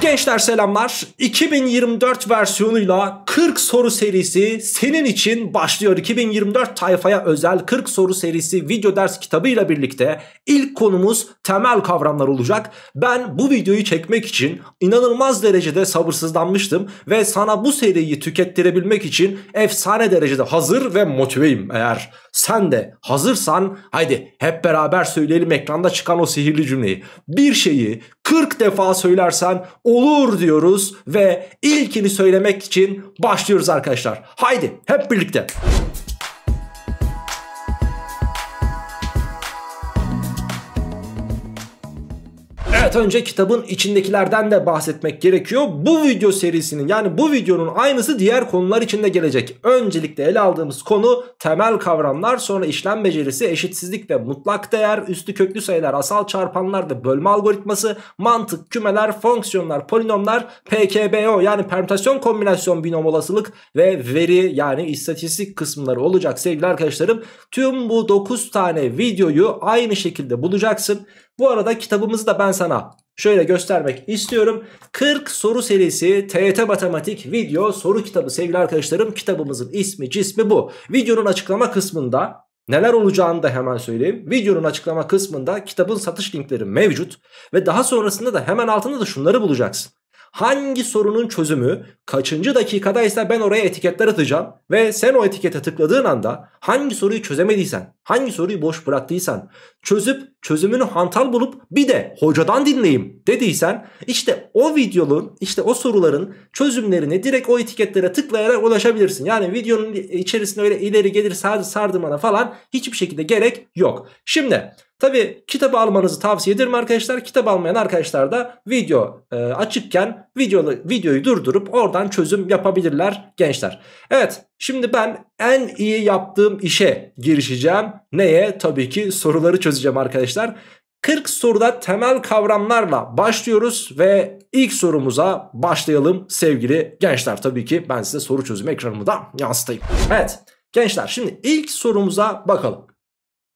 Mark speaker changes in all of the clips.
Speaker 1: Gençler selamlar. 2024 versiyonuyla 40 soru serisi senin için başlıyor. 2024 tayfaya özel 40 soru serisi video ders kitabıyla birlikte ilk konumuz temel kavramlar olacak. Ben bu videoyu çekmek için inanılmaz derecede sabırsızlanmıştım ve sana bu seriyi tükettirebilmek için efsane derecede hazır ve motiveyim. Eğer sen de hazırsan haydi hep beraber söyleyelim ekranda çıkan o sihirli cümleyi. Bir şeyi 40 defa söylersen olur diyoruz ve ilkini söylemek için başlıyoruz arkadaşlar. Haydi hep birlikte. Evet önce kitabın içindekilerden de bahsetmek gerekiyor. Bu video serisinin yani bu videonun aynısı diğer konular içinde gelecek. Öncelikle ele aldığımız konu temel kavramlar sonra işlem becerisi, eşitsizlik ve mutlak değer, üstü köklü sayılar, asal çarpanlar ve bölme algoritması, mantık, kümeler, fonksiyonlar, polinomlar, PKBO yani permütasyon kombinasyon binom olasılık ve veri yani istatistik kısımları olacak sevgili arkadaşlarım. Tüm bu 9 tane videoyu aynı şekilde bulacaksın. Bu arada kitabımızı da ben sana şöyle göstermek istiyorum. 40 soru serisi TYT Matematik video soru kitabı sevgili arkadaşlarım. Kitabımızın ismi cismi bu. Videonun açıklama kısmında Neler olacağını da hemen söyleyeyim. Videonun açıklama kısmında kitabın satış linkleri mevcut. Ve daha sonrasında da hemen altında da şunları bulacaksın. Hangi sorunun çözümü kaçıncı dakikada ise ben oraya etiketler atacağım. Ve sen o etikete tıkladığın anda hangi soruyu çözemediysen, hangi soruyu boş bıraktıysan, çözüp çözümünü hantal bulup bir de hocadan dinleyeyim dediysen işte o videonun işte o soruların çözümlerini direkt o etiketlere tıklayarak ulaşabilirsin. Yani videonun içerisinde öyle ileri gelir sardırmana falan hiçbir şekilde gerek yok. Şimdi Tabi kitabı almanızı tavsiye ederim arkadaşlar. Kitap almayan arkadaşlar da video e, açıkken video, videoyu durdurup oradan çözüm yapabilirler gençler. Evet şimdi ben en iyi yaptığım işe girişeceğim. Neye? Tabii ki soruları çözeceğim arkadaşlar. 40 soruda temel kavramlarla başlıyoruz ve ilk sorumuza başlayalım sevgili gençler. Tabii ki ben size soru çözüm ekranımı da yansıtayım. Evet gençler şimdi ilk sorumuza bakalım.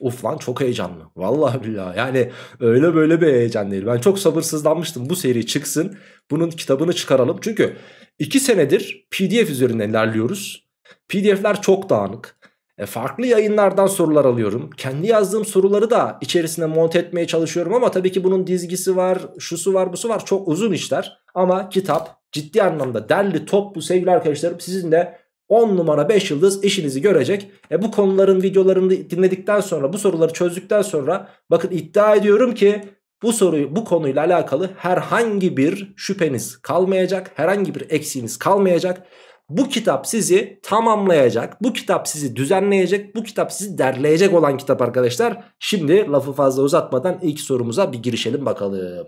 Speaker 1: Uf lan çok heyecanlı. Vallahi billahi yani öyle böyle bir heyecan değil. Ben çok sabırsızlanmıştım bu seri çıksın. Bunun kitabını çıkaralım. Çünkü 2 senedir pdf üzerinden ilerliyoruz. Pdf'ler çok dağınık. E, farklı yayınlardan sorular alıyorum. Kendi yazdığım soruları da içerisine monte etmeye çalışıyorum ama tabii ki bunun dizgisi var, şusu var, busu var. Çok uzun işler. Ama kitap ciddi anlamda derli toplu sevgili arkadaşlarım sizin de 10 numara 5 yıldız işinizi görecek. E bu konuların videolarını dinledikten sonra bu soruları çözdükten sonra bakın iddia ediyorum ki bu soruyu bu konuyla alakalı herhangi bir şüpheniz kalmayacak. Herhangi bir eksiğiniz kalmayacak. Bu kitap sizi tamamlayacak. Bu kitap sizi düzenleyecek. Bu kitap sizi derleyecek olan kitap arkadaşlar. Şimdi lafı fazla uzatmadan ilk sorumuza bir girişelim bakalım.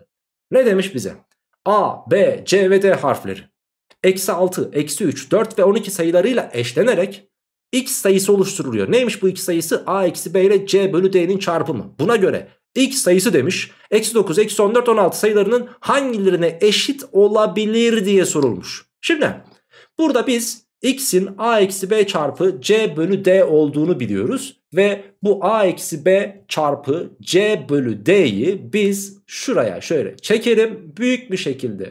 Speaker 1: Ne demiş bize? A, B, C ve D harfleri. Eksi 6, eksi 3, 4 ve 12 sayılarıyla eşlenerek x sayısı oluşturuluyor. Neymiş bu x sayısı? A eksi b ile c bölü d'nin çarpımı. Buna göre x sayısı demiş. Eksi 9, eksi 14, 16 sayılarının hangilerine eşit olabilir diye sorulmuş. Şimdi burada biz x'in a eksi b çarpı c bölü d olduğunu biliyoruz. Ve bu a eksi b çarpı c bölü d'yi biz şuraya şöyle çekelim. Büyük bir şekilde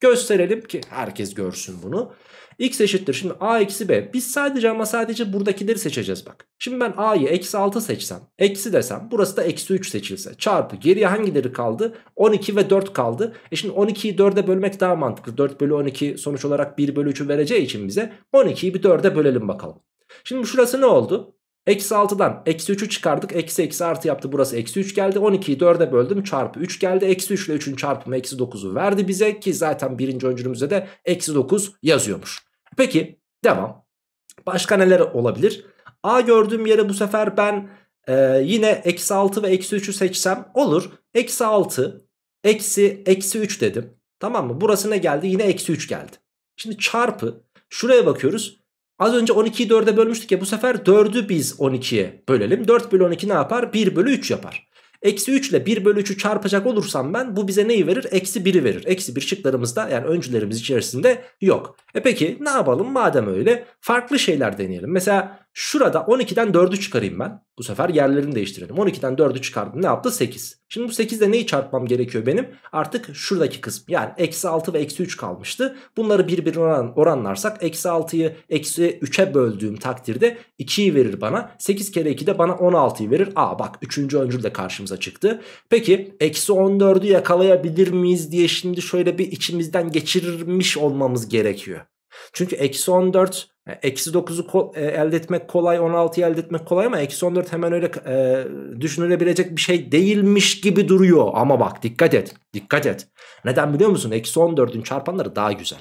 Speaker 1: gösterelim ki herkes görsün bunu. X eşittir şimdi a eksi b. Biz sadece ama sadece buradakileri seçeceğiz bak. Şimdi ben a'yı eksi 6 seçsem. Eksi desem. Burası da eksi 3 seçilse. Çarpı geriye hangileri kaldı? 12 ve 4 kaldı. E şimdi 12'yi 4'e bölmek daha mantıklı. 4 bölü 12 sonuç olarak 1 bölü 3'ü vereceği için bize 12'yi bir 4'e bölelim bakalım. Şimdi şurası ne oldu? Eksi 6'dan eksi 3'ü çıkardık. Eksi eksi artı yaptı. Burası eksi 3 geldi. 12'yi 4'e böldüm. Çarpı 3 geldi. Eksi 3 ile 3'ün çarpımı eksi 9'u verdi bize. Ki zaten birinci öncülümüzde de eksi 9 yazıyormuş. Peki devam. Başka neler olabilir? A gördüğüm yere bu sefer ben e, yine eksi 6 ve eksi 3'ü seçsem olur. Eksi 6 eksi eksi 3 dedim. Tamam mı? Burası ne geldi? Yine eksi 3 geldi. Şimdi çarpı şuraya bakıyoruz. Az önce 12'yi 4'e bölmüştük ya bu sefer 4'ü biz 12'ye bölelim. 4 bölü 12 ne yapar? 1 bölü 3 yapar. Eksi 3 ile 1 bölü 3'ü çarpacak olursam ben bu bize neyi verir? Eksi 1'i verir. Eksi 1 şıklarımızda yani öncülerimiz içerisinde yok. E peki ne yapalım madem öyle farklı şeyler deneyelim. Mesela Şurada 12'den 4'ü çıkarayım ben. Bu sefer yerlerini değiştirelim. 12'den 4'ü çıkardım. Ne yaptı? 8. Şimdi bu 8 ile neyi çarpmam gerekiyor benim? Artık şuradaki kısım. Yani eksi 6 ve eksi 3 kalmıştı. Bunları birbirine oran, oranlarsak eksi 6'yı eksi 3'e böldüğüm takdirde 2'yi verir bana. 8 kere 2 de bana 16'yı verir. Aa bak 3. öncül de karşımıza çıktı. Peki eksi 14'ü yakalayabilir miyiz diye şimdi şöyle bir içimizden geçirmiş olmamız gerekiyor. Çünkü eksi 14 e, eksi 9'u e, elde etmek kolay 16'yı elde etmek kolay ama eksi 14 hemen öyle e, düşünülebilecek bir şey değilmiş gibi duruyor. Ama bak dikkat et dikkat et. Neden biliyor musun? Eksi 14'ün çarpanları daha güzel.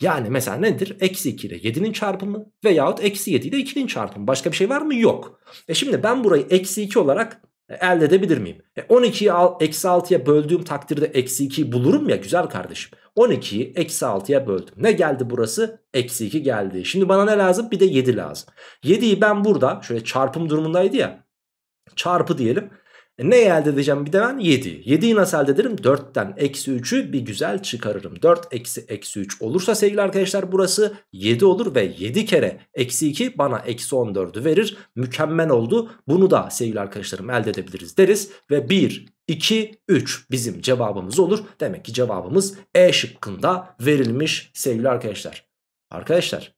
Speaker 1: Yani mesela nedir? Eksi 2 ile 7'nin çarpımı veyahut eksi 7 ile 2'nin çarpımı. Başka bir şey var mı? Yok. E şimdi ben burayı eksi 2 olarak elde edebilir miyim? E 12'yi eksi 6'ya böldüğüm takdirde eksi 2'yi bulurum ya güzel kardeşim. 12'yi eksi 6'ya böldüm. Ne geldi burası? Eksi 2 geldi. Şimdi bana ne lazım? Bir de 7 lazım. 7'yi ben burada şöyle çarpım durumundaydı ya. Çarpı diyelim. E ne elde edeceğim bir de ben 7. 7'yi nasıl elde ederim? 4'ten eksi 3'ü bir güzel çıkarırım. 4 eksi eksi 3 olursa sevgili arkadaşlar burası 7 olur ve 7 kere eksi 2 bana eksi 14'ü verir. Mükemmel oldu. Bunu da sevgili arkadaşlarım elde edebiliriz deriz. Ve 1, 2, 3 bizim cevabımız olur. Demek ki cevabımız E şıkkında verilmiş sevgili arkadaşlar. Arkadaşlar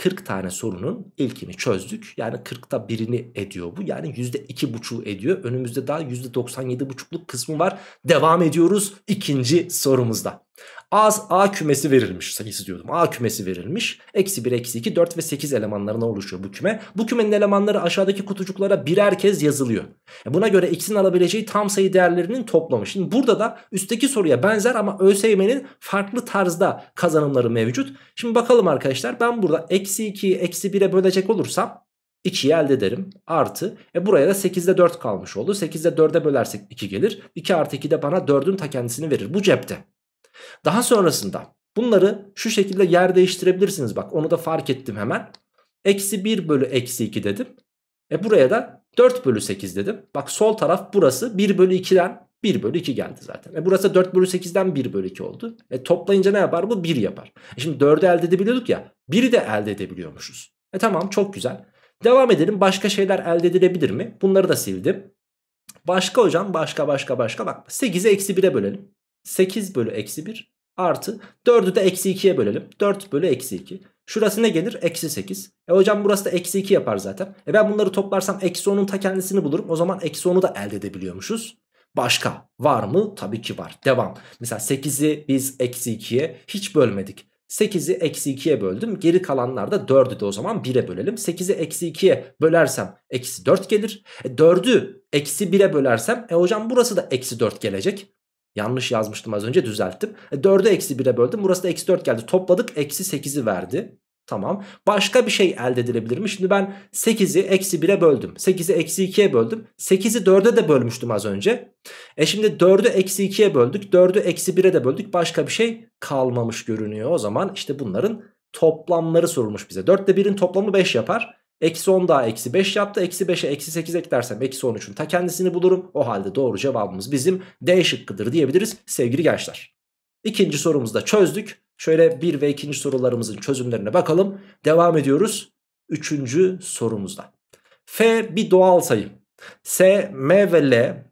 Speaker 1: 40 tane sorunun ilkini çözdük. Yani 40'ta birini ediyor bu. Yani %2,5'u ediyor. Önümüzde daha %97,5'luk kısmı var. Devam ediyoruz ikinci sorumuzda. A, A kümesi verilmiş sayısı diyordum. A kümesi verilmiş. Eksi 1, eksi 2, 4 ve 8 elemanlarına oluşuyor bu küme. Bu kümenin elemanları aşağıdaki kutucuklara birer kez yazılıyor. E, buna göre x'in alabileceği tam sayı değerlerinin toplamı. Şimdi burada da üstteki soruya benzer ama ÖSYM'nin farklı tarzda kazanımları mevcut. Şimdi bakalım arkadaşlar ben burada eksi 2'yi eksi 1'e bölecek olursam 2'yi elde ederim. Artı. E buraya da 8'de 4 kalmış oldu. 8'de 4'e bölersek 2 gelir. 2 artı 2 de bana 4'ün ta kendisini verir. Bu cepte. Daha sonrasında bunları şu şekilde yer değiştirebilirsiniz. Bak onu da fark ettim hemen. Eksi 1 bölü eksi 2 dedim. E buraya da 4 bölü 8 dedim. Bak sol taraf burası 1 bölü 2'den 1 bölü 2 geldi zaten. E burası 4 bölü 8'den 1 bölü 2 oldu. E toplayınca ne yapar bu? 1 yapar. E şimdi 4'ü elde edebiliyorduk ya. 1'i de elde edebiliyormuşuz. E tamam çok güzel. Devam edelim. Başka şeyler elde edilebilir mi? Bunları da sildim. Başka hocam başka başka başka bak 8'i eksi 1'e bölelim. 8 bölü eksi 1 artı 4'ü de eksi 2'ye bölelim. 4 bölü eksi 2. Şurası ne gelir? Eksi 8. E hocam burası da eksi 2 yapar zaten. E ben bunları toplarsam eksi 10'un ta kendisini bulurum. O zaman eksi 10'u da elde edebiliyormuşuz. Başka var mı? Tabii ki var. Devam. Mesela 8'i biz eksi 2'ye hiç bölmedik. 8'i eksi 2'ye böldüm. Geri kalanlar da 4'ü de o zaman 1'e bölelim. 8'i eksi 2'ye bölersem eksi 4 gelir. E 4'ü eksi 1'e bölersem e hocam burası da eksi 4 gelecek. Yanlış yazmıştım az önce düzelttim. E, 4'ü eksi 1'e böldüm. Burası da eksi 4 geldi. Topladık eksi 8'i verdi. Tamam. Başka bir şey elde edilebilir mi? Şimdi ben 8'i eksi 1'e böldüm. 8'i eksi 2'ye böldüm. 8'i 4'e de bölmüştüm az önce. E şimdi 4'ü eksi 2'ye böldük. 4'ü eksi 1'e de böldük. Başka bir şey kalmamış görünüyor. O zaman işte bunların toplamları sorulmuş bize. 4 ile 1'in toplamı 5 yapar. Eksi 10 daha eksi 5 yaptı. Eksi 5'e eksi 8 eklersem eksi 13'ün ta kendisini bulurum. O halde doğru cevabımız bizim D şıkkıdır diyebiliriz sevgili gençler. İkinci sorumuzu da çözdük. Şöyle bir ve ikinci sorularımızın çözümlerine bakalım. Devam ediyoruz. Üçüncü sorumuzda. F bir doğal sayı. S, M ve L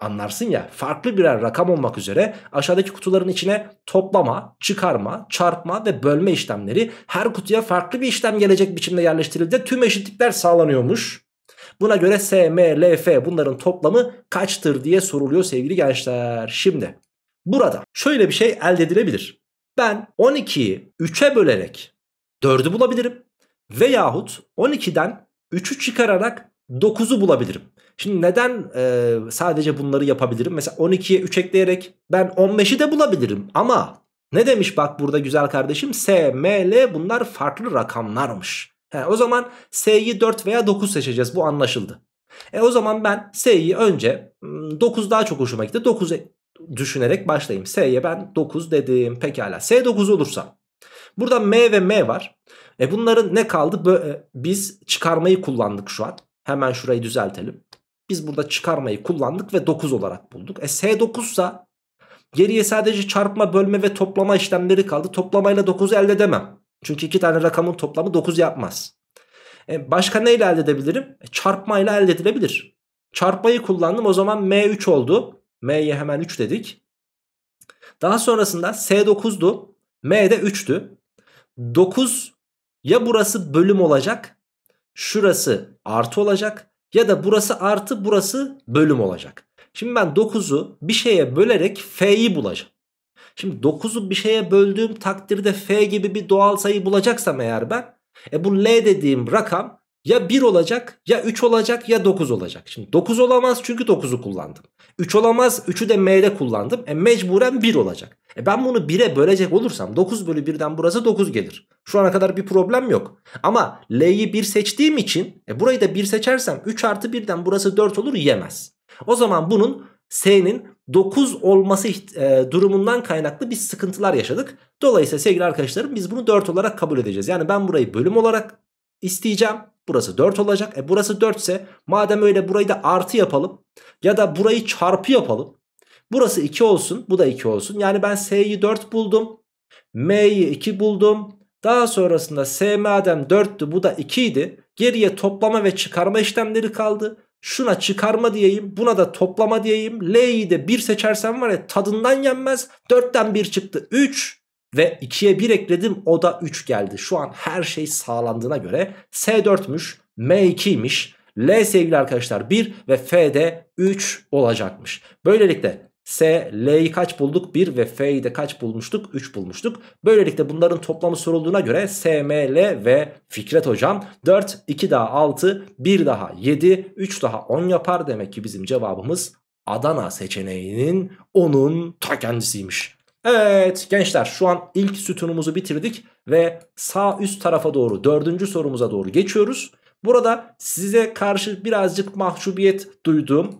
Speaker 1: anlarsın ya farklı birer rakam olmak üzere aşağıdaki kutuların içine toplama, çıkarma, çarpma ve bölme işlemleri her kutuya farklı bir işlem gelecek biçimde yerleştirildiğinde tüm eşitlikler sağlanıyormuş. Buna göre S, M, L, F bunların toplamı kaçtır diye soruluyor sevgili gençler. Şimdi burada şöyle bir şey elde edilebilir. Ben 12'yi 3'e bölerek 4'ü bulabilirim. Veyahut 12'den 3'ü çıkararak 9'u bulabilirim. Şimdi neden e, sadece bunları yapabilirim? Mesela 12'ye 3 ekleyerek ben 15'i de bulabilirim. Ama ne demiş bak burada güzel kardeşim? S, M, L bunlar farklı rakamlarmış. He, o zaman S'yi 4 veya 9 seçeceğiz. Bu anlaşıldı. E o zaman ben S'yi önce 9 daha çok hoşuma gitti. 9 düşünerek başlayayım. S'ye ben 9 dedim. Pekala. S 9 olursa. Burada M ve M var. E bunların ne kaldı? Böyle, biz çıkarmayı kullandık şu an. Hemen şurayı düzeltelim. Biz burada çıkarmayı kullandık ve 9 olarak bulduk. E S9 ise geriye sadece çarpma, bölme ve toplama işlemleri kaldı. Toplamayla 9'u elde edemem. Çünkü iki tane rakamın toplamı 9 yapmaz. E başka neyle elde edebilirim? E çarpmayla elde edilebilir. Çarpmayı kullandım o zaman M3 oldu. M'ye hemen 3 dedik. Daha sonrasında S9'du. M de 3'tü. 9 ya burası bölüm olacak. Şurası artı olacak. Ya da burası artı burası bölüm olacak. Şimdi ben 9'u bir şeye bölerek F'yi bulacağım. Şimdi 9'u bir şeye böldüğüm takdirde F gibi bir doğal sayı bulacaksam eğer ben e bu L dediğim rakam ya 1 olacak ya 3 olacak ya 9 olacak. Şimdi 9 olamaz çünkü 9'u kullandım. 3 olamaz 3'ü de M'de kullandım. E mecburen 1 olacak. E ben bunu 1'e bölecek olursam 9 bölü 1'den burası 9 gelir. Şu ana kadar bir problem yok. Ama L'yi 1 seçtiğim için e burayı da 1 seçersem 3 artı 1'den burası 4 olur yemez. O zaman bunun S'nin 9 olması e, durumundan kaynaklı bir sıkıntılar yaşadık. Dolayısıyla sevgili arkadaşlarım biz bunu 4 olarak kabul edeceğiz. Yani ben burayı bölüm olarak isteyeceğim. Burası 4 olacak. E burası 4 ise madem öyle burayı da artı yapalım. Ya da burayı çarpı yapalım. Burası 2 olsun. Bu da 2 olsun. Yani ben S'yi 4 buldum. M'yi 2 buldum. Daha sonrasında S madem 4'tü bu da 2 idi. Geriye toplama ve çıkarma işlemleri kaldı. Şuna çıkarma diyeyim. Buna da toplama diyeyim. L'yi de 1 seçersem var ya tadından yenmez. 4'ten 1 çıktı 3. Ve 2'ye 1 ekledim o da 3 geldi. Şu an her şey sağlandığına göre S4'müş, M2'ymiş, L sevgili arkadaşlar 1 ve F de 3 olacakmış. Böylelikle S, L'yi kaç bulduk? 1 ve F'yi de kaç bulmuştuk? 3 bulmuştuk. Böylelikle bunların toplamı sorulduğuna göre S, M, L ve Fikret hocam 4, 2 daha 6, 1 daha 7, 3 daha 10 yapar. Demek ki bizim cevabımız Adana seçeneğinin onun ta kendisiymiş. Evet gençler şu an ilk sütunumuzu bitirdik ve sağ üst tarafa doğru dördüncü sorumuza doğru geçiyoruz. Burada size karşı birazcık mahcubiyet duyduğum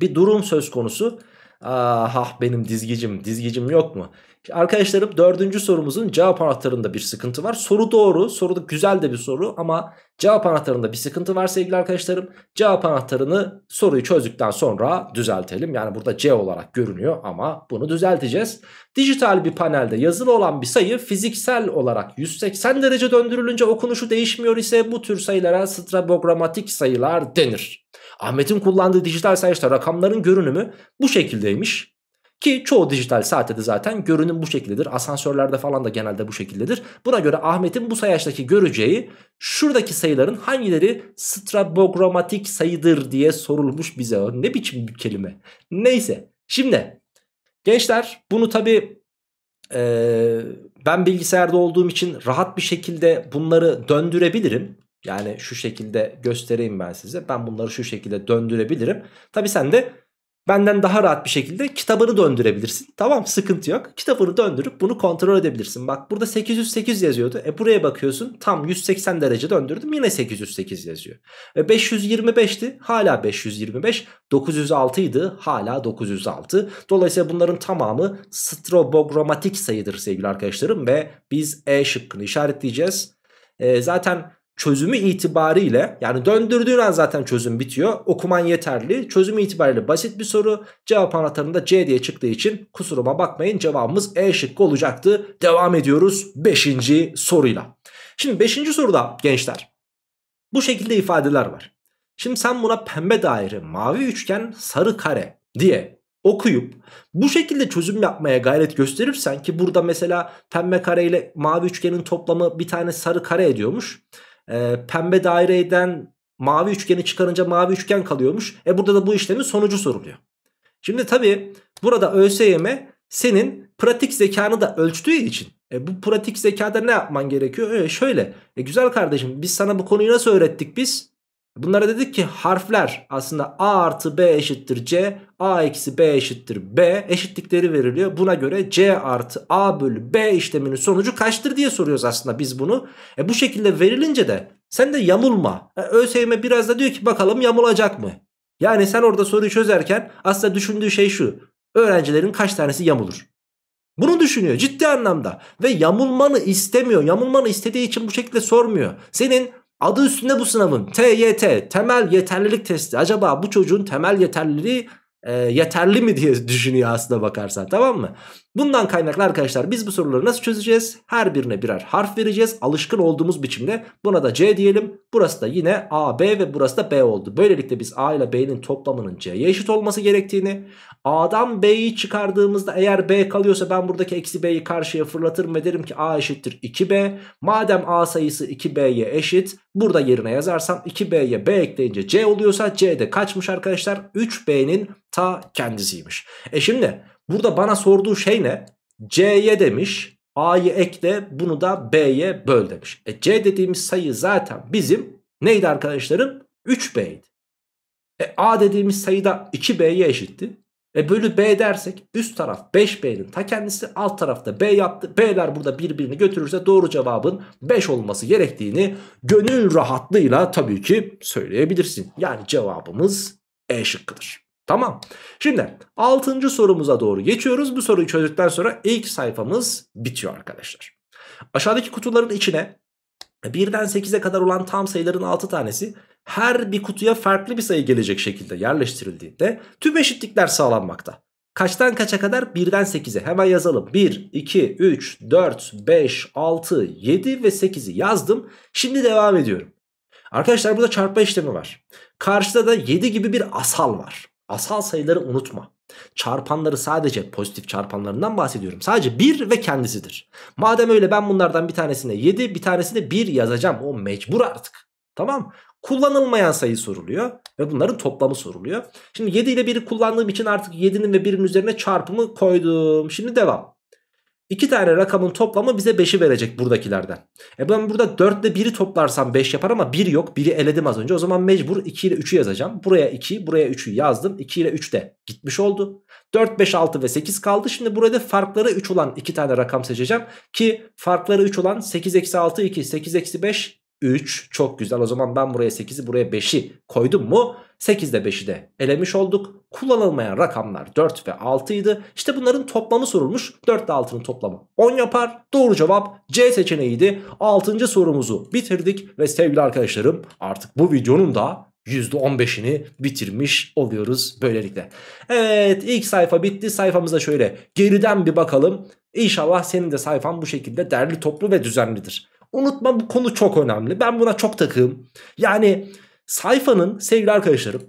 Speaker 1: bir durum söz konusu. Ah benim dizgicim dizgicim yok mu? Arkadaşlarım dördüncü sorumuzun cevap anahtarında bir sıkıntı var. Soru doğru. Soru da güzel de bir soru ama cevap anahtarında bir sıkıntı var sevgili arkadaşlarım. Cevap anahtarını soruyu çözdükten sonra düzeltelim. Yani burada C olarak görünüyor ama bunu düzelteceğiz. Dijital bir panelde yazılı olan bir sayı fiziksel olarak 180 derece döndürülünce okunuşu değişmiyor ise bu tür sayılara strabogramatik sayılar denir. Ahmet'in kullandığı dijital sayışta rakamların görünümü bu şekildeymiş. Ki çoğu dijital saatte de zaten görünüm bu şekildedir. Asansörlerde falan da genelde bu şekildedir. Buna göre Ahmet'in bu sayaçtaki göreceği şuradaki sayıların hangileri strabogramatik sayıdır diye sorulmuş bize. Ne biçim bir kelime. Neyse şimdi gençler bunu tabi e, ben bilgisayarda olduğum için rahat bir şekilde bunları döndürebilirim. Yani şu şekilde göstereyim ben size. Ben bunları şu şekilde döndürebilirim. Tabi sen de benden daha rahat bir şekilde kitabını döndürebilirsin. Tamam sıkıntı yok. Kitabını döndürüp bunu kontrol edebilirsin. Bak burada 808 yazıyordu. E buraya bakıyorsun tam 180 derece döndürdüm yine 808 yazıyor. Ve 525'ti hala 525. 906 idi hala 906. Dolayısıyla bunların tamamı strobogramatik sayıdır sevgili arkadaşlarım. Ve biz E şıkkını işaretleyeceğiz. E, zaten çözümü itibariyle yani döndürdüğün an zaten çözüm bitiyor. Okuman yeterli. Çözümü itibariyle basit bir soru. Cevap anahtarında C diye çıktığı için kusuruma bakmayın. Cevabımız E şıkkı olacaktı. Devam ediyoruz 5. soruyla. Şimdi 5. soruda gençler bu şekilde ifadeler var. Şimdi sen buna pembe daire, mavi üçgen, sarı kare diye okuyup bu şekilde çözüm yapmaya gayret gösterirsen ki burada mesela pembe kare ile mavi üçgenin toplamı bir tane sarı kare ediyormuş e, pembe daireden mavi üçgeni çıkarınca mavi üçgen kalıyormuş. E burada da bu işlemin sonucu soruluyor. Şimdi tabi burada ÖSYM senin pratik zekanı da ölçtüğü için e, bu pratik zekada ne yapman gerekiyor? E, şöyle e, güzel kardeşim biz sana bu konuyu nasıl öğrettik biz? Bunlara dedik ki harfler aslında A artı B eşittir C, A eksi B eşittir B eşitlikleri veriliyor. Buna göre C artı A bölü B işleminin sonucu kaçtır diye soruyoruz aslında biz bunu. E bu şekilde verilince de sen de yamulma. E, ÖSYM biraz da diyor ki bakalım yamulacak mı? Yani sen orada soruyu çözerken aslında düşündüğü şey şu. Öğrencilerin kaç tanesi yamulur? Bunu düşünüyor ciddi anlamda ve yamulmanı istemiyor. Yamulmanı istediği için bu şekilde sormuyor. Senin Adı üstünde bu sınavın TYT temel yeterlilik testi. Acaba bu çocuğun temel yeterliliği e, yeterli mi diye düşünüyor aslında bakarsan tamam mı? Bundan kaynaklı arkadaşlar biz bu soruları nasıl çözeceğiz? Her birine birer harf vereceğiz. Alışkın olduğumuz biçimde buna da C diyelim. Burası da yine A, B ve burası da B oldu. Böylelikle biz A ile B'nin toplamının C'ye eşit olması gerektiğini, A'dan B'yi çıkardığımızda eğer B kalıyorsa ben buradaki eksi B'yi karşıya fırlatırım ve derim ki A eşittir 2B. Madem A sayısı 2B'ye eşit burada yerine yazarsam 2B'ye B ekleyince C oluyorsa C de kaçmış arkadaşlar? 3B'nin ta kendisiymiş. E şimdi burada bana sorduğu şey ne? C'ye demiş A'yı ekle bunu da B'ye böl demiş. E C dediğimiz sayı zaten bizim neydi arkadaşlarım? 3B'ydi. E A dediğimiz sayı da 2B'ye eşitti. E bölü B dersek üst taraf 5B'nin ta kendisi alt tarafta B yaptı. B'ler burada birbirini götürürse doğru cevabın 5 olması gerektiğini gönül rahatlığıyla tabii ki söyleyebilirsin. Yani cevabımız E şıkkıdır. Tamam. Şimdi 6. sorumuza doğru geçiyoruz. Bu soruyu çözdükten sonra ilk sayfamız bitiyor arkadaşlar. Aşağıdaki kutuların içine 1'den 8'e kadar olan tam sayıların 6 tanesi her bir kutuya farklı bir sayı gelecek şekilde yerleştirildiğinde tüm eşitlikler sağlanmakta. Kaçtan kaça kadar? 1'den 8'e hemen yazalım. 1, 2, 3, 4, 5, 6, 7 ve 8'i yazdım. Şimdi devam ediyorum. Arkadaşlar burada çarpma işlemi var. Karşıda da 7 gibi bir asal var. Asal sayıları unutma. Çarpanları sadece pozitif çarpanlarından bahsediyorum. Sadece 1 ve kendisidir. Madem öyle ben bunlardan bir tanesine 7 bir tanesine 1 yazacağım. O mecbur artık. Tamam kullanılmayan sayı soruluyor ve bunların toplamı soruluyor. Şimdi 7 ile 1'i kullandığım için artık 7'nin ve 1'in üzerine çarpımı koydum. Şimdi devam. İki tane rakamın toplamı bize 5'i verecek buradakilerden. E ben burada 4 ile 1'i toplarsam 5 yapar ama 1 yok. 1'i eledim az önce. O zaman mecbur 2 ile 3'ü yazacağım. Buraya 2, buraya 3'ü yazdım. 2 ile 3 de gitmiş oldu. 4, 5, 6 ve 8 kaldı. Şimdi burada farkları 3 olan 2 tane rakam seçeceğim. Ki farkları 3 olan 8 eksi 6, 2, 8 eksi 5, 3 çok güzel o zaman ben buraya 8'i buraya 5'i koydum mu 8 ile 5'i de elemiş olduk. Kullanılmayan rakamlar 4 ve 6 idi. İşte bunların toplamı sorulmuş. 4 ile 6'nın toplamı 10 yapar. Doğru cevap C seçeneğiydi. 6. sorumuzu bitirdik ve sevgili arkadaşlarım artık bu videonun da %15'ini bitirmiş oluyoruz böylelikle. Evet ilk sayfa bitti. Sayfamıza şöyle geriden bir bakalım. İnşallah senin de sayfan bu şekilde derli toplu ve düzenlidir. Unutma bu konu çok önemli. Ben buna çok takığım. Yani sayfanın sevgili arkadaşlarım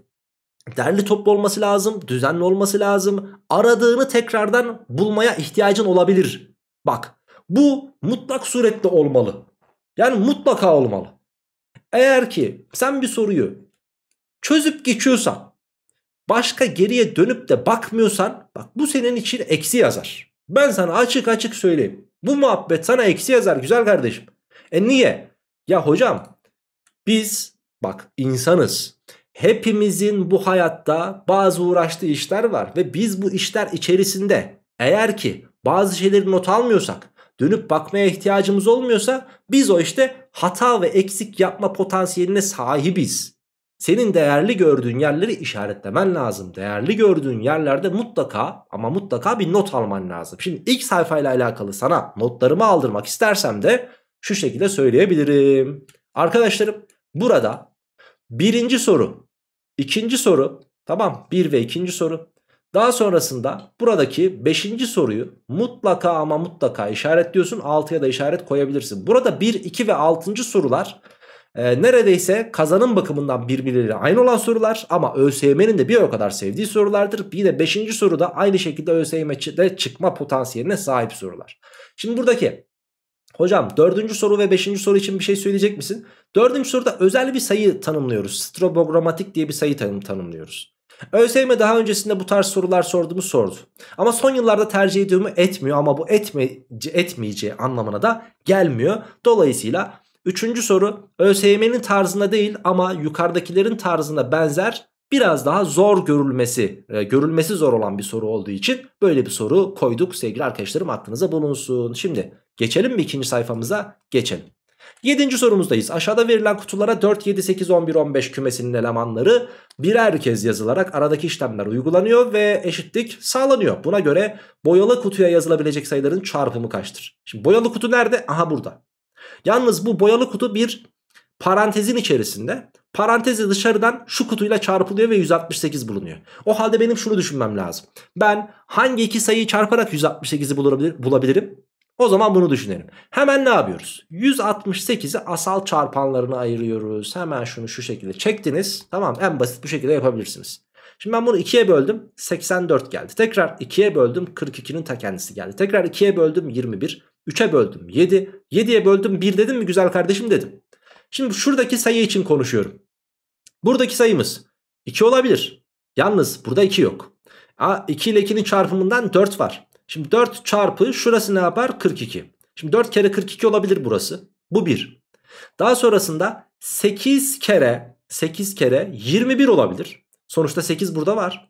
Speaker 1: derli toplu olması lazım, düzenli olması lazım. Aradığını tekrardan bulmaya ihtiyacın olabilir. Bak bu mutlak surette olmalı. Yani mutlaka olmalı. Eğer ki sen bir soruyu çözüp geçiyorsan başka geriye dönüp de bakmıyorsan bak bu senin için eksi yazar. Ben sana açık açık söyleyeyim. Bu muhabbet sana eksi yazar güzel kardeşim. E niye? Ya hocam biz bak insanız. Hepimizin bu hayatta bazı uğraştığı işler var ve biz bu işler içerisinde eğer ki bazı şeyleri not almıyorsak dönüp bakmaya ihtiyacımız olmuyorsa biz o işte hata ve eksik yapma potansiyeline sahibiz. Senin değerli gördüğün yerleri işaretlemen lazım. Değerli gördüğün yerlerde mutlaka ama mutlaka bir not alman lazım. Şimdi ilk sayfayla alakalı sana notlarımı aldırmak istersem de şu şekilde söyleyebilirim. Arkadaşlarım burada birinci soru, ikinci soru tamam bir ve ikinci soru. Daha sonrasında buradaki beşinci soruyu mutlaka ama mutlaka işaretliyorsun. Altıya da işaret koyabilirsin. Burada bir, iki ve altıncı sorular e, neredeyse kazanım bakımından birbirleriyle aynı olan sorular. Ama ÖSYM'nin de bir o kadar sevdiği sorulardır. Bir de beşinci soruda aynı şekilde ÖSYM'de çıkma potansiyeline sahip sorular. Şimdi buradaki Hocam dördüncü soru ve beşinci soru için bir şey söyleyecek misin? Dördüncü soruda özel bir sayı tanımlıyoruz. Strobogramatik diye bir sayı tanım tanımlıyoruz. ÖSYM daha öncesinde bu tarz sorular sorduğumu sordu. Ama son yıllarda tercih ediyor mu etmiyor ama bu etme, etmeyeceği anlamına da gelmiyor. Dolayısıyla üçüncü soru ÖSYM'nin tarzında değil ama yukarıdakilerin tarzına benzer biraz daha zor görülmesi, e, görülmesi zor olan bir soru olduğu için böyle bir soru koyduk sevgili arkadaşlarım aklınıza bulunsun. Şimdi geçelim mi ikinci sayfamıza? Geçelim. Yedinci sorumuzdayız. Aşağıda verilen kutulara 4, 7, 8, 11, 15 kümesinin elemanları birer kez yazılarak aradaki işlemler uygulanıyor ve eşitlik sağlanıyor. Buna göre boyalı kutuya yazılabilecek sayıların çarpımı kaçtır? Şimdi boyalı kutu nerede? Aha burada. Yalnız bu boyalı kutu bir parantezin içerisinde parantezi dışarıdan şu kutuyla çarpılıyor ve 168 bulunuyor. O halde benim şunu düşünmem lazım. Ben hangi iki sayıyı çarparak 168'i bulabilir, bulabilirim? O zaman bunu düşünelim. Hemen ne yapıyoruz? 168'i asal çarpanlarına ayırıyoruz. Hemen şunu şu şekilde çektiniz. Tamam en basit bu şekilde yapabilirsiniz. Şimdi ben bunu 2'ye böldüm 84 geldi. Tekrar 2'ye böldüm 42'nin ta kendisi geldi. Tekrar 2'ye böldüm 21. 3'e böldüm 7. 7'ye böldüm 1 dedim mi güzel kardeşim dedim. Şimdi şuradaki sayı için konuşuyorum. Buradaki sayımız 2 olabilir. Yalnız burada 2 yok. A, 2 ile 2'nin çarpımından 4 var. Şimdi 4 çarpı şurası ne yapar? 42. Şimdi 4 kere 42 olabilir burası. Bu 1. Daha sonrasında 8 kere 8 kere 21 olabilir. Sonuçta 8 burada var.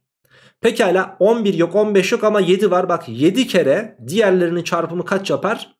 Speaker 1: Pekala 11 yok 15 yok ama 7 var. Bak 7 kere diğerlerinin çarpımı kaç yapar?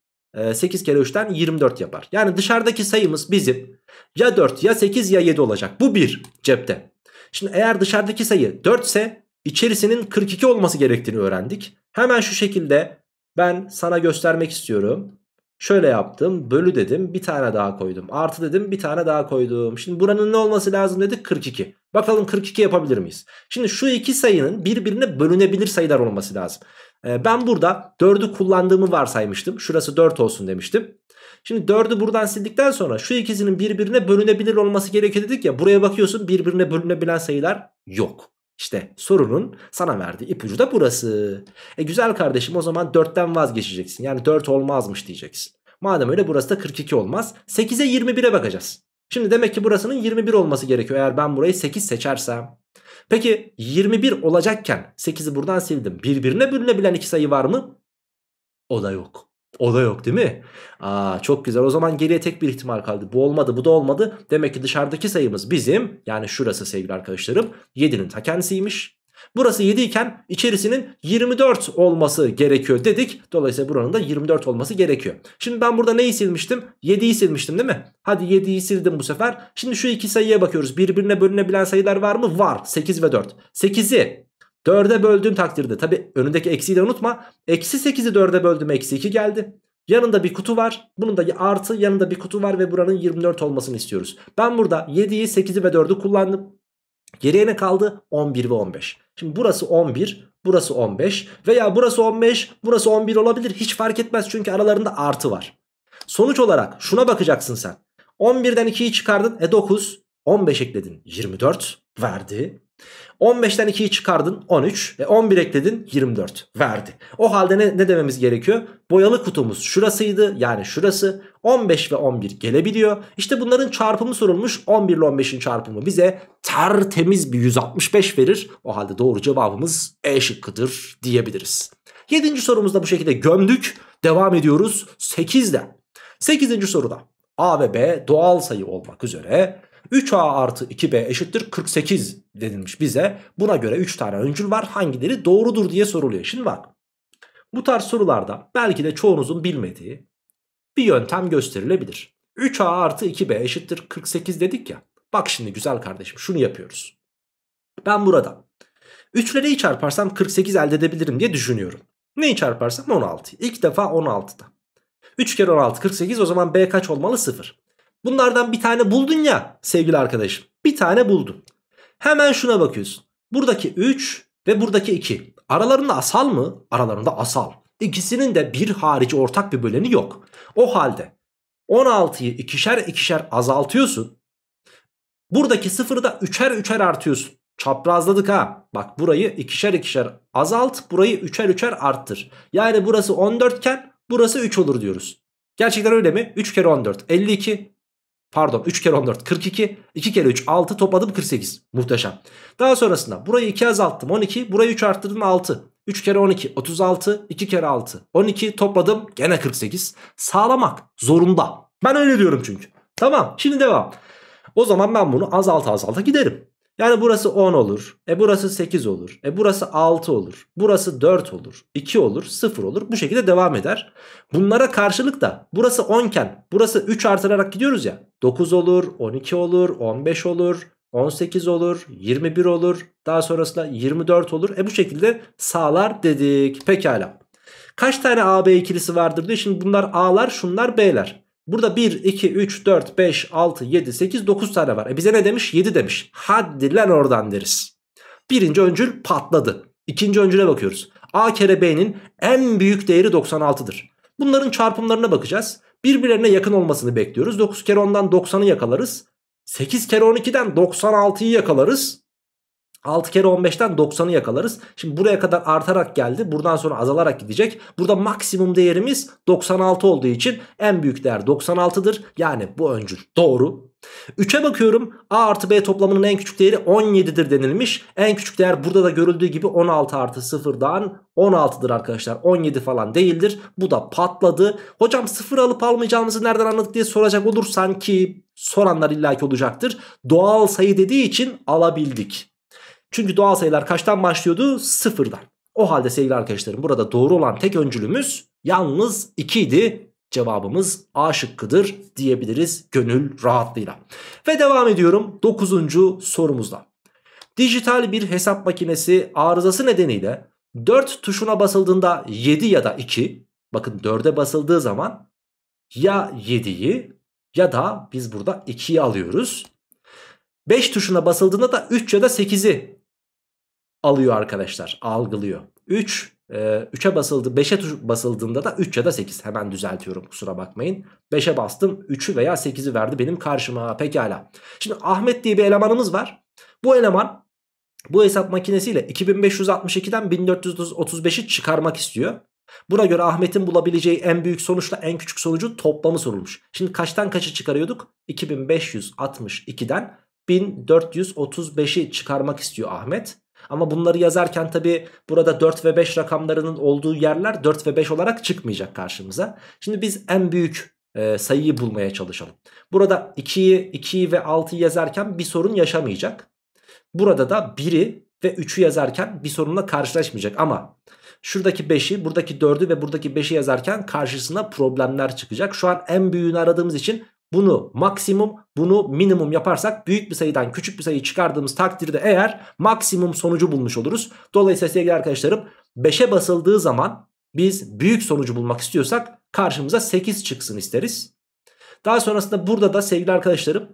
Speaker 1: 8 ee, kere 3'ten 24 yapar. Yani dışarıdaki sayımız bizim ya 4 ya 8 ya 7 olacak. Bu 1 cepte. Şimdi eğer dışarıdaki sayı 4 ise içerisinin 42 olması gerektiğini öğrendik. Hemen şu şekilde ben sana göstermek istiyorum. Şöyle yaptım bölü dedim bir tane daha koydum. Artı dedim bir tane daha koydum. Şimdi buranın ne olması lazım dedik 42. Bakalım 42 yapabilir miyiz? Şimdi şu iki sayının birbirine bölünebilir sayılar olması lazım. Ee, ben burada 4'ü kullandığımı varsaymıştım. Şurası 4 olsun demiştim. Şimdi 4'ü buradan sildikten sonra şu ikisinin birbirine bölünebilir olması gerekiyor dedik ya. Buraya bakıyorsun birbirine bölünebilen sayılar yok. İşte sorunun sana verdiği ipucu da burası. E güzel kardeşim o zaman 4'ten vazgeçeceksin. Yani 4 olmazmış diyeceksin. Madem öyle burası da 42 olmaz. 8'e 21'e bakacağız. Şimdi demek ki burasının 21 olması gerekiyor eğer ben burayı 8 seçersem. Peki 21 olacakken 8'i buradan sildim. Birbirine bölünebilen iki sayı var mı? O da yok. O da yok değil mi? Aa çok güzel. O zaman geriye tek bir ihtimal kaldı. Bu olmadı, bu da olmadı. Demek ki dışarıdaki sayımız bizim yani şurası sevgili arkadaşlarım 7'nin ta kendisiymiş. Burası 7 iken içerisinin 24 olması gerekiyor dedik. Dolayısıyla buranın da 24 olması gerekiyor. Şimdi ben burada neyi silmiştim? 7'yi silmiştim değil mi? Hadi 7'yi sildim bu sefer. Şimdi şu iki sayıya bakıyoruz. Birbirine bölünebilen sayılar var mı? Var. 8 ve 4. 8'i 4'e böldüğüm takdirde tabi önündeki eksiği de unutma. Eksi 8'i 4'e böldüm eksi 2 geldi. Yanında bir kutu var. Bunun da artı yanında bir kutu var ve buranın 24 olmasını istiyoruz. Ben burada 7'yi 8'i ve 4'ü kullandım. Geriye ne kaldı? 11 ve 15. Şimdi burası 11, burası 15 veya burası 15, burası 11 olabilir. Hiç fark etmez çünkü aralarında artı var. Sonuç olarak şuna bakacaksın sen. 11'den 2'yi çıkardın. E 9. 15 ekledin. 24 verdi. 15'ten 2'yi çıkardın 13 ve 11 ekledin 24 verdi. O halde ne, ne dememiz gerekiyor? Boyalı kutumuz şurasıydı yani şurası 15 ve 11 gelebiliyor. İşte bunların çarpımı sorulmuş 11 ile 15'in çarpımı bize tertemiz bir 165 verir. O halde doğru cevabımız E şıkkıdır diyebiliriz. 7. sorumuzda bu şekilde gömdük. Devam ediyoruz 8'de. 8. soruda A ve B doğal sayı olmak üzere 3A artı 2B eşittir 48 denilmiş bize. Buna göre 3 tane öncül var. Hangileri doğrudur diye soruluyor. Şimdi bak. Bu tarz sorularda belki de çoğunuzun bilmediği bir yöntem gösterilebilir. 3A artı 2B eşittir 48 dedik ya. Bak şimdi güzel kardeşim şunu yapıyoruz. Ben burada 3 ile neyi çarparsam 48 elde edebilirim diye düşünüyorum. Neyi çarparsam 16. İlk defa 16'da. 3 kere 16 48 o zaman B kaç olmalı? 0. Bunlardan bir tane buldun ya sevgili arkadaşım. Bir tane buldun. Hemen şuna bakıyorsun. Buradaki 3 ve buradaki 2. Aralarında asal mı? Aralarında asal. İkisinin de bir harici ortak bir böleni yok. O halde 16'yı ikişer ikişer azaltıyorsun. Buradaki sıfırı da üçer üçer artıyorsun. Çaprazladık ha. Bak burayı ikişer ikişer azalt. Burayı üçer üçer arttır. Yani burası 14 iken burası 3 olur diyoruz. Gerçekten öyle mi? 3 kere 14 52 Pardon 3 kere 14 42. 2 kere 3 6 topladım 48. Muhteşem. Daha sonrasında burayı 2 azalttım 12. Burayı 3 arttırdım 6. 3 kere 12 36. 2 kere 6 12 topladım gene 48. Sağlamak zorunda. Ben öyle diyorum çünkü. Tamam şimdi devam. O zaman ben bunu azalta azalta giderim. Yani burası 10 olur. E burası 8 olur. E burası 6 olur. Burası 4 olur. 2 olur. 0 olur. Bu şekilde devam eder. Bunlara karşılık da burası 10 iken burası 3 artırarak gidiyoruz ya. 9 olur. 12 olur. 15 olur. 18 olur. 21 olur. Daha sonrasında 24 olur. E bu şekilde sağlar dedik. Pekala. Kaç tane AB ikilisi vardır diyor. Şimdi bunlar A'lar şunlar B'ler. Burada 1, 2, 3, 4, 5, 6, 7, 8, 9 tane var. E bize ne demiş? 7 demiş. Hadi lan oradan deriz. Birinci öncül patladı. İkinci öncüle bakıyoruz. A kere B'nin en büyük değeri 96'dır. Bunların çarpımlarına bakacağız. Birbirlerine yakın olmasını bekliyoruz. 9 kere 10'dan 90'ı yakalarız. 8 kere 12'den 96'yı yakalarız. 6 kere 15'ten 90'ı yakalarız. Şimdi buraya kadar artarak geldi. Buradan sonra azalarak gidecek. Burada maksimum değerimiz 96 olduğu için en büyük değer 96'dır. Yani bu öncül doğru. 3'e bakıyorum. A artı B toplamının en küçük değeri 17'dir denilmiş. En küçük değer burada da görüldüğü gibi 16 artı 0'dan 16'dır arkadaşlar. 17 falan değildir. Bu da patladı. Hocam 0 alıp almayacağımızı nereden anladık diye soracak olursan ki soranlar illaki olacaktır. Doğal sayı dediği için alabildik. Çünkü doğal sayılar kaçtan başlıyordu? Sıfırdan. O halde sevgili arkadaşlarım burada doğru olan tek öncülümüz yalnız 2 idi. Cevabımız A şıkkıdır diyebiliriz gönül rahatlığıyla. Ve devam ediyorum 9. sorumuzda. Dijital bir hesap makinesi arızası nedeniyle 4 tuşuna basıldığında 7 ya da 2 bakın 4'e basıldığı zaman ya 7'yi ya da biz burada 2'yi alıyoruz. 5 tuşuna basıldığında da 3 ya da 8'i alıyor arkadaşlar algılıyor. 3 3'e basıldı 5'e basıldığında da 3 ya da 8 hemen düzeltiyorum kusura bakmayın 5'e bastım 3'ü veya 8'i verdi benim karşıma pekala şimdi Ahmet diye bir elemanımız var bu eleman bu hesap makinesiyle 2562'den 1435'i çıkarmak istiyor Buna göre Ahmet'in bulabileceği en büyük sonuçla en küçük sonucu toplamı sorulmuş. Şimdi kaçtan kaçı çıkarıyorduk? 2562'den 1435'i çıkarmak istiyor Ahmet. Ama bunları yazarken tabi burada 4 ve 5 rakamlarının olduğu yerler 4 ve 5 olarak çıkmayacak karşımıza. Şimdi biz en büyük e, sayıyı bulmaya çalışalım. Burada 2'yi 2'yi ve 6'yı yazarken bir sorun yaşamayacak. Burada da 1'i ve 3'ü yazarken bir sorunla karşılaşmayacak ama şuradaki 5'i buradaki 4'ü ve buradaki 5'i yazarken karşısına problemler çıkacak. Şu an en büyüğünü aradığımız için bunu maksimum bunu minimum yaparsak büyük bir sayıdan küçük bir sayı çıkardığımız takdirde eğer maksimum sonucu bulmuş oluruz. Dolayısıyla sevgili arkadaşlarım 5'e basıldığı zaman biz büyük sonucu bulmak istiyorsak karşımıza 8 çıksın isteriz. Daha sonrasında burada da sevgili arkadaşlarım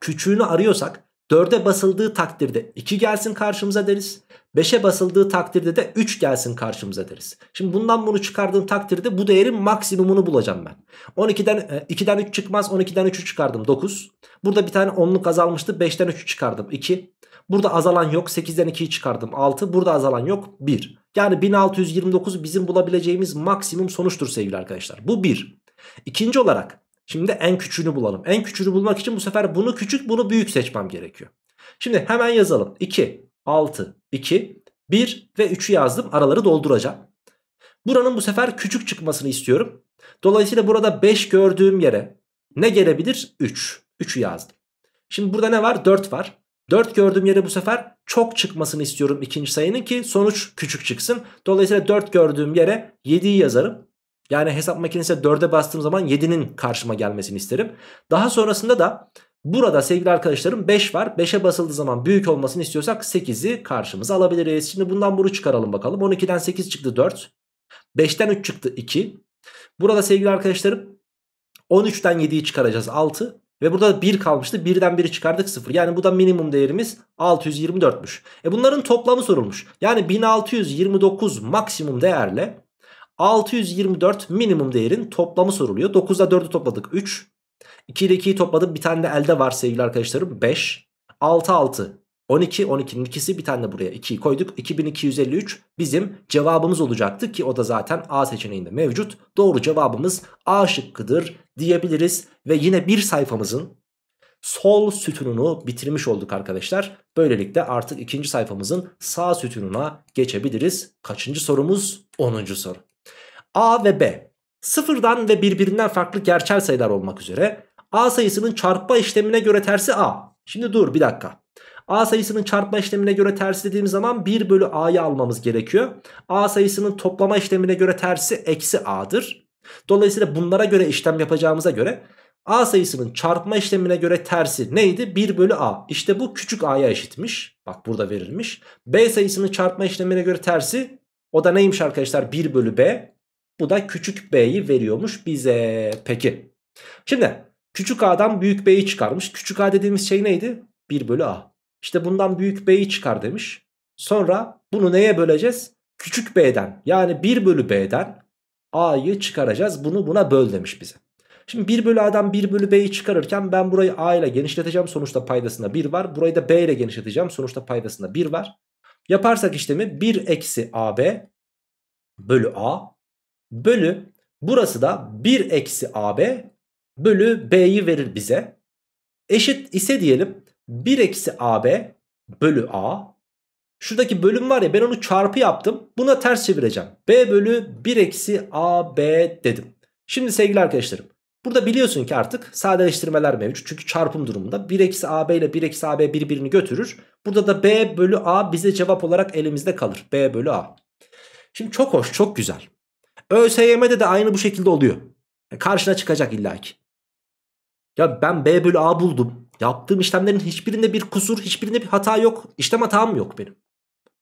Speaker 1: küçüğünü arıyorsak 4'e basıldığı takdirde 2 gelsin karşımıza deriz. 5'e basıldığı takdirde de 3 gelsin karşımıza deriz. Şimdi bundan bunu çıkardığım takdirde bu değerin maksimumunu bulacağım ben. 12'den 2'den 3 çıkmaz 12'den 3'ü çıkardım 9. Burada bir tane 10'luk azalmıştı 5'ten 3'ü çıkardım 2. Burada azalan yok 8'den 2'yi çıkardım 6. Burada azalan yok 1. Yani 1629 bizim bulabileceğimiz maksimum sonuçtur sevgili arkadaşlar. Bu 1. İkinci olarak şimdi en küçüğünü bulalım. En küçüğünü bulmak için bu sefer bunu küçük bunu büyük seçmem gerekiyor. Şimdi hemen yazalım. 2, 6, 2, 1 ve 3'ü yazdım. Araları dolduracağım. Buranın bu sefer küçük çıkmasını istiyorum. Dolayısıyla burada 5 gördüğüm yere ne gelebilir? 3. 3'ü yazdım. Şimdi burada ne var? 4 var. 4 gördüğüm yere bu sefer çok çıkmasını istiyorum ikinci sayının ki sonuç küçük çıksın. Dolayısıyla 4 gördüğüm yere 7'yi yazarım. Yani hesap makinesine 4'e bastığım zaman 7'nin karşıma gelmesini isterim. Daha sonrasında da Burada sevgili arkadaşlarım 5 var. 5'e basıldığı zaman büyük olmasını istiyorsak 8'i karşımıza alabiliriz. Şimdi bundan bunu çıkaralım bakalım. 12'den 8 çıktı 4. 5'ten 3 çıktı 2. Burada sevgili arkadaşlarım 13'ten 7'yi çıkaracağız 6. Ve burada 1 kalmıştı. 1'den 1'i çıkardık 0. Yani bu da minimum değerimiz 624'müş. E bunların toplamı sorulmuş. Yani 1629 maksimum değerle 624 minimum değerin toplamı soruluyor. 9'da 4'ü topladık 3. 2 ile 2'yi topladım. Bir tane de elde var sevgili arkadaşlarım. 5. 6 6. 12. 12'nin ikisi bir tane de buraya 2'yi koyduk. 2253 bizim cevabımız olacaktı ki o da zaten A seçeneğinde mevcut. Doğru cevabımız A şıkkıdır diyebiliriz. Ve yine bir sayfamızın sol sütununu bitirmiş olduk arkadaşlar. Böylelikle artık ikinci sayfamızın sağ sütununa geçebiliriz. Kaçıncı sorumuz? 10. soru. A ve B sıfırdan ve birbirinden farklı gerçel sayılar olmak üzere A sayısının çarpma işlemine göre tersi A. Şimdi dur bir dakika. A sayısının çarpma işlemine göre tersi dediğimiz zaman 1 bölü A'yı almamız gerekiyor. A sayısının toplama işlemine göre tersi eksi A'dır. Dolayısıyla bunlara göre işlem yapacağımıza göre A sayısının çarpma işlemine göre tersi neydi? 1 bölü A. İşte bu küçük A'ya eşitmiş. Bak burada verilmiş. B sayısının çarpma işlemine göre tersi o da neymiş arkadaşlar? 1 bölü B. Bu da küçük b'yi veriyormuş bize. Peki Şimdi küçük a'dan büyük b'yi çıkarmış. Küçük a dediğimiz şey neydi? 1 bölü a. İşte bundan büyük b'yi çıkar demiş. Sonra bunu neye böleceğiz? Küçük b'den yani 1 bölü b'den a'yı çıkaracağız. Bunu buna böl demiş bize. Şimdi 1 bölü a'dan 1 bölü b'yi çıkarırken ben burayı a ile genişleteceğim. Sonuçta paydasında 1 var. Burayı da b ile genişleteceğim. Sonuçta paydasında 1 var. Yaparsak işlemi 1 eksi ab bölü a bölü burası da 1 eksi ab bölü b'yi verir bize. Eşit ise diyelim 1 eksi ab bölü a. Şuradaki bölüm var ya ben onu çarpı yaptım. Buna ters çevireceğim. b bölü 1 eksi ab dedim. Şimdi sevgili arkadaşlarım. Burada biliyorsun ki artık sadeleştirmeler mevcut. Çünkü çarpım durumunda 1 eksi ab ile 1 eksi ab birbirini götürür. Burada da b bölü a bize cevap olarak elimizde kalır. b bölü a. Şimdi çok hoş çok güzel. ÖSYM'de de aynı bu şekilde oluyor. E, karşına çıkacak illaki. Ya ben b bölü a buldum. Yaptığım işlemlerin hiçbirinde bir kusur, hiçbirinde bir hata yok. İşlem hatam yok benim.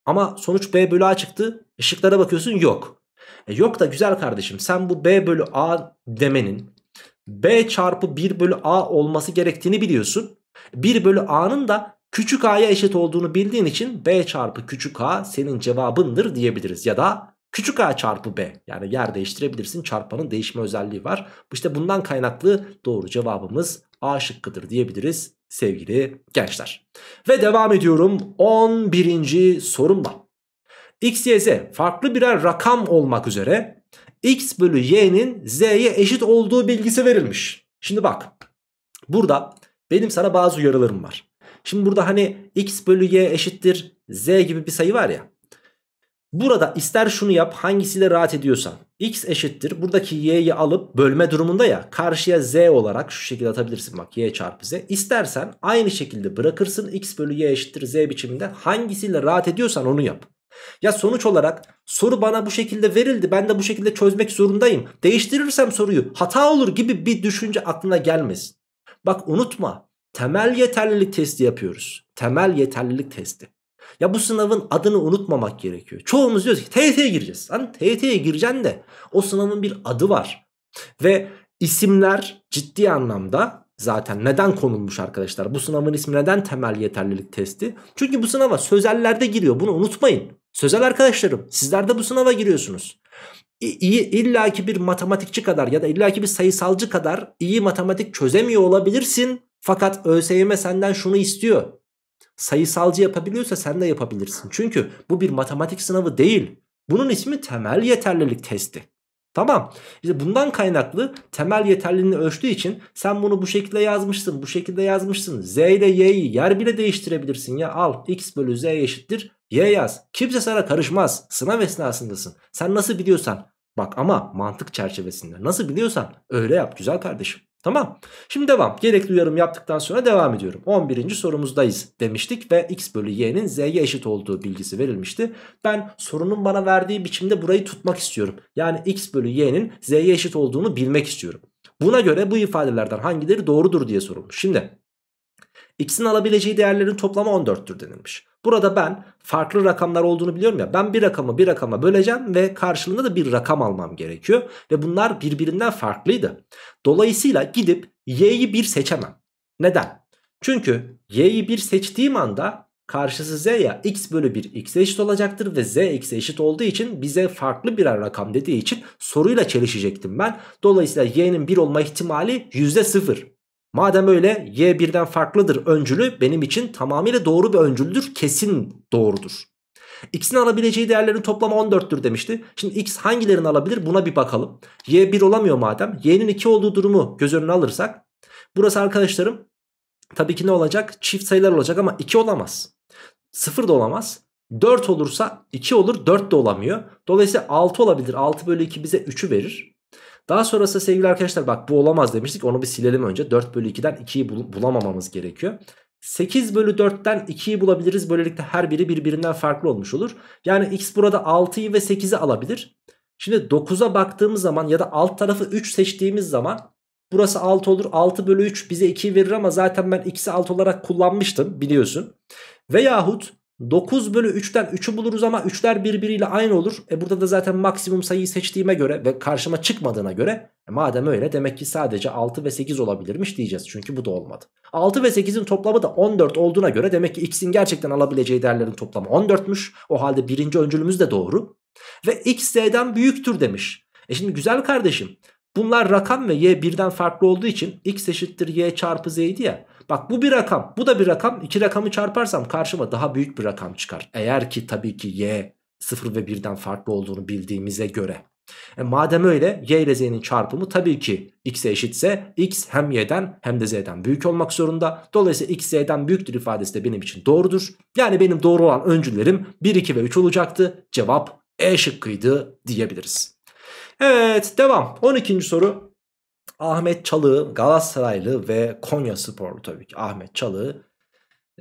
Speaker 1: Ama sonuç b bölü a çıktı. Işıklara bakıyorsun yok. E yok da güzel kardeşim sen bu b bölü a demenin b çarpı 1 bölü a olması gerektiğini biliyorsun. 1 bölü a'nın da küçük a'ya eşit olduğunu bildiğin için b çarpı küçük a senin cevabındır diyebiliriz. Ya da küçük a çarpı b yani yer değiştirebilirsin çarpanın değişme özelliği var. İşte bundan kaynaklı doğru cevabımız a şıkkıdır diyebiliriz sevgili gençler. Ve devam ediyorum 11. sorumla. x, y, z farklı birer rakam olmak üzere x bölü y'nin z'ye eşit olduğu bilgisi verilmiş. Şimdi bak burada benim sana bazı uyarılarım var. Şimdi burada hani x bölü y eşittir z gibi bir sayı var ya. Burada ister şunu yap hangisiyle rahat ediyorsan. X eşittir buradaki y'yi alıp bölme durumunda ya karşıya z olarak şu şekilde atabilirsin bak y çarpı z. İstersen aynı şekilde bırakırsın x bölü y eşittir z biçiminde hangisiyle rahat ediyorsan onu yap. Ya sonuç olarak soru bana bu şekilde verildi ben de bu şekilde çözmek zorundayım. Değiştirirsem soruyu hata olur gibi bir düşünce aklına gelmesin. Bak unutma temel yeterlilik testi yapıyoruz. Temel yeterlilik testi. Ya bu sınavın adını unutmamak gerekiyor. Çoğumuz diyoruz ki TYT'ye gireceğiz. Hani TYT'ye gireceksin de o sınavın bir adı var. Ve isimler ciddi anlamda zaten neden konulmuş arkadaşlar? Bu sınavın ismi neden temel yeterlilik testi? Çünkü bu sınava sözellerde giriyor. Bunu unutmayın. Sözel arkadaşlarım sizler de bu sınava giriyorsunuz. İyi, illaki bir matematikçi kadar ya da illaki bir sayısalcı kadar iyi matematik çözemiyor olabilirsin. Fakat ÖSYM senden şunu istiyor. Sayısalcı yapabiliyorsa sen de yapabilirsin. Çünkü bu bir matematik sınavı değil. Bunun ismi temel yeterlilik testi. Tamam. İşte bundan kaynaklı temel yeterliliğini ölçtüğü için sen bunu bu şekilde yazmışsın. Bu şekilde yazmışsın. Z ile y'yi yer bile değiştirebilirsin ya. Al x bölü z eşittir y yaz. Kimse sana karışmaz. Sınav esnasındasın. Sen nasıl biliyorsan. Bak ama mantık çerçevesinde. Nasıl biliyorsan öyle yap güzel kardeşim. Tamam. Şimdi devam. Gerekli uyarım yaptıktan sonra devam ediyorum. 11. sorumuzdayız demiştik ve x bölü y'nin z'ye eşit olduğu bilgisi verilmişti. Ben sorunun bana verdiği biçimde burayı tutmak istiyorum. Yani x bölü y'nin z'ye eşit olduğunu bilmek istiyorum. Buna göre bu ifadelerden hangileri doğrudur diye sorulmuş. Şimdi x'in alabileceği değerlerin toplamı 14'tür denilmiş. Burada ben farklı rakamlar olduğunu biliyorum ya ben bir rakamı bir rakama böleceğim ve karşılığında da bir rakam almam gerekiyor. Ve bunlar birbirinden farklıydı. Dolayısıyla gidip y'yi 1 seçemem. Neden? Çünkü y'yi 1 seçtiğim anda karşısı z ya x bölü 1 x'e eşit olacaktır ve z x'e eşit olduğu için bize farklı birer rakam dediği için soruyla çelişecektim ben. Dolayısıyla y'nin 1 olma ihtimali %0. Madem öyle y birden farklıdır öncülü benim için tamamıyla doğru bir öncüldür kesin doğrudur. X'in alabileceği değerlerin toplamı 14'tür demişti. Şimdi X hangilerini alabilir buna bir bakalım. Y 1 olamıyor madem. Y'nin 2 olduğu durumu göz önüne alırsak. Burası arkadaşlarım tabii ki ne olacak? Çift sayılar olacak ama 2 olamaz. 0 da olamaz. 4 olursa 2 olur 4 de olamıyor. Dolayısıyla 6 olabilir. 6 bölü 2 bize 3'ü verir. Daha sonrasında sevgili arkadaşlar bak bu olamaz demiştik. Onu bir silelim önce. 4 bölü 2'den 2'yi bul bulamamamız gerekiyor. 8 bölü 4'ten 2'yi bulabiliriz. Böylelikle her biri birbirinden farklı olmuş olur. Yani x burada 6'yı ve 8'i alabilir. Şimdi 9'a baktığımız zaman ya da alt tarafı 3 seçtiğimiz zaman burası 6 olur. 6 bölü 3 bize 2 verir ama zaten ben x'i 6 olarak kullanmıştım biliyorsun. Veyahut 9 bölü 3'ten 3'ü buluruz ama 3'ler birbiriyle aynı olur. E burada da zaten maksimum sayıyı seçtiğime göre ve karşıma çıkmadığına göre e madem öyle demek ki sadece 6 ve 8 olabilirmiş diyeceğiz. Çünkü bu da olmadı. 6 ve 8'in toplamı da 14 olduğuna göre demek ki x'in gerçekten alabileceği değerlerin toplamı 14'müş. O halde birinci öncülümüz de doğru. Ve x z'den büyüktür demiş. E şimdi güzel kardeşim bunlar rakam ve y birden farklı olduğu için x eşittir y çarpı z'ydi ya. Bak bu bir rakam bu da bir rakam iki rakamı çarparsam karşıma daha büyük bir rakam çıkar. Eğer ki tabii ki y 0 ve 1'den farklı olduğunu bildiğimize göre. E madem öyle y ile z'nin çarpımı tabii ki x'e eşitse x hem y'den hem de z'den büyük olmak zorunda. Dolayısıyla x z'den büyüktür ifadesi de benim için doğrudur. Yani benim doğru olan öncüllerim 1, 2 ve 3 olacaktı. Cevap E şıkkıydı diyebiliriz. Evet devam 12. soru Ahmet Çalığı Galatasaraylı ve Konya sporlu tabii ki Ahmet Çalığı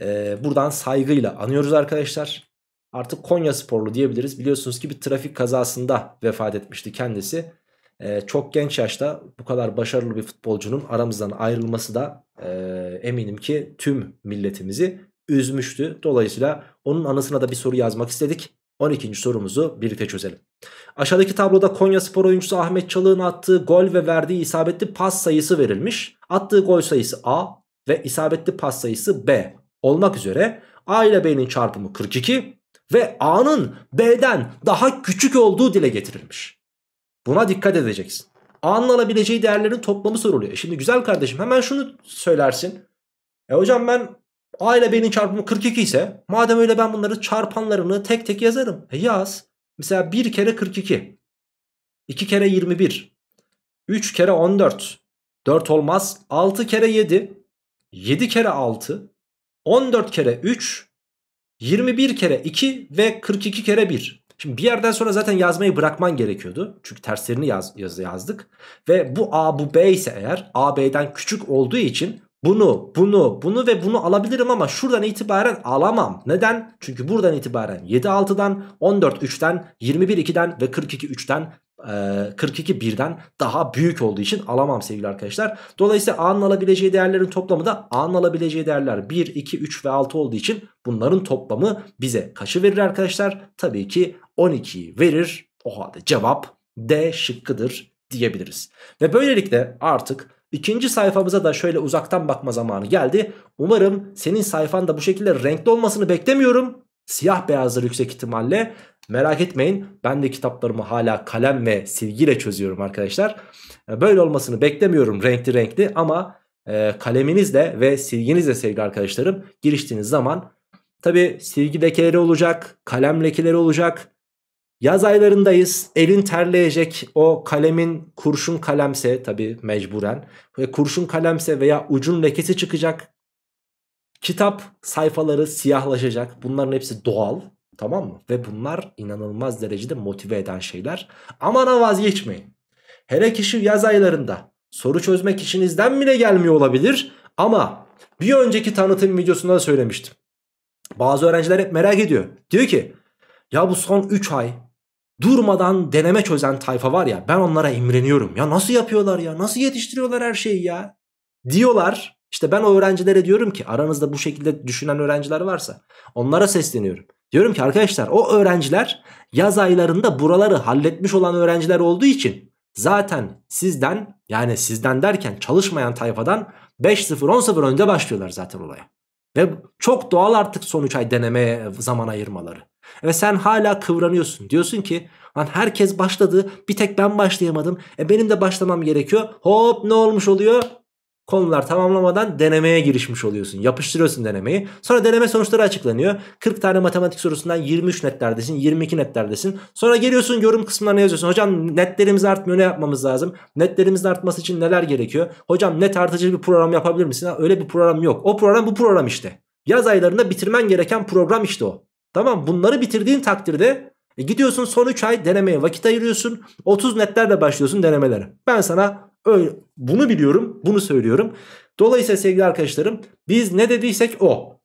Speaker 1: ee, buradan saygıyla anıyoruz arkadaşlar. Artık Konya sporlu diyebiliriz. Biliyorsunuz ki bir trafik kazasında vefat etmişti kendisi. Ee, çok genç yaşta bu kadar başarılı bir futbolcunun aramızdan ayrılması da e, eminim ki tüm milletimizi üzmüştü. Dolayısıyla onun anısına da bir soru yazmak istedik. 12. sorumuzu birlikte çözelim. Aşağıdaki tabloda Konya Spor oyuncusu Ahmet Çalık'ın attığı gol ve verdiği isabetli pas sayısı verilmiş. Attığı gol sayısı A ve isabetli pas sayısı B olmak üzere A ile B'nin çarpımı 42 ve A'nın B'den daha küçük olduğu dile getirilmiş. Buna dikkat edeceksin. A'nın alabileceği değerlerin toplamı soruluyor. E şimdi güzel kardeşim hemen şunu söylersin. E hocam ben A ile B'nin çarpımı 42 ise madem öyle ben bunları çarpanlarını tek tek yazarım. E yaz. Mesela 1 kere 42. 2 kere 21. 3 kere 14. 4 olmaz. 6 kere 7. 7 kere 6. 14 kere 3. 21 kere 2 ve 42 kere 1. Şimdi bir yerden sonra zaten yazmayı bırakman gerekiyordu. Çünkü terslerini yaz, yaz, yazdık. Ve bu A bu B ise eğer A B'den küçük olduğu için bunu, bunu, bunu ve bunu alabilirim ama şuradan itibaren alamam. Neden? Çünkü buradan itibaren 7 6'dan, 14 3'ten, 21 2'den ve 42 3'ten 42 1'den daha büyük olduğu için alamam sevgili arkadaşlar. Dolayısıyla A'nın alabileceği değerlerin toplamı da A'nın alabileceği değerler 1, 2, 3 ve 6 olduğu için bunların toplamı bize kaçı verir arkadaşlar? Tabii ki 12'yi verir. O halde cevap D şıkkıdır diyebiliriz. Ve böylelikle artık İkinci sayfamıza da şöyle uzaktan bakma zamanı geldi. Umarım senin sayfan da bu şekilde renkli olmasını beklemiyorum. Siyah beyazdır yüksek ihtimalle. Merak etmeyin ben de kitaplarımı hala kalem ve silgiyle çözüyorum arkadaşlar. E, böyle olmasını beklemiyorum renkli renkli ama e, kaleminizle ve silginizle sevgili arkadaşlarım giriştiğiniz zaman tabi silgi lekeleri olacak, kalem lekeleri olacak, Yaz aylarındayız. Elin terleyecek. O kalemin kurşun kalemse tabi mecburen. Ve kurşun kalemse veya ucun lekesi çıkacak. Kitap sayfaları siyahlaşacak. Bunların hepsi doğal. Tamam mı? Ve bunlar inanılmaz derecede motive eden şeyler. Aman ha vazgeçmeyin. Hele ki şu yaz aylarında soru çözmek işinizden bile gelmiyor olabilir. Ama bir önceki tanıtım videosunda söylemiştim. Bazı öğrenciler hep merak ediyor. Diyor ki ya bu son 3 ay durmadan deneme çözen tayfa var ya ben onlara imreniyorum. Ya nasıl yapıyorlar ya nasıl yetiştiriyorlar her şeyi ya diyorlar. İşte ben o öğrencilere diyorum ki aranızda bu şekilde düşünen öğrenciler varsa onlara sesleniyorum. Diyorum ki arkadaşlar o öğrenciler yaz aylarında buraları halletmiş olan öğrenciler olduğu için zaten sizden yani sizden derken çalışmayan tayfadan 5-0 10-0 önde başlıyorlar zaten olaya. Ve çok doğal artık sonuç ay denemeye zaman ayırmaları. Ve sen hala kıvranıyorsun. Diyorsun ki lan herkes başladı bir tek ben başlayamadım. E benim de başlamam gerekiyor. Hop ne olmuş oluyor? Konular tamamlamadan denemeye girişmiş oluyorsun. Yapıştırıyorsun denemeyi. Sonra deneme sonuçları açıklanıyor. 40 tane matematik sorusundan 23 netlerdesin, 22 netlerdesin. Sonra geliyorsun yorum kısmına ne yazıyorsun? Hocam netlerimiz artmıyor ne yapmamız lazım? Netlerimizin artması için neler gerekiyor? Hocam net artıcı bir program yapabilir misin? Öyle bir program yok. O program bu program işte. Yaz aylarında bitirmen gereken program işte o. Tamam bunları bitirdiğin takdirde e gidiyorsun son 3 ay denemeye vakit ayırıyorsun. 30 netlerle başlıyorsun denemelere. Ben sana öyle, bunu biliyorum bunu söylüyorum. Dolayısıyla sevgili arkadaşlarım biz ne dediysek o.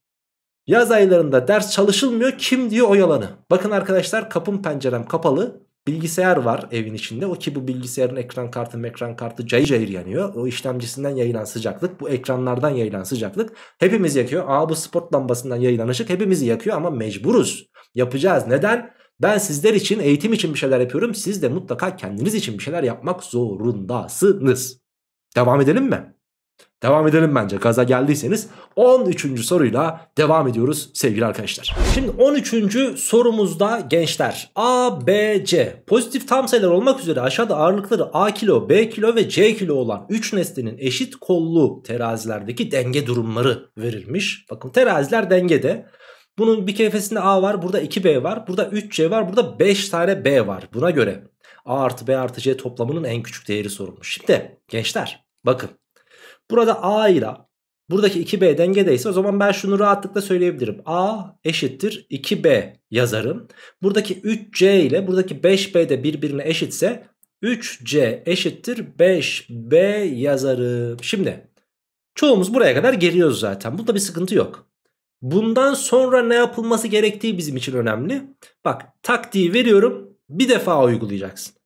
Speaker 1: Yaz aylarında ders çalışılmıyor kim diyor o yalanı. Bakın arkadaşlar kapım pencerem kapalı. Bilgisayar var evin içinde. O ki bu bilgisayarın ekran kartı ekran kartı cayır cayır yanıyor. O işlemcisinden yayılan sıcaklık bu ekranlardan yayılan sıcaklık hepimiz yakıyor. Aa bu spot lambasından yayılan ışık hepimizi yakıyor ama mecburuz. Yapacağız. Neden? Ben sizler için eğitim için bir şeyler yapıyorum. Siz de mutlaka kendiniz için bir şeyler yapmak zorundasınız. Devam edelim mi? Devam edelim bence gaza geldiyseniz 13. soruyla devam ediyoruz sevgili arkadaşlar. Şimdi 13. sorumuzda gençler A, B, C pozitif tam sayılar olmak üzere aşağıda ağırlıkları A kilo, B kilo ve C kilo olan 3 nesnenin eşit kollu terazilerdeki denge durumları verilmiş. Bakın teraziler dengede. Bunun bir kefesinde A var burada 2B var burada 3C var burada 5 tane B var. Buna göre A artı B artı C toplamının en küçük değeri sorulmuş. Şimdi gençler bakın Burada A ile buradaki 2B dengedeyse o zaman ben şunu rahatlıkla söyleyebilirim. A eşittir 2B yazarım. Buradaki 3C ile buradaki 5B de birbirine eşitse 3C eşittir 5B yazarım. Şimdi çoğumuz buraya kadar geliyoruz zaten. Bunda bir sıkıntı yok. Bundan sonra ne yapılması gerektiği bizim için önemli. Bak taktiği veriyorum bir defa uygulayacaksın.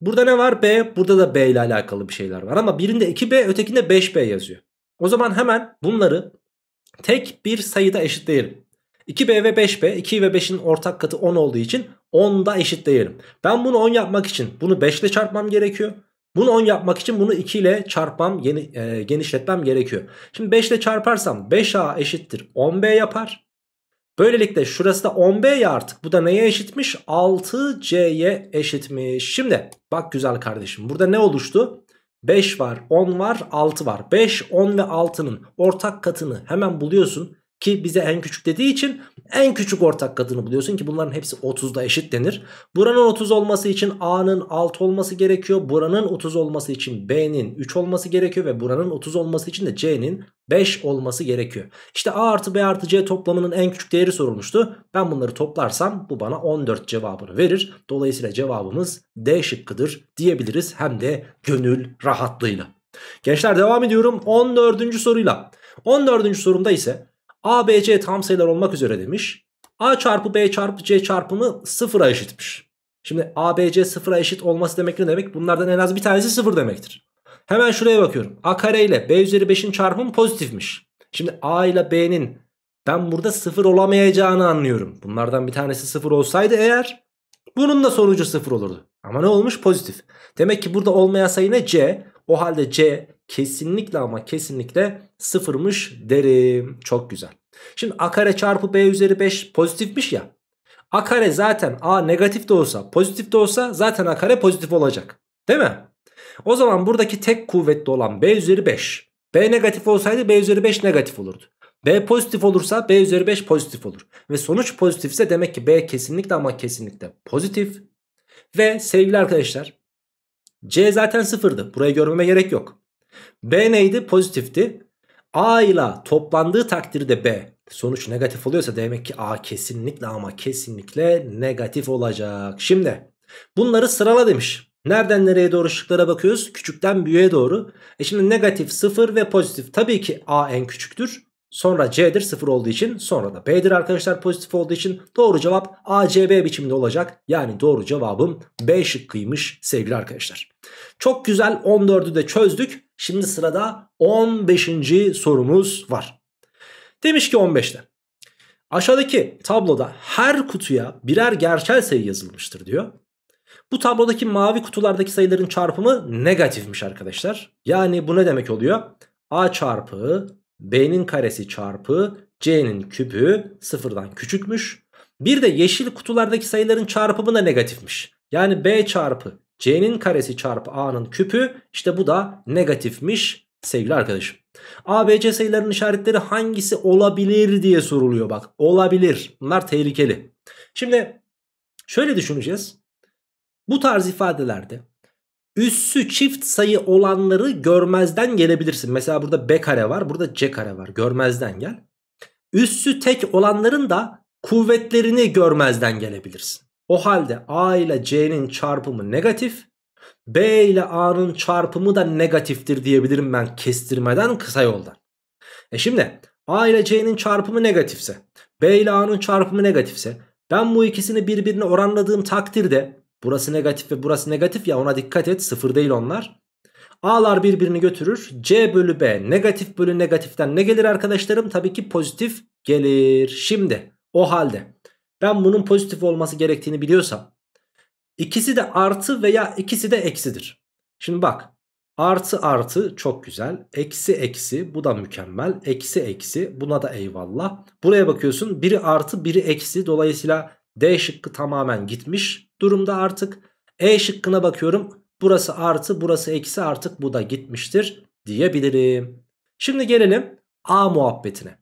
Speaker 1: Burada ne var? B. Burada da B ile alakalı bir şeyler var. Ama birinde 2B ötekinde 5B yazıyor. O zaman hemen bunları tek bir sayıda eşitleyelim. 2B ve 5B 2 ve 5'in ortak katı 10 olduğu için 10'da eşitleyelim. Ben bunu 10 yapmak için bunu 5 ile çarpmam gerekiyor. Bunu 10 yapmak için bunu 2 ile çarpmam, yeni, e, genişletmem gerekiyor. Şimdi 5 ile çarparsam 5A eşittir 10B yapar. Böylelikle şurası da 10B ya artık. Bu da neye eşitmiş? 6C'ye eşitmiş. Şimdi bak güzel kardeşim. Burada ne oluştu? 5 var, 10 var, 6 var. 5, 10 ve 6'nın ortak katını hemen buluyorsun. Ki bize en küçük dediği için en küçük ortak katını buluyorsun ki bunların hepsi 30'da eşit denir. Buranın 30 olması için A'nın 6 olması gerekiyor. Buranın 30 olması için B'nin 3 olması gerekiyor. Ve buranın 30 olması için de C'nin 5 olması gerekiyor. İşte A artı B artı C toplamının en küçük değeri sorulmuştu. Ben bunları toplarsam bu bana 14 cevabını verir. Dolayısıyla cevabımız D şıkkıdır diyebiliriz. Hem de gönül rahatlığıyla. Gençler devam ediyorum 14. soruyla. 14. sorumda ise A, B, C tam sayılar olmak üzere demiş. A çarpı B çarpı C çarpımı sıfıra eşitmiş. Şimdi A, B, C sıfıra eşit olması demek ne demek? Bunlardan en az bir tanesi sıfır demektir. Hemen şuraya bakıyorum. A kare ile B üzeri 5'in çarpımı pozitifmiş. Şimdi A ile B'nin ben burada sıfır olamayacağını anlıyorum. Bunlardan bir tanesi sıfır olsaydı eğer bunun da sonucu sıfır olurdu. Ama ne olmuş? Pozitif. Demek ki burada olmayan sayı ne? C. O halde C kesinlikle ama kesinlikle sıfırmış derim. Çok güzel. Şimdi a kare çarpı b üzeri 5 pozitifmiş ya. A kare zaten a negatif de olsa pozitif de olsa zaten a kare pozitif olacak. Değil mi? O zaman buradaki tek kuvvetli olan b üzeri 5. B negatif olsaydı b üzeri 5 negatif olurdu. B pozitif olursa B üzeri 5 pozitif olur. Ve sonuç pozitifse demek ki B kesinlikle ama kesinlikle pozitif. Ve sevgili arkadaşlar C zaten sıfırdı. Burayı görmeme gerek yok. B neydi? Pozitifti. A ile toplandığı takdirde B sonuç negatif oluyorsa demek ki A kesinlikle ama kesinlikle negatif olacak. Şimdi bunları sırala demiş. Nereden nereye doğru şıklara bakıyoruz? Küçükten büyüğe doğru. E şimdi negatif 0 ve pozitif. Tabii ki A en küçüktür. Sonra C'dir 0 olduğu için sonra da B'dir arkadaşlar pozitif olduğu için doğru cevap A, C, B biçiminde olacak. Yani doğru cevabım B şıkkıymış sevgili arkadaşlar. Çok güzel 14'ü de çözdük. Şimdi sırada 15. sorumuz var. Demiş ki 15'te. Aşağıdaki tabloda her kutuya birer gerçel sayı yazılmıştır diyor. Bu tablodaki mavi kutulardaki sayıların çarpımı negatifmiş arkadaşlar. Yani bu ne demek oluyor? A çarpı B'nin karesi çarpı C'nin küpü sıfırdan küçükmüş. Bir de yeşil kutulardaki sayıların çarpımı da negatifmiş. Yani B çarpı C'nin karesi çarpı A'nın küpü işte bu da negatifmiş sevgili arkadaşım. A, B, C sayılarının işaretleri hangisi olabilir diye soruluyor bak. Olabilir. Bunlar tehlikeli. Şimdi şöyle düşüneceğiz. Bu tarz ifadelerde üssü çift sayı olanları görmezden gelebilirsin. Mesela burada B kare var burada C kare var görmezden gel. Üssü tek olanların da kuvvetlerini görmezden gelebilirsin. O halde A ile C'nin çarpımı negatif. B ile A'nın çarpımı da negatiftir diyebilirim ben kestirmeden kısa yoldan. E şimdi A ile C'nin çarpımı negatifse B ile A'nın çarpımı negatifse ben bu ikisini birbirine oranladığım takdirde Burası negatif ve burası negatif ya ona dikkat et sıfır değil onlar. A'lar birbirini götürür. C bölü B negatif bölü negatiften ne gelir arkadaşlarım? Tabii ki pozitif gelir. Şimdi o halde ben bunun pozitif olması gerektiğini biliyorsam ikisi de artı veya ikisi de eksidir. Şimdi bak artı artı çok güzel. Eksi eksi bu da mükemmel. Eksi eksi buna da eyvallah. Buraya bakıyorsun biri artı biri eksi dolayısıyla D şıkkı tamamen gitmiş durumda artık. E şıkkına bakıyorum Burası artı burası eksi artık bu da gitmiştir diyebilirim. Şimdi gelelim A muhabbetine.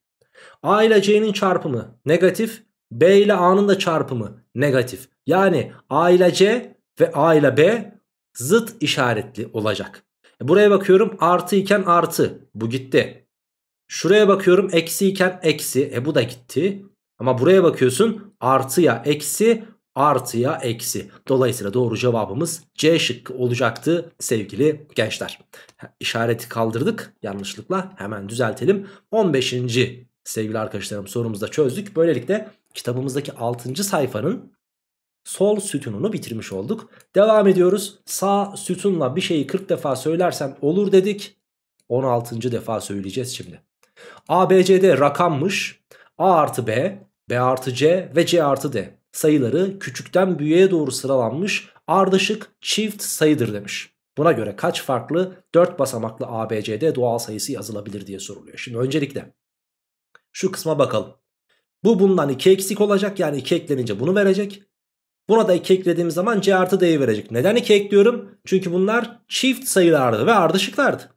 Speaker 1: A ile C'nin çarpımı negatif. B ile A'nın da çarpımı negatif. Yani A ile C ve A ile B zıt işaretli olacak. E, buraya bakıyorum artı iken artı bu gitti. Şuraya bakıyorum eksi iken eksi e bu da gitti. Ama buraya bakıyorsun artıya eksi artıya eksi. Dolayısıyla doğru cevabımız C şıkkı olacaktı sevgili gençler. İşareti kaldırdık yanlışlıkla hemen düzeltelim. 15. sevgili arkadaşlarım sorumuzda çözdük. Böylelikle kitabımızdaki 6. sayfanın sol sütununu bitirmiş olduk. Devam ediyoruz. Sağ sütunla bir şeyi 40 defa söylersem olur dedik. 16. defa söyleyeceğiz şimdi. A, B, C, D rakammış. A artı B, B artı C ve C artı D sayıları küçükten büyüğe doğru sıralanmış ardışık çift sayıdır demiş. Buna göre kaç farklı 4 basamaklı ABCD doğal sayısı yazılabilir diye soruluyor. Şimdi öncelikle şu kısma bakalım. Bu bundan 2 eksik olacak yani 2 eklenince bunu verecek. Buna da 2 eklediğim zaman C artı D'yi verecek. Neden 2 ekliyorum? Çünkü bunlar çift sayılardı ve ardışıklardı.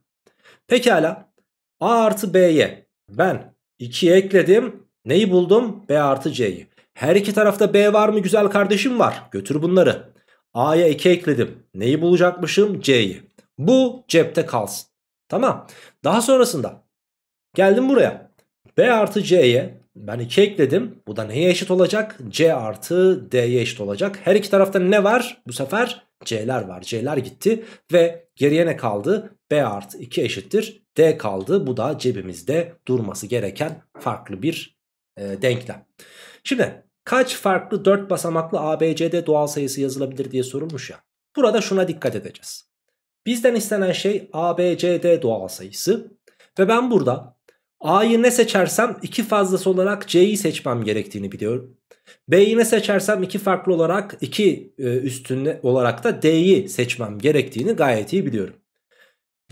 Speaker 1: Pekala A artı B'ye ben 2'ye ekledim. Neyi buldum? B artı C'yi. Her iki tarafta B var mı güzel kardeşim var. Götür bunları. A'ya 2 ekledim. Neyi bulacakmışım? C'yi. Bu cepte kalsın. Tamam. Daha sonrasında geldim buraya. B artı C'ye ben 2 ekledim. Bu da neye eşit olacak? C artı D'ye eşit olacak. Her iki tarafta ne var? Bu sefer C'ler var. C'ler gitti ve geriye ne kaldı? B artı 2 eşittir. D kaldı. Bu da cebimizde durması gereken farklı bir e, denklem. Şimdi kaç farklı 4 basamaklı ABCD doğal sayısı yazılabilir diye sorulmuş ya. Burada şuna dikkat edeceğiz. Bizden istenen şey ABCD doğal sayısı ve ben burada A'yı ne seçersem iki fazlası olarak C'yi seçmem gerektiğini biliyorum. B'yi ne seçersem iki farklı olarak iki e, üstünde olarak da D'yi seçmem gerektiğini gayet iyi biliyorum.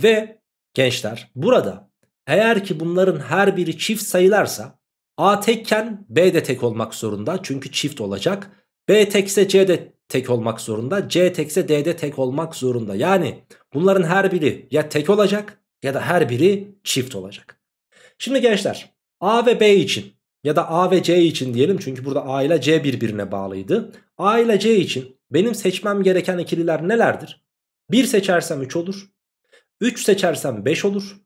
Speaker 1: Ve gençler burada eğer ki bunların her biri çift sayılarsa A tekken B de tek olmak zorunda çünkü çift olacak. B tekse C de tek olmak zorunda. C tekse D de tek olmak zorunda. Yani bunların her biri ya tek olacak ya da her biri çift olacak. Şimdi gençler A ve B için ya da A ve C için diyelim çünkü burada A ile C birbirine bağlıydı. A ile C için benim seçmem gereken ikililer nelerdir? 1 seçersem 3 olur. 3 seçersem 5 olur.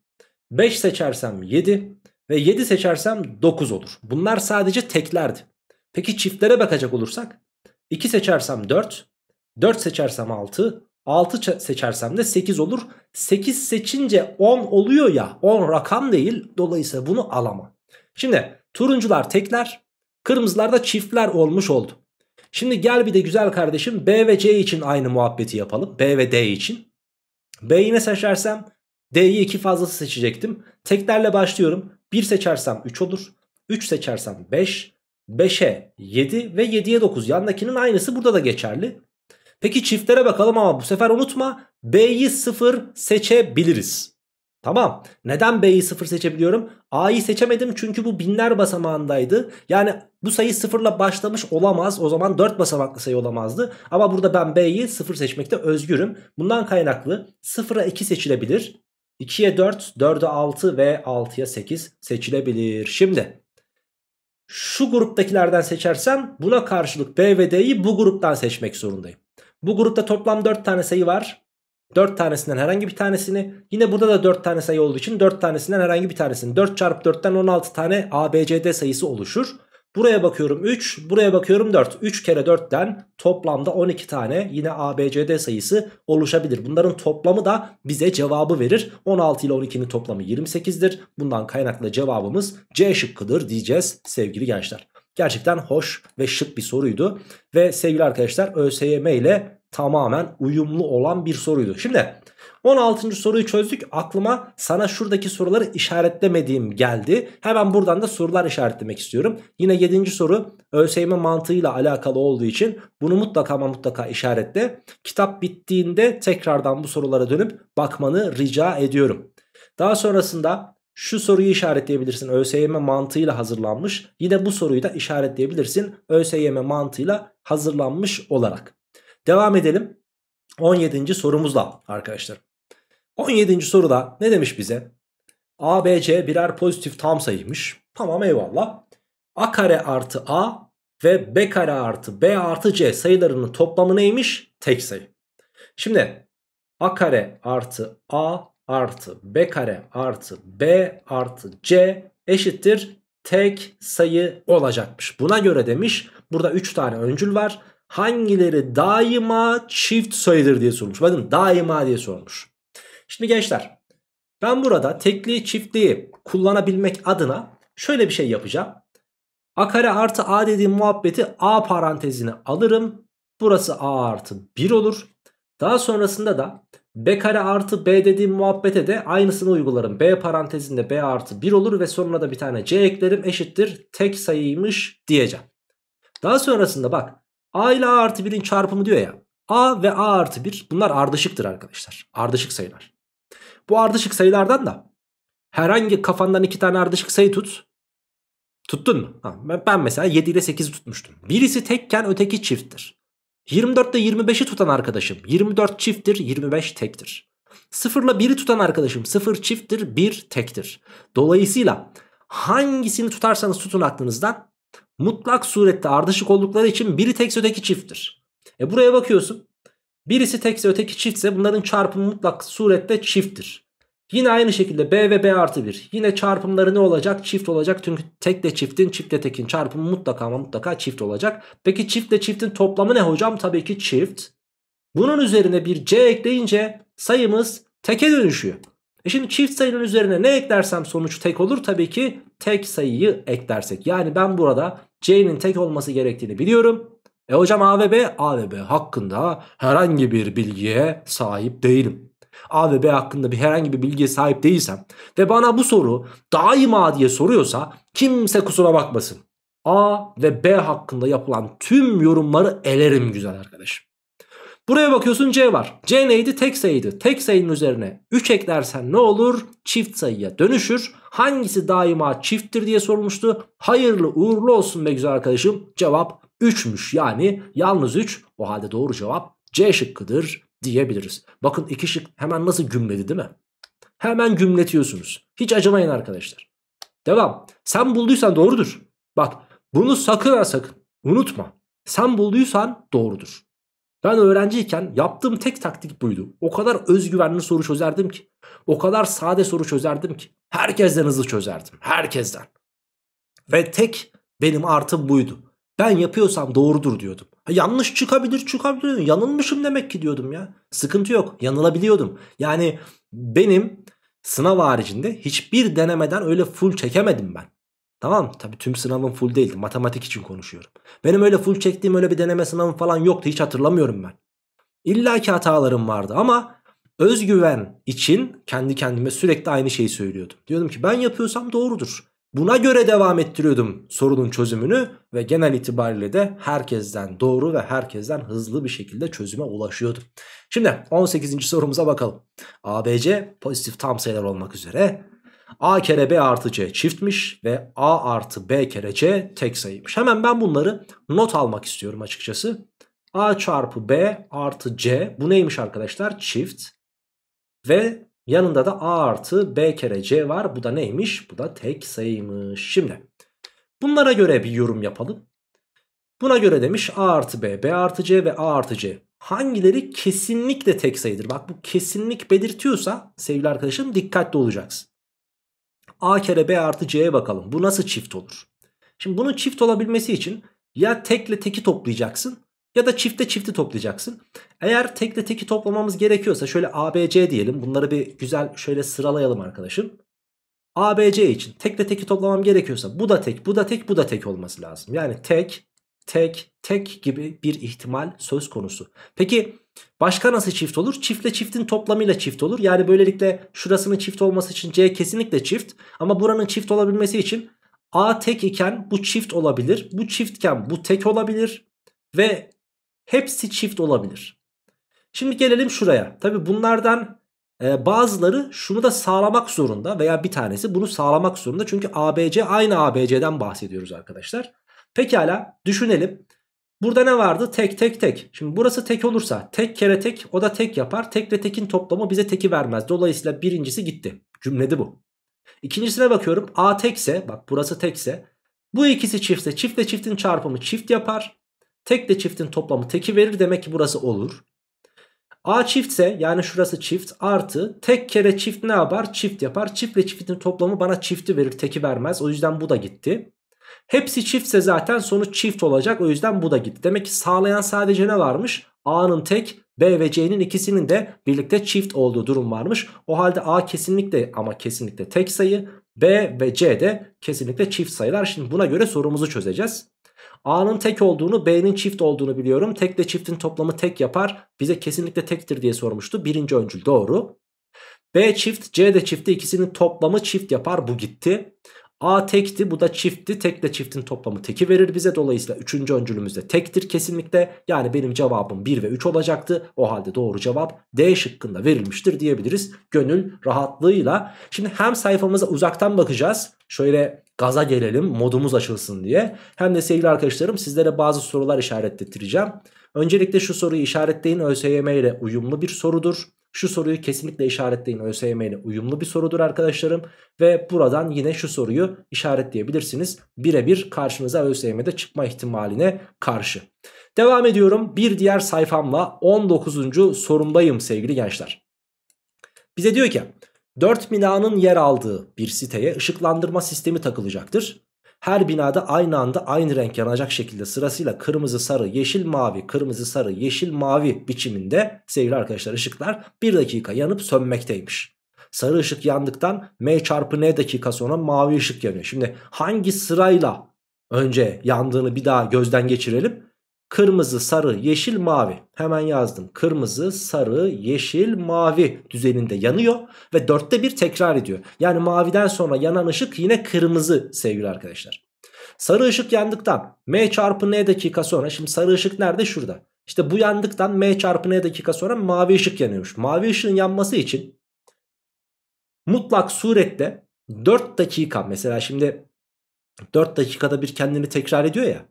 Speaker 1: 5 seçersem 7. Ve 7 seçersem 9 olur. Bunlar sadece teklerdi. Peki çiftlere bakacak olursak 2 seçersem 4, 4 seçersem 6, 6 seçersem de 8 olur. 8 seçince 10 oluyor ya 10 rakam değil dolayısıyla bunu alamam. Şimdi turuncular tekler kırmızılar da çiftler olmuş oldu. Şimdi gel bir de güzel kardeşim B ve C için aynı muhabbeti yapalım. B ve D için. B'yi ne seçersem D'yi iki fazlası seçecektim. Teklerle başlıyorum. 1 seçersem 3 olur. 3 seçersem 5. 5'e 7 ve 7'ye 9. Yandakinin aynısı burada da geçerli. Peki çiftlere bakalım ama bu sefer unutma B'yi 0 seçebiliriz. Tamam. Neden B'yi 0 seçebiliyorum? A'yı seçemedim çünkü bu binler basamağındaydı. Yani bu sayı 0 ile başlamış olamaz. O zaman 4 basamaklı sayı olamazdı. Ama burada ben B'yi 0 seçmekte özgürüm. Bundan kaynaklı 0'a 2 seçilebilir. 2'ye 4, 4'e 6 ve 6'ya 8 seçilebilir. Şimdi şu gruptakilerden seçersem buna karşılık B ve D'yi bu gruptan seçmek zorundayım. Bu grupta toplam 4 tane sayı var. 4 tanesinden herhangi bir tanesini yine burada da 4 tane sayı olduğu için 4 tanesinden herhangi bir tanesini 4 çarpı 4'ten 16 tane ABCD sayısı oluşur. Buraya bakıyorum 3, buraya bakıyorum 4. 3 kere 4'ten toplamda 12 tane yine ABCD sayısı oluşabilir. Bunların toplamı da bize cevabı verir. 16 ile 12'nin toplamı 28'dir. Bundan kaynaklı cevabımız C şıkkıdır diyeceğiz sevgili gençler. Gerçekten hoş ve şık bir soruydu. Ve sevgili arkadaşlar ÖSYM ile tamamen uyumlu olan bir soruydu. Şimdi 16. soruyu çözdük. Aklıma sana şuradaki soruları işaretlemediğim geldi. Hemen buradan da sorular işaretlemek istiyorum. Yine 7. soru ÖSYM mantığıyla alakalı olduğu için bunu mutlaka ama mutlaka işaretle. Kitap bittiğinde tekrardan bu sorulara dönüp bakmanı rica ediyorum. Daha sonrasında şu soruyu işaretleyebilirsin. ÖSYM mantığıyla hazırlanmış. Yine bu soruyu da işaretleyebilirsin. ÖSYM mantığıyla hazırlanmış olarak. Devam edelim. 17. sorumuzla arkadaşlar. 17. soruda ne demiş bize? A, B, C birer pozitif tam sayıymış. Tamam eyvallah. A kare artı A ve B kare artı B artı C sayılarının toplamı neymiş? Tek sayı. Şimdi A kare artı A artı B kare artı B artı C eşittir tek sayı olacakmış. Buna göre demiş burada 3 tane öncül var. Hangileri daima çift sayıdır diye sormuş. Bakın daima diye sormuş. Şimdi gençler ben burada tekliği çiftliği kullanabilmek adına şöyle bir şey yapacağım. A kare artı A dediğim muhabbeti A parantezine alırım. Burası A artı 1 olur. Daha sonrasında da B kare artı B dediğim muhabbete de aynısını uygularım. B parantezinde B artı 1 olur ve sonuna da bir tane C eklerim eşittir tek sayıymış diyeceğim. Daha sonrasında bak A ile A artı 1'in çarpımı diyor ya. A ve A artı 1 bunlar ardışıktır arkadaşlar. Ardışık sayılar. Bu ardışık sayılardan da herhangi kafandan iki tane ardışık sayı tut. Tuttun mu? Ha, ben mesela 7 ile 8'i tutmuştum. Birisi tekken öteki çifttir. 24 ile 25'i tutan arkadaşım 24 çifttir 25 tektir. 0 ile 1'i tutan arkadaşım 0 çifttir 1 tektir. Dolayısıyla hangisini tutarsanız tutun aklınızdan mutlak surette ardışık oldukları için biri tekse öteki çifttir. E buraya bakıyorsun. Birisi tekse öteki çiftse bunların çarpımı mutlak surette çifttir. Yine aynı şekilde B ve B artı 1. Yine çarpımları ne olacak? Çift olacak. Çünkü tekle çiftin çiftle tekin çarpımı mutlaka ama mutlaka çift olacak. Peki çiftle çiftin toplamı ne hocam? Tabii ki çift. Bunun üzerine bir C ekleyince sayımız teke dönüşüyor. E şimdi çift sayının üzerine ne eklersem sonuç tek olur. Tabii ki tek sayıyı eklersek. Yani ben burada C'nin tek olması gerektiğini biliyorum. E hocam A ve B, A ve B hakkında herhangi bir bilgiye sahip değilim. A ve B hakkında bir herhangi bir bilgiye sahip değilsem ve bana bu soru daima diye soruyorsa kimse kusura bakmasın. A ve B hakkında yapılan tüm yorumları elerim güzel arkadaşım. Buraya bakıyorsun C var. C neydi? Tek sayıydı. Tek sayının üzerine 3 eklersen ne olur? Çift sayıya dönüşür. Hangisi daima çifttir diye sormuştu. Hayırlı uğurlu olsun be güzel arkadaşım. Cevap 3'müş. Yani yalnız 3. O halde doğru cevap C şıkkıdır diyebiliriz. Bakın iki şık hemen nasıl gümledi değil mi? Hemen gümletiyorsunuz. Hiç acımayın arkadaşlar. Devam. Sen bulduysan doğrudur. Bak bunu sakın ha sakın unutma. Sen bulduysan doğrudur. Ben öğrenciyken yaptığım tek taktik buydu. O kadar özgüvenli soru çözerdim ki. O kadar sade soru çözerdim ki. Herkesten hızlı çözerdim. Herkesten. Ve tek benim artım buydu. Ben yapıyorsam doğrudur diyordum. Yanlış çıkabilir çıkabilir. Yanılmışım demek ki diyordum ya. Sıkıntı yok. Yanılabiliyordum. Yani benim sınav haricinde hiçbir denemeden öyle full çekemedim ben. Tamam tabi tüm sınavım full değildi. Matematik için konuşuyorum. Benim öyle full çektiğim öyle bir deneme sınavım falan yoktu. Hiç hatırlamıyorum ben. İlla ki hatalarım vardı ama özgüven için kendi kendime sürekli aynı şeyi söylüyordum. Diyordum ki ben yapıyorsam doğrudur. Buna göre devam ettiriyordum sorunun çözümünü ve genel itibariyle de herkesten doğru ve herkesten hızlı bir şekilde çözüme ulaşıyordum. Şimdi 18. sorumuza bakalım. ABC pozitif tam sayılar olmak üzere A kere B artı C çiftmiş ve A artı B kere C tek sayıymış. Hemen ben bunları not almak istiyorum açıkçası. A çarpı B artı C bu neymiş arkadaşlar? Çift. Ve yanında da A artı B kere C var. Bu da neymiş? Bu da tek sayıymış. Şimdi bunlara göre bir yorum yapalım. Buna göre demiş A artı B, B artı C ve A artı C. Hangileri kesinlikle tek sayıdır? Bak bu kesinlik belirtiyorsa sevgili arkadaşım dikkatli olacaksın. A kere B artı C'ye bakalım. Bu nasıl çift olur? Şimdi bunun çift olabilmesi için ya tekle teki toplayacaksın ya da çifte çifti toplayacaksın. Eğer tekle teki toplamamız gerekiyorsa şöyle A, B, C diyelim. Bunları bir güzel şöyle sıralayalım arkadaşım. ABC için tekle teki toplamam gerekiyorsa bu da tek bu da tek bu da tek olması lazım. Yani tek tek tek gibi bir ihtimal söz konusu. Peki başka nasıl çift olur? Çiftle çiftin toplamıyla çift olur. Yani böylelikle şurasının çift olması için C kesinlikle çift. Ama buranın çift olabilmesi için A tek iken bu çift olabilir. Bu çiftken bu tek olabilir. Ve hepsi çift olabilir. Şimdi gelelim şuraya. Tabi bunlardan e, bazıları şunu da sağlamak zorunda veya bir tanesi bunu sağlamak zorunda. Çünkü ABC aynı ABC'den bahsediyoruz arkadaşlar. Pekala düşünelim. Burada ne vardı? Tek tek tek. Şimdi burası tek olursa tek kere tek o da tek yapar. Tekle tekin toplamı bize teki vermez. Dolayısıyla birincisi gitti. Cümledi bu. İkincisine bakıyorum. A tekse bak burası tekse. Bu ikisi çiftse çiftle çiftin çarpımı çift yapar. Tekle çiftin toplamı teki verir. Demek ki burası olur. A çiftse yani şurası çift artı tek kere çift ne yapar? Çift yapar. Çiftle çiftin toplamı bana çifti verir teki vermez. O yüzden bu da gitti. Hepsi çiftse zaten sonuç çift olacak. O yüzden bu da gitti. Demek ki sağlayan sadece ne varmış? A'nın tek B ve C'nin ikisinin de birlikte çift olduğu durum varmış. O halde A kesinlikle ama kesinlikle tek sayı. B ve C de kesinlikle çift sayılar. Şimdi buna göre sorumuzu çözeceğiz. A'nın tek olduğunu B'nin çift olduğunu biliyorum. Tekle çiftin toplamı tek yapar. Bize kesinlikle tektir diye sormuştu. Birinci öncül doğru. B çift C de çifti ikisinin toplamı çift yapar. Bu gitti. A tekti bu da çiftti. Tekle çiftin toplamı teki verir bize. Dolayısıyla 3. öncülümüzde tektir kesinlikle. Yani benim cevabım 1 ve 3 olacaktı. O halde doğru cevap D şıkkında verilmiştir diyebiliriz. Gönül rahatlığıyla. Şimdi hem sayfamıza uzaktan bakacağız. Şöyle gaza gelelim modumuz açılsın diye. Hem de sevgili arkadaşlarım sizlere bazı sorular işaretlettireceğim. Öncelikle şu soruyu işaretleyin ÖSYM ile uyumlu bir sorudur. Şu soruyu kesinlikle işaretleyin ÖSYM ile uyumlu bir sorudur arkadaşlarım. Ve buradan yine şu soruyu işaretleyebilirsiniz. Birebir karşınıza ÖSYM'de çıkma ihtimaline karşı. Devam ediyorum bir diğer sayfamla 19. sorumdayım sevgili gençler. Bize diyor ki 4 binanın yer aldığı bir siteye ışıklandırma sistemi takılacaktır. Her binada aynı anda aynı renk yanacak şekilde sırasıyla kırmızı, sarı, yeşil, mavi, kırmızı, sarı, yeşil, mavi biçiminde sevgili arkadaşlar ışıklar 1 dakika yanıp sönmekteymiş. Sarı ışık yandıktan M çarpı N dakika sonra mavi ışık yanıyor. Şimdi hangi sırayla önce yandığını bir daha gözden geçirelim. Kırmızı, sarı, yeşil, mavi. Hemen yazdım. Kırmızı, sarı, yeşil, mavi düzeninde yanıyor. Ve dörtte bir tekrar ediyor. Yani maviden sonra yanan ışık yine kırmızı sevgili arkadaşlar. Sarı ışık yandıktan M çarpı N dakika sonra. Şimdi sarı ışık nerede? Şurada. İşte bu yandıktan M çarpı N dakika sonra mavi ışık yanıyormuş. Mavi ışığın yanması için mutlak surette 4 dakika mesela şimdi 4 dakikada bir kendini tekrar ediyor ya.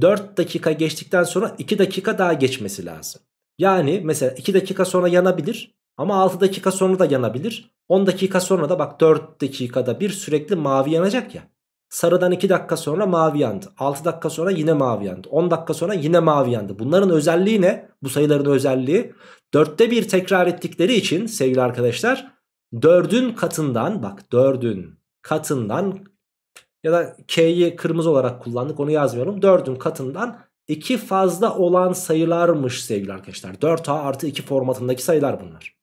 Speaker 1: 4 dakika geçtikten sonra 2 dakika daha geçmesi lazım. Yani mesela 2 dakika sonra yanabilir ama 6 dakika sonra da yanabilir. 10 dakika sonra da bak 4 dakikada bir sürekli mavi yanacak ya. Sarıdan 2 dakika sonra mavi yandı. 6 dakika sonra yine mavi yandı. 10 dakika sonra yine mavi yandı. Bunların özelliği ne? Bu sayıların özelliği 4'te bir tekrar ettikleri için sevgili arkadaşlar 4'ün katından bak 4'ün katından ya da K'yi kırmızı olarak kullandık onu yazmıyorum. 4'ün katından 2 fazla olan sayılarmış sevgili arkadaşlar. 4A artı 2 formatındaki sayılar bunlar.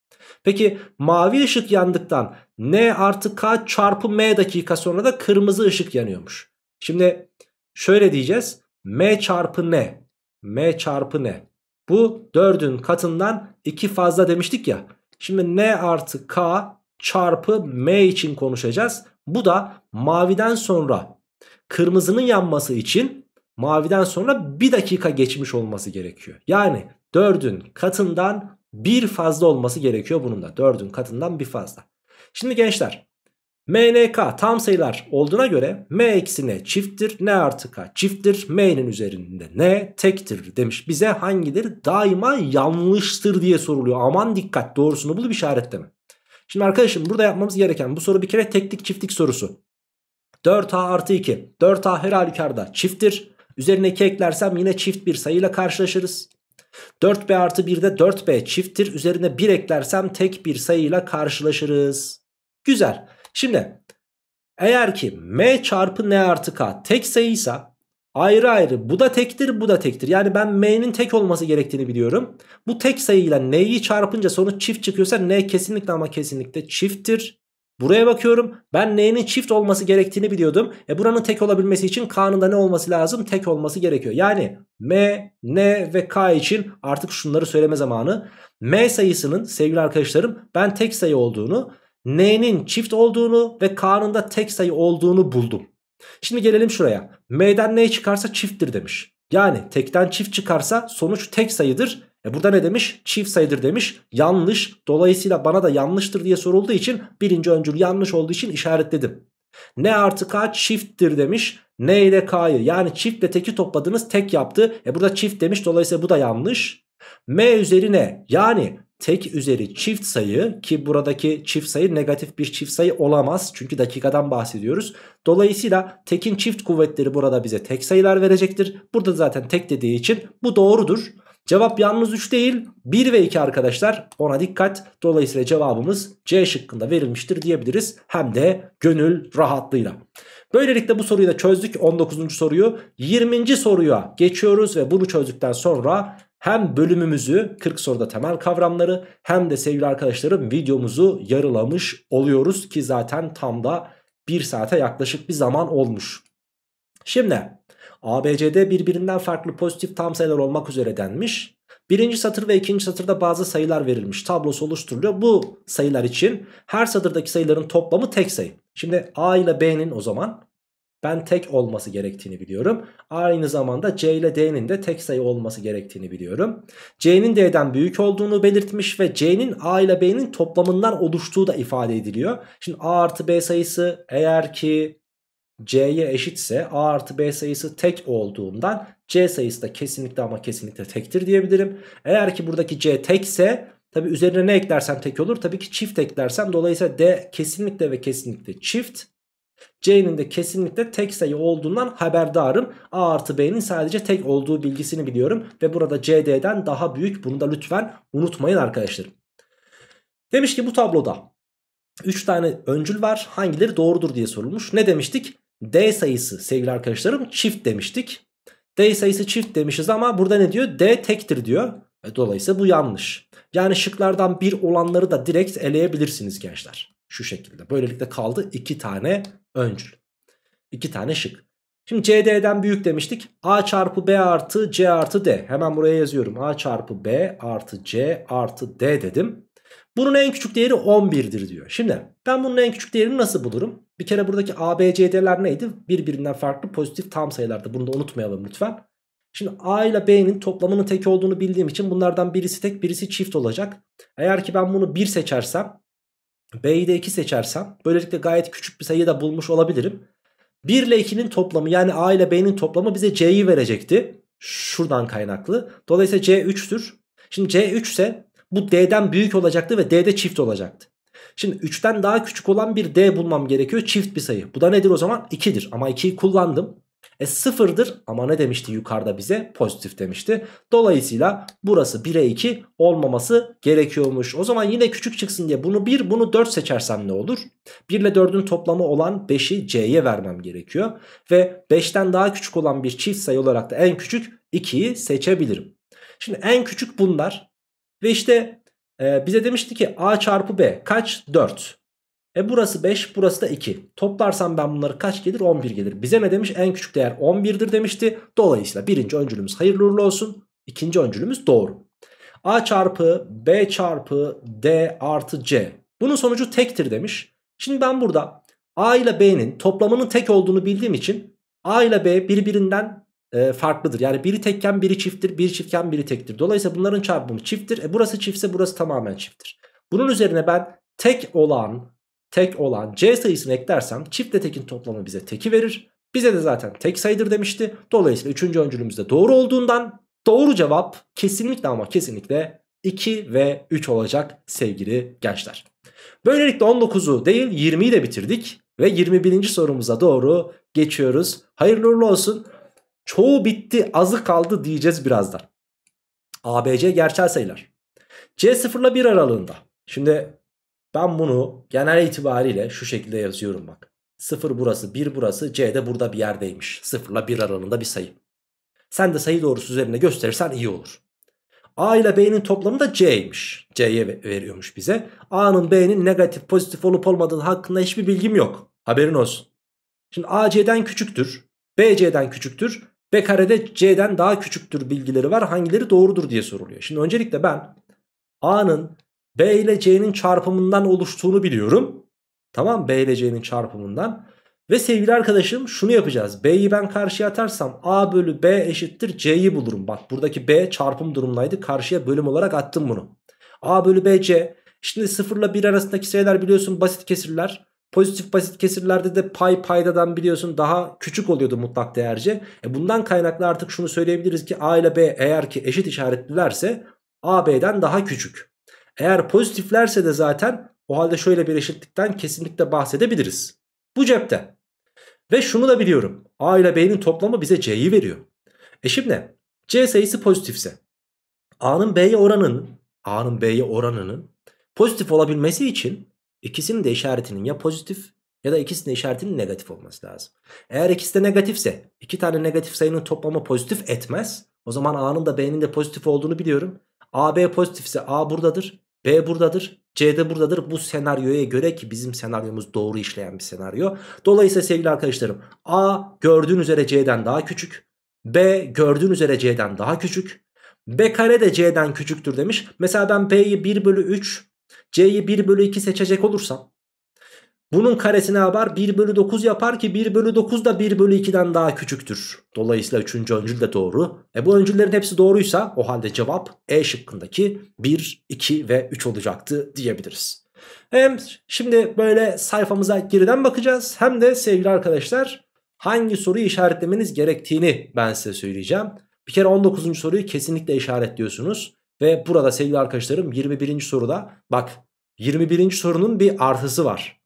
Speaker 1: Peki mavi ışık yandıktan N artı K çarpı M dakika sonra da kırmızı ışık yanıyormuş. Şimdi şöyle diyeceğiz. M çarpı N. M çarpı N. Bu 4'ün katından 2 fazla demiştik ya. Şimdi N artı K çarpı M için konuşacağız. Bu da maviden sonra kırmızının yanması için maviden sonra bir dakika geçmiş olması gerekiyor. Yani 4'ün katından bir fazla olması gerekiyor bunun da. 4'ün katından bir fazla. Şimdi gençler MNK tam sayılar olduğuna göre M eksi N çifttir. N artı K çifttir. M'nin üzerinde N tektir demiş. Bize hangileri daima yanlıştır diye soruluyor. Aman dikkat doğrusunu bulup işaretleme. Şimdi arkadaşım burada yapmamız gereken bu soru bir kere teklik çiftlik sorusu. 4A artı 2. 4A her halükarda çifttir. Üzerine 2 eklersem yine çift bir sayıyla karşılaşırız. 4B artı 1 de 4B çifttir. Üzerine 1 eklersem tek bir sayıyla karşılaşırız. Güzel. Şimdi eğer ki M çarpı N artı K tek sayıysa Ayrı ayrı bu da tektir bu da tektir. Yani ben m'nin tek olması gerektiğini biliyorum. Bu tek sayıyla n'yi çarpınca sonuç çift çıkıyorsa n kesinlikle ama kesinlikle çifttir. Buraya bakıyorum. Ben n'nin çift olması gerektiğini biliyordum. E buranın tek olabilmesi için k'nın da ne olması lazım? Tek olması gerekiyor. Yani m, n ve k için artık şunları söyleme zamanı. m sayısının sevgili arkadaşlarım ben tek sayı olduğunu, n'nin çift olduğunu ve k'nın da tek sayı olduğunu buldum. Şimdi gelelim şuraya. M'den ne çıkarsa çifttir demiş. Yani tekten çift çıkarsa sonuç tek sayıdır. E burada ne demiş? Çift sayıdır demiş. Yanlış. Dolayısıyla bana da yanlıştır diye sorulduğu için birinci öncül yanlış olduğu için işaretledim. Ne artı k çifttir demiş. Ne ile k'yı yani çiftle teki topladınız tek yaptı. E burada çift demiş dolayısıyla bu da yanlış. M üzerine yani tek üzeri çift sayı ki buradaki çift sayı negatif bir çift sayı olamaz. Çünkü dakikadan bahsediyoruz. Dolayısıyla tekin çift kuvvetleri burada bize tek sayılar verecektir. Burada zaten tek dediği için bu doğrudur. Cevap yalnız 3 değil 1 ve 2 arkadaşlar ona dikkat. Dolayısıyla cevabımız C şıkkında verilmiştir diyebiliriz. Hem de gönül rahatlığıyla. Böylelikle bu soruyu da çözdük 19. soruyu. 20. soruya geçiyoruz ve bunu çözdükten sonra hem bölümümüzü 40 soruda temel kavramları hem de sevgili arkadaşlarım videomuzu yarılamış oluyoruz ki zaten tam da 1 saate yaklaşık bir zaman olmuş. Şimdi ABCD birbirinden farklı pozitif tam sayılar olmak üzere denmiş. Birinci satır ve ikinci satırda bazı sayılar verilmiş. Tablosu oluşturuluyor. Bu sayılar için her satırdaki sayıların toplamı tek sayı. Şimdi A ile B'nin o zaman ben tek olması gerektiğini biliyorum. Aynı zamanda C ile D'nin de tek sayı olması gerektiğini biliyorum. C'nin D'den büyük olduğunu belirtmiş ve C'nin A ile B'nin toplamından oluştuğu da ifade ediliyor. Şimdi A artı B sayısı eğer ki C'ye eşitse A artı B sayısı tek olduğundan C sayısı da kesinlikle ama kesinlikle tektir diyebilirim. Eğer ki buradaki C tekse tabi üzerine ne eklersem tek olur? Tabii ki çift eklersem dolayısıyla D kesinlikle ve kesinlikle çift. C'nin de kesinlikle tek sayı olduğundan haberdarım. A artı B'nin sadece tek olduğu bilgisini biliyorum. Ve burada CD'den daha büyük. Bunu da lütfen unutmayın arkadaşlarım. Demiş ki bu tabloda 3 tane öncül var. Hangileri doğrudur diye sorulmuş. Ne demiştik? D sayısı sevgili arkadaşlarım çift demiştik. D sayısı çift demişiz ama burada ne diyor? D tektir diyor. E, dolayısıyla bu yanlış. Yani şıklardan bir olanları da direkt eleyebilirsiniz gençler. Şu şekilde. Böylelikle kaldı 2 tane öncül. 2 tane şık. Şimdi CD'den büyük demiştik. A çarpı B artı C artı D. Hemen buraya yazıyorum. A çarpı B artı C artı D dedim. Bunun en küçük değeri 11'dir diyor. Şimdi ben bunun en küçük değerini nasıl bulurum? Bir kere buradaki A, B, C, D'ler neydi? Birbirinden farklı pozitif tam sayılardı. Bunu da unutmayalım lütfen. Şimdi A ile B'nin toplamının tek olduğunu bildiğim için bunlardan birisi tek birisi çift olacak. Eğer ki ben bunu 1 seçersem B'yi de 2 seçersem böylelikle gayet küçük bir sayı da bulmuş olabilirim. 1 ile 2'nin toplamı yani A ile B'nin toplamı bize C'yi verecekti. Şuradan kaynaklı. Dolayısıyla C 3'tür. Şimdi C 3 ise bu D'den büyük olacaktı ve D'de çift olacaktı. Şimdi 3'ten daha küçük olan bir D bulmam gerekiyor. Çift bir sayı. Bu da nedir o zaman? 2'dir. Ama 2'yi kullandım. E sıfırdır ama ne demişti yukarıda bize? Pozitif demişti. Dolayısıyla burası 1'e 2 olmaması gerekiyormuş. O zaman yine küçük çıksın diye bunu 1 bunu 4 seçersem ne olur? 1 ile 4'ün toplamı olan 5'i C'ye vermem gerekiyor. Ve 5'ten daha küçük olan bir çift sayı olarak da en küçük 2'yi seçebilirim. Şimdi en küçük bunlar. Ve işte e, bize demişti ki A çarpı B kaç? 4. E burası 5 burası da 2. Toplarsam ben bunları kaç gelir? 11 gelir. Bize ne demiş? En küçük değer 11'dir demişti. Dolayısıyla birinci öncülümüz hayırlı uğurlu olsun. İkinci öncülümüz doğru. A çarpı B çarpı D artı C. Bunun sonucu tektir demiş. Şimdi ben burada A ile B'nin toplamının tek olduğunu bildiğim için A ile B birbirinden e, farklıdır. Yani biri tekken biri çifttir, biri çiftken biri tektir. Dolayısıyla bunların çarpımı çifttir. E burası çiftse burası tamamen çifttir. Bunun üzerine ben tek olan tek olan C sayısını eklersem çiftle tekin toplamı bize teki verir. Bize de zaten tek sayıdır demişti. Dolayısıyla 3. öncülümüzde doğru olduğundan doğru cevap kesinlikle ama kesinlikle 2 ve 3 olacak sevgili gençler. Böylelikle 19'u değil 20'yi de bitirdik ve 21. sorumuza doğru geçiyoruz. Hayırlı uğurlu olsun. Çoğu bitti azı kaldı diyeceğiz birazdan. ABC gerçel sayılar. C 0 ile 1 aralığında. Şimdi ben bunu genel itibariyle şu şekilde yazıyorum bak. 0 burası 1 burası C de burada bir yerdeymiş. 0 ile 1 aralığında bir sayı. Sen de sayı doğrusu üzerinde gösterirsen iyi olur. A ile B'nin toplamı da C'ymiş. C'ye veriyormuş bize. A'nın B'nin negatif pozitif olup olmadığı hakkında hiçbir bilgim yok. Haberin olsun. Şimdi A C'den küçüktür. B C'den küçüktür. B karede C'den daha küçüktür bilgileri var. Hangileri doğrudur diye soruluyor. Şimdi öncelikle ben A'nın B ile C'nin çarpımından oluştuğunu biliyorum. Tamam B ile C'nin çarpımından. Ve sevgili arkadaşım şunu yapacağız. B'yi ben karşıya atarsam A bölü B eşittir C'yi bulurum. Bak buradaki B çarpım durumdaydı. Karşıya bölüm olarak attım bunu. A bölü B C. Şimdi 0 ile 1 arasındaki sayılar biliyorsun basit kesirler. Pozitif basit kesirlerde de pay paydadan biliyorsun daha küçük oluyordu mutlak değerce. E bundan kaynaklı artık şunu söyleyebiliriz ki A ile B eğer ki eşit işaretlilerse A B'den daha küçük. Eğer pozitiflerse de zaten o halde şöyle bir eşitlikten kesinlikle bahsedebiliriz. Bu cepte. Ve şunu da biliyorum. A ile B'nin toplamı bize C'yi veriyor. E şimdi C sayısı pozitifse A'nın B'ye oranının A'nın B'ye oranının pozitif olabilmesi için ikisinin de işaretinin ya pozitif ya da ikisinin işaretinin negatif olması lazım. Eğer ikisi de negatifse iki tane negatif sayının toplamı pozitif etmez. O zaman A'nın da B'nin de pozitif olduğunu biliyorum. A B pozitifse A buradadır. B buradadır. C de buradadır. Bu senaryoya göre ki bizim senaryomuz doğru işleyen bir senaryo. Dolayısıyla sevgili arkadaşlarım A gördüğün üzere C'den daha küçük. B gördüğün üzere C'den daha küçük. B kare de C'den küçüktür demiş. Mesela ben B'yi 1 bölü 3 C'yi 1 bölü 2 seçecek olursam bunun karesi ne yapar? 1 bölü 9 yapar ki 1 bölü 9 da 1 bölü 2'den daha küçüktür. Dolayısıyla 3. öncül de doğru. E bu öncüllerin hepsi doğruysa o halde cevap E şıkkındaki 1, 2 ve 3 olacaktı diyebiliriz. Hem şimdi böyle sayfamıza geriden bakacağız hem de sevgili arkadaşlar hangi soruyu işaretlemeniz gerektiğini ben size söyleyeceğim. Bir kere 19. soruyu kesinlikle işaretliyorsunuz. Ve burada sevgili arkadaşlarım 21. soruda bak 21. sorunun bir artısı var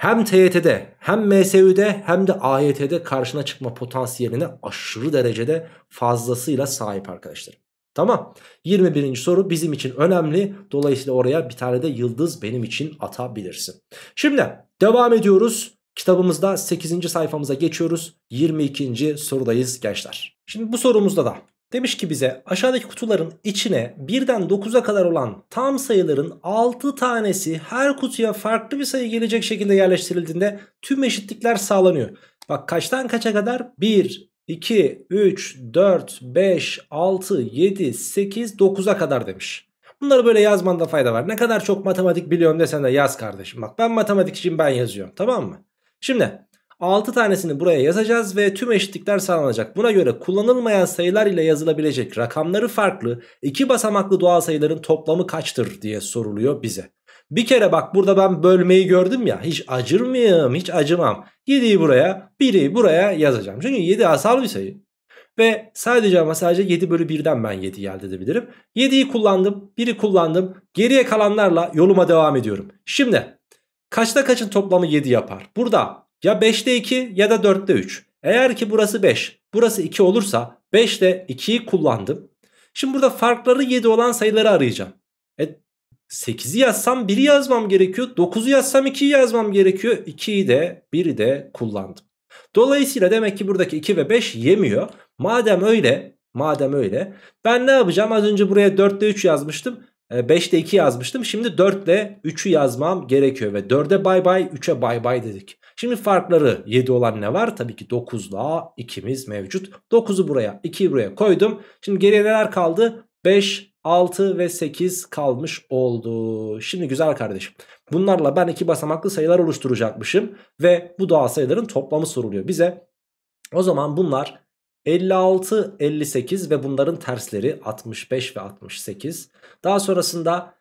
Speaker 1: hem TYT'de hem MSÜ'de hem de AYT'de karşına çıkma potansiyeline aşırı derecede fazlasıyla sahip arkadaşlar. Tamam 21. soru bizim için önemli dolayısıyla oraya bir tane de yıldız benim için atabilirsin. Şimdi devam ediyoruz kitabımızda 8. sayfamıza geçiyoruz 22. sorudayız gençler. Şimdi bu sorumuzda da Demiş ki bize aşağıdaki kutuların içine birden 9'a kadar olan tam sayıların 6 tanesi her kutuya farklı bir sayı gelecek şekilde yerleştirildiğinde tüm eşitlikler sağlanıyor. Bak kaçtan kaça kadar? 1, 2, 3, 4, 5, 6, 7, 8, 9'a kadar demiş. Bunları böyle yazmanda fayda var. Ne kadar çok matematik biliyorum desen de yaz kardeşim. Bak ben matematik için ben yazıyorum tamam mı? Şimdi 6 tanesini buraya yazacağız ve tüm eşitlikler sağlanacak. Buna göre kullanılmayan sayılar ile yazılabilecek rakamları farklı iki basamaklı doğal sayıların toplamı kaçtır diye soruluyor bize. Bir kere bak burada ben bölmeyi gördüm ya hiç acır mıyım hiç acımam. 7'yi buraya 1'i buraya yazacağım. Çünkü 7 asal bir sayı. Ve sadece ama sadece 7 bölü 1'den ben 7'yi elde edebilirim. 7'yi kullandım 1'i kullandım geriye kalanlarla yoluma devam ediyorum. Şimdi kaçta kaçın toplamı 7 yapar? Burada ya 5'te 2 ya da 4'te 3. Eğer ki burası 5 burası 2 olursa 5'te 2'yi kullandım. Şimdi burada farkları 7 olan sayıları arayacağım. E, 8'i yazsam 1'i yazmam gerekiyor. 9'u yazsam 2'yi yazmam gerekiyor. 2'yi de 1'i de kullandım. Dolayısıyla demek ki buradaki 2 ve 5 yemiyor. Madem öyle madem öyle ben ne yapacağım? Az önce buraya 4'te 3 yazmıştım. 5'te e, 2 yazmıştım. Şimdi 4 ile 3'ü yazmam gerekiyor. Ve 4'e bay bay 3'e bay bay dedik. Şimdi farkları 7 olan ne var? Tabii ki 9'la 2'miz mevcut. 9'u buraya 2'yi buraya koydum. Şimdi geriye neler kaldı? 5, 6 ve 8 kalmış oldu. Şimdi güzel kardeşim. Bunlarla ben iki basamaklı sayılar oluşturacakmışım. Ve bu doğal sayıların toplamı soruluyor bize. O zaman bunlar 56, 58 ve bunların tersleri 65 ve 68. Daha sonrasında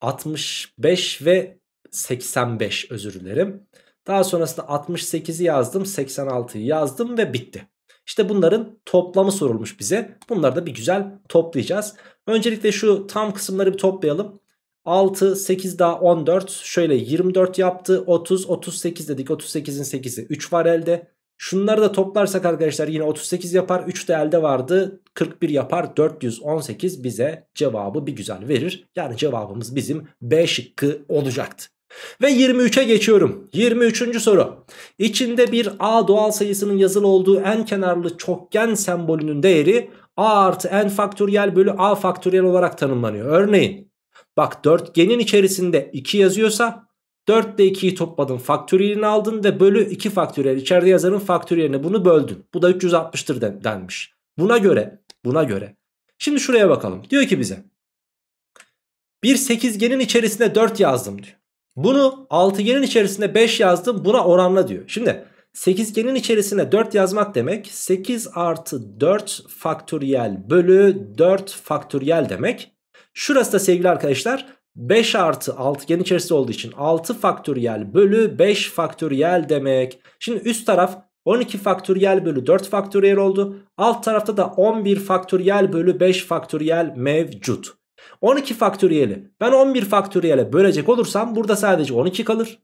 Speaker 1: 65 ve 85 özür dilerim. Daha sonrasında 68'i yazdım 86'yı yazdım ve bitti. İşte bunların toplamı sorulmuş bize. Bunları da bir güzel toplayacağız. Öncelikle şu tam kısımları bir toplayalım. 6, 8 daha 14. Şöyle 24 yaptı. 30, 38 dedik. 38'in 8'i 3 var elde. Şunları da toplarsak arkadaşlar yine 38 yapar. 3 de elde vardı. 41 yapar. 418 bize cevabı bir güzel verir. Yani cevabımız bizim B şıkkı olacaktı. Ve 23'e geçiyorum. 23. soru. İçinde bir A doğal sayısının yazılı olduğu en kenarlı çokgen sembolünün değeri a artı n faktöriyel bölü a faktöriyel olarak tanımlanıyor. Örneğin bak dörtgenin içerisinde 2 yazıyorsa 4 ile 2'yi topladın faktöriyelini aldın ve bölü 2 faktöriyel içeride yazarın faktöriyelini bunu böldün. Bu da 360'tır denmiş. Buna göre buna göre şimdi şuraya bakalım diyor ki bize bir sekizgenin içerisinde 4 yazdım diyor. Bunu altıgenin içerisinde 5 yazdım buna oranla diyor. Şimdi sekizgenin içerisine 4 yazmak demek 8 artı 4 faktöriyel bölü 4 faktöriyel demek. Şurası da sevgili arkadaşlar 5 artı altıgen içerisinde olduğu için 6 faktöriyel bölü 5 faktöriyel demek. Şimdi üst taraf 12 faktöriyel bölü 4 faktöriyel oldu. Alt tarafta da 11 faktöriyel bölü 5 faktöriyel mevcut. 12 faktöriyeli ben 11 faktöriyele bölecek olursam burada sadece 12 kalır.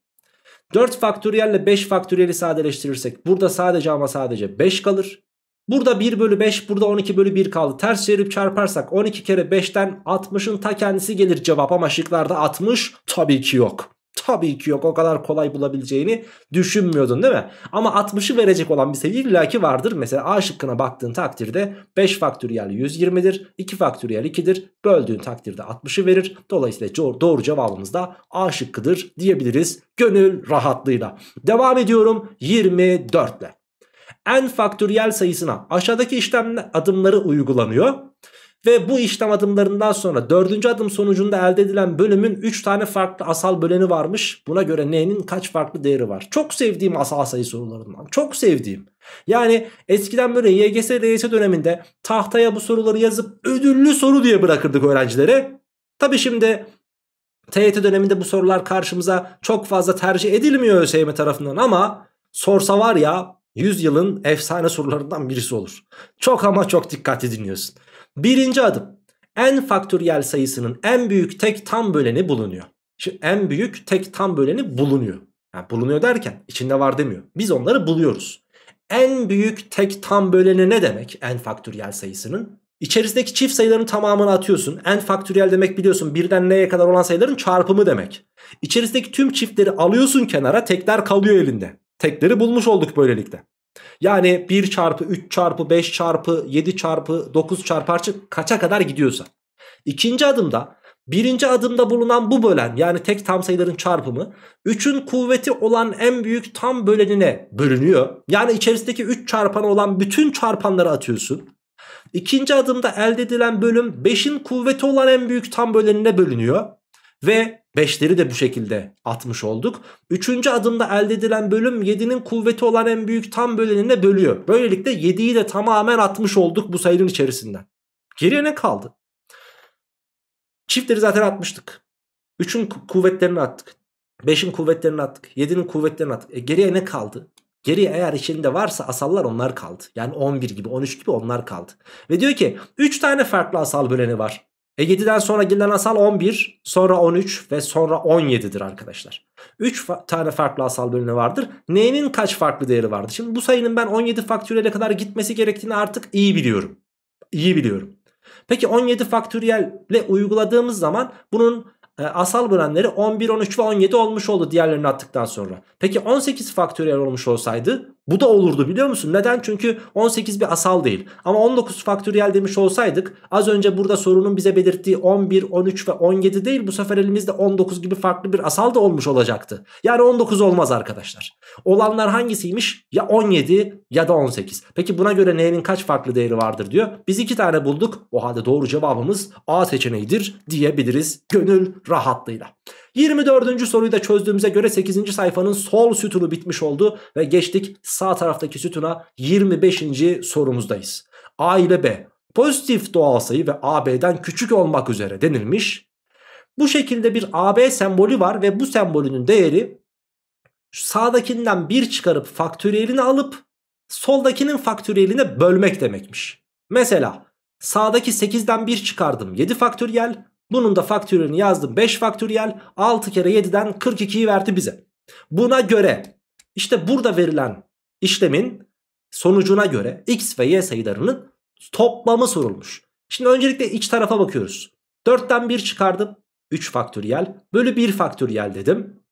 Speaker 1: 4 faktöriyelle 5 faktöriyeli sadeleştirirsek burada sadece ama sadece 5 kalır. Burada 1 bölü 5 burada 12 bölü 1 kaldı. Ters çevirip çarparsak 12 kere 5'ten 60'ın ta kendisi gelir cevap ama şıklarda 60 tabii ki yok. Tabii ki yok o kadar kolay bulabileceğini düşünmüyordun değil mi? Ama 60'ı verecek olan bir sayı illaki vardır. Mesela A şıkkına baktığın takdirde 5 faktöriyel 120'dir. 2 faktöriyel 2'dir. Böldüğün takdirde 60'ı verir. Dolayısıyla doğru cevabımız da A şıkkıdır diyebiliriz. Gönül rahatlığıyla. Devam ediyorum 24 ile. N faktöriyel sayısına aşağıdaki işlem adımları uygulanıyor. Ve bu işlem adımlarından sonra dördüncü adım sonucunda elde edilen bölümün 3 tane farklı asal böleni varmış. Buna göre n'nin kaç farklı değeri var? Çok sevdiğim asal sayı sorularından. Çok sevdiğim. Yani eskiden böyle YGS, LYS döneminde tahtaya bu soruları yazıp ödüllü soru diye bırakırdık öğrencilere. Tabi şimdi TYT döneminde bu sorular karşımıza çok fazla tercih edilmiyor ÖSYM tarafından ama sorsa var ya 100 yılın efsane sorularından birisi olur. Çok ama çok dikkatli dinliyorsun. Birinci adım. En faktöriyel sayısının en büyük tek tam böleni bulunuyor. Şimdi en büyük tek tam böleni bulunuyor. Yani bulunuyor derken içinde var demiyor. Biz onları buluyoruz. En büyük tek tam böleni ne demek en faktöriyel sayısının? İçerisindeki çift sayıların tamamını atıyorsun. En faktöriyel demek biliyorsun birden n'ye kadar olan sayıların çarpımı demek. İçerisindeki tüm çiftleri alıyorsun kenara tekler kalıyor elinde. Tekleri bulmuş olduk böylelikle. Yani 1 çarpı 3 çarpı 5 çarpı 7 çarpı 9 çarpı kaça kadar gidiyorsa. İkinci adımda birinci adımda bulunan bu bölen yani tek tam sayıların çarpımı 3'ün kuvveti olan en büyük tam bölenine bölünüyor. Yani içerisindeki 3 çarpan olan bütün çarpanları atıyorsun. İkinci adımda elde edilen bölüm 5'in kuvveti olan en büyük tam bölenine bölünüyor. Ve 5'leri de bu şekilde atmış olduk. Üçüncü adımda elde edilen bölüm 7'nin kuvveti olan en büyük tam bölenine bölüyor. Böylelikle 7'yi de tamamen atmış olduk bu sayının içerisinden. Geriye ne kaldı? Çiftleri zaten atmıştık. 3'ün kuvvetlerini attık. 5'in kuvvetlerini attık. 7'nin kuvvetlerini attık. E geriye ne kaldı? Geriye eğer içinde varsa asallar onlar kaldı. Yani 11 gibi 13 gibi onlar kaldı. Ve diyor ki 3 tane farklı asal böleni var. E 7'den sonra gelen asal 11, sonra 13 ve sonra 17'dir arkadaşlar. 3 fa tane farklı asal bölümü vardır. N'nin kaç farklı değeri vardır? Şimdi bu sayının ben 17 faktöriyele kadar gitmesi gerektiğini artık iyi biliyorum. İyi biliyorum. Peki 17 faktöriyelle uyguladığımız zaman bunun e, asal bölenleri 11, 13 ve 17 olmuş oldu diğerlerini attıktan sonra. Peki 18 faktöriyel olmuş olsaydı bu da olurdu biliyor musun? Neden? Çünkü 18 bir asal değil. Ama 19 faktöriyel demiş olsaydık az önce burada sorunun bize belirttiği 11, 13 ve 17 değil bu sefer elimizde 19 gibi farklı bir asal da olmuş olacaktı. Yani 19 olmaz arkadaşlar. Olanlar hangisiymiş? Ya 17 ya da 18. Peki buna göre n'nin kaç farklı değeri vardır diyor. Biz iki tane bulduk. O halde doğru cevabımız A seçeneğidir diyebiliriz gönül rahatlığıyla. 24. soruyu da çözdüğümüze göre 8. sayfanın sol sütunu bitmiş oldu ve geçtik sağ taraftaki sütuna 25. sorumuzdayız. A ile B pozitif doğal sayı ve AB'den küçük olmak üzere denilmiş. Bu şekilde bir AB sembolü var ve bu sembolünün değeri sağdakinden 1 çıkarıp faktöriyelini alıp soldakinin faktöriyeline bölmek demekmiş. Mesela sağdaki 8'den 1 çıkardım 7 faktöriyel bunun da faktörünü yazdım 5 faktöriyel 6 kere 7'den 42'yi verdi bize. Buna göre işte burada verilen işlemin sonucuna göre x ve y sayılarının toplamı sorulmuş. Şimdi öncelikle iç tarafa bakıyoruz. 4'ten 1 çıkardım 3 faktöriyel bölü 1 faktöriyel dedim.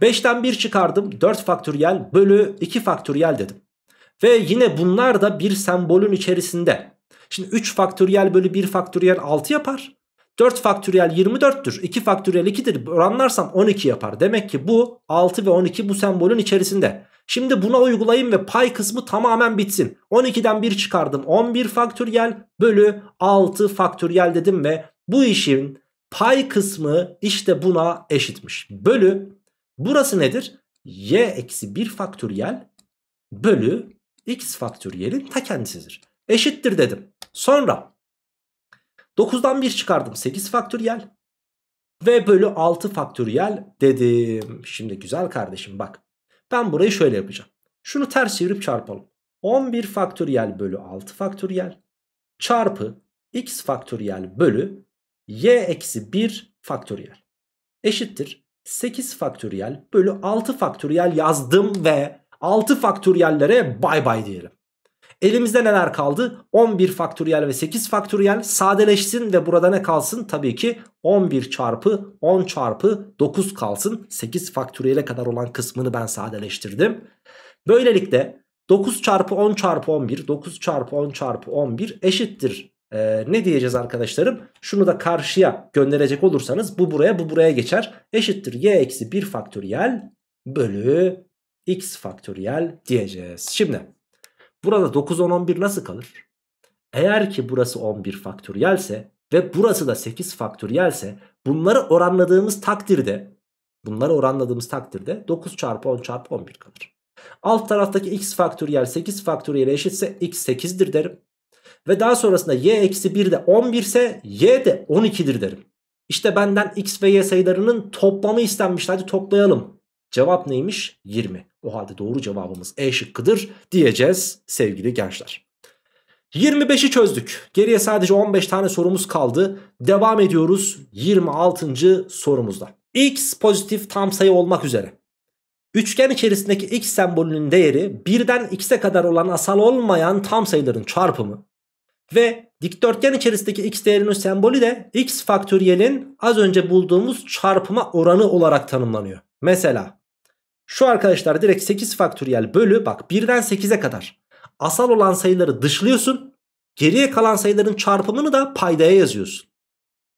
Speaker 1: 5'ten 1 çıkardım 4 faktöriyel bölü 2 faktöriyel dedim. Ve yine bunlar da bir sembolün içerisinde. Şimdi 3 faktöriyel bölü 1 faktöriyel 6 yapar. 4 faktöriyel 24'tür. 2 faktöriyel 2'dir. Oranlarsam 12 yapar. Demek ki bu 6 ve 12 bu sembolün içerisinde. Şimdi buna uygulayayım ve pay kısmı tamamen bitsin. 12'den 1 çıkardım. 11 faktöriyel bölü 6 faktöriyel dedim ve bu işin pay kısmı işte buna eşitmiş. Bölü burası nedir? y eksi 1 faktöriyel bölü x faktöriyelin ta kendisidir. Eşittir dedim. Sonra 9'dan 1 çıkardım 8 faktöriyel ve bölü 6 faktöriyel dedim. Şimdi güzel kardeşim bak ben burayı şöyle yapacağım. Şunu ters çevirip çarpalım. 11 faktöriyel bölü 6 faktöriyel çarpı x faktöriyel bölü y eksi 1 faktöriyel eşittir 8 faktöriyel bölü 6 faktöriyel yazdım ve 6 faktöriyellere bay bay diyelim. Elimizde neler kaldı? 11 faktöriyel ve 8 faktöriyel sadeleşsin ve burada ne kalsın? Tabii ki 11 çarpı 10 çarpı 9 kalsın. 8 faktöriyele kadar olan kısmını ben sadeleştirdim. Böylelikle 9 çarpı 10 çarpı 11 9 çarpı 10 çarpı 11 eşittir. Ee, ne diyeceğiz arkadaşlarım? Şunu da karşıya gönderecek olursanız bu buraya bu buraya geçer. Eşittir y eksi 1 faktöriyel bölü x faktöriyel diyeceğiz. Şimdi Burada 9, 10, 11 nasıl kalır? Eğer ki burası 11 faktöriyelse ve burası da 8 faktöriyelse bunları oranladığımız takdirde bunları oranladığımız takdirde 9 çarpı 10 çarpı 11 kalır. Alt taraftaki x faktöriyel 8 faktöriyel eşitse x 8'dir derim. Ve daha sonrasında y eksi 1 de 11 ise y de 12'dir derim. İşte benden x ve y sayılarının toplamı istenmiş. Hadi toplayalım. Cevap neymiş? 20. O halde doğru cevabımız E şıkkıdır diyeceğiz sevgili gençler. 25'i çözdük. Geriye sadece 15 tane sorumuz kaldı. Devam ediyoruz 26. sorumuzda. X pozitif tam sayı olmak üzere. Üçgen içerisindeki x sembolünün değeri birden x'e kadar olan asal olmayan tam sayıların çarpımı ve dikdörtgen içerisindeki x değerinin sembolü de x faktöriyelin az önce bulduğumuz çarpıma oranı olarak tanımlanıyor. Mesela şu arkadaşlar direkt 8 faktöriyel bölü bak 1'den 8'e kadar asal olan sayıları dışlıyorsun. Geriye kalan sayıların çarpımını da paydaya yazıyorsun.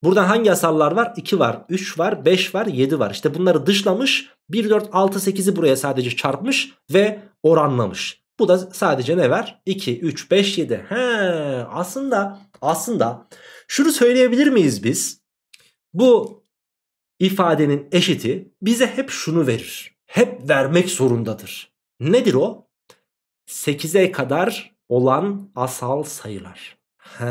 Speaker 1: Buradan hangi asallar var? 2 var, 3 var, 5 var, 7 var. İşte bunları dışlamış. 1, 4, 6, 8'i buraya sadece çarpmış ve oranlamış. Bu da sadece ne ver? 2, 3, 5, 7. He, aslında aslında şunu söyleyebilir miyiz biz? Bu ifadenin eşiti bize hep şunu verir hep vermek zorundadır. Nedir o? 8'e kadar olan asal sayılar. He.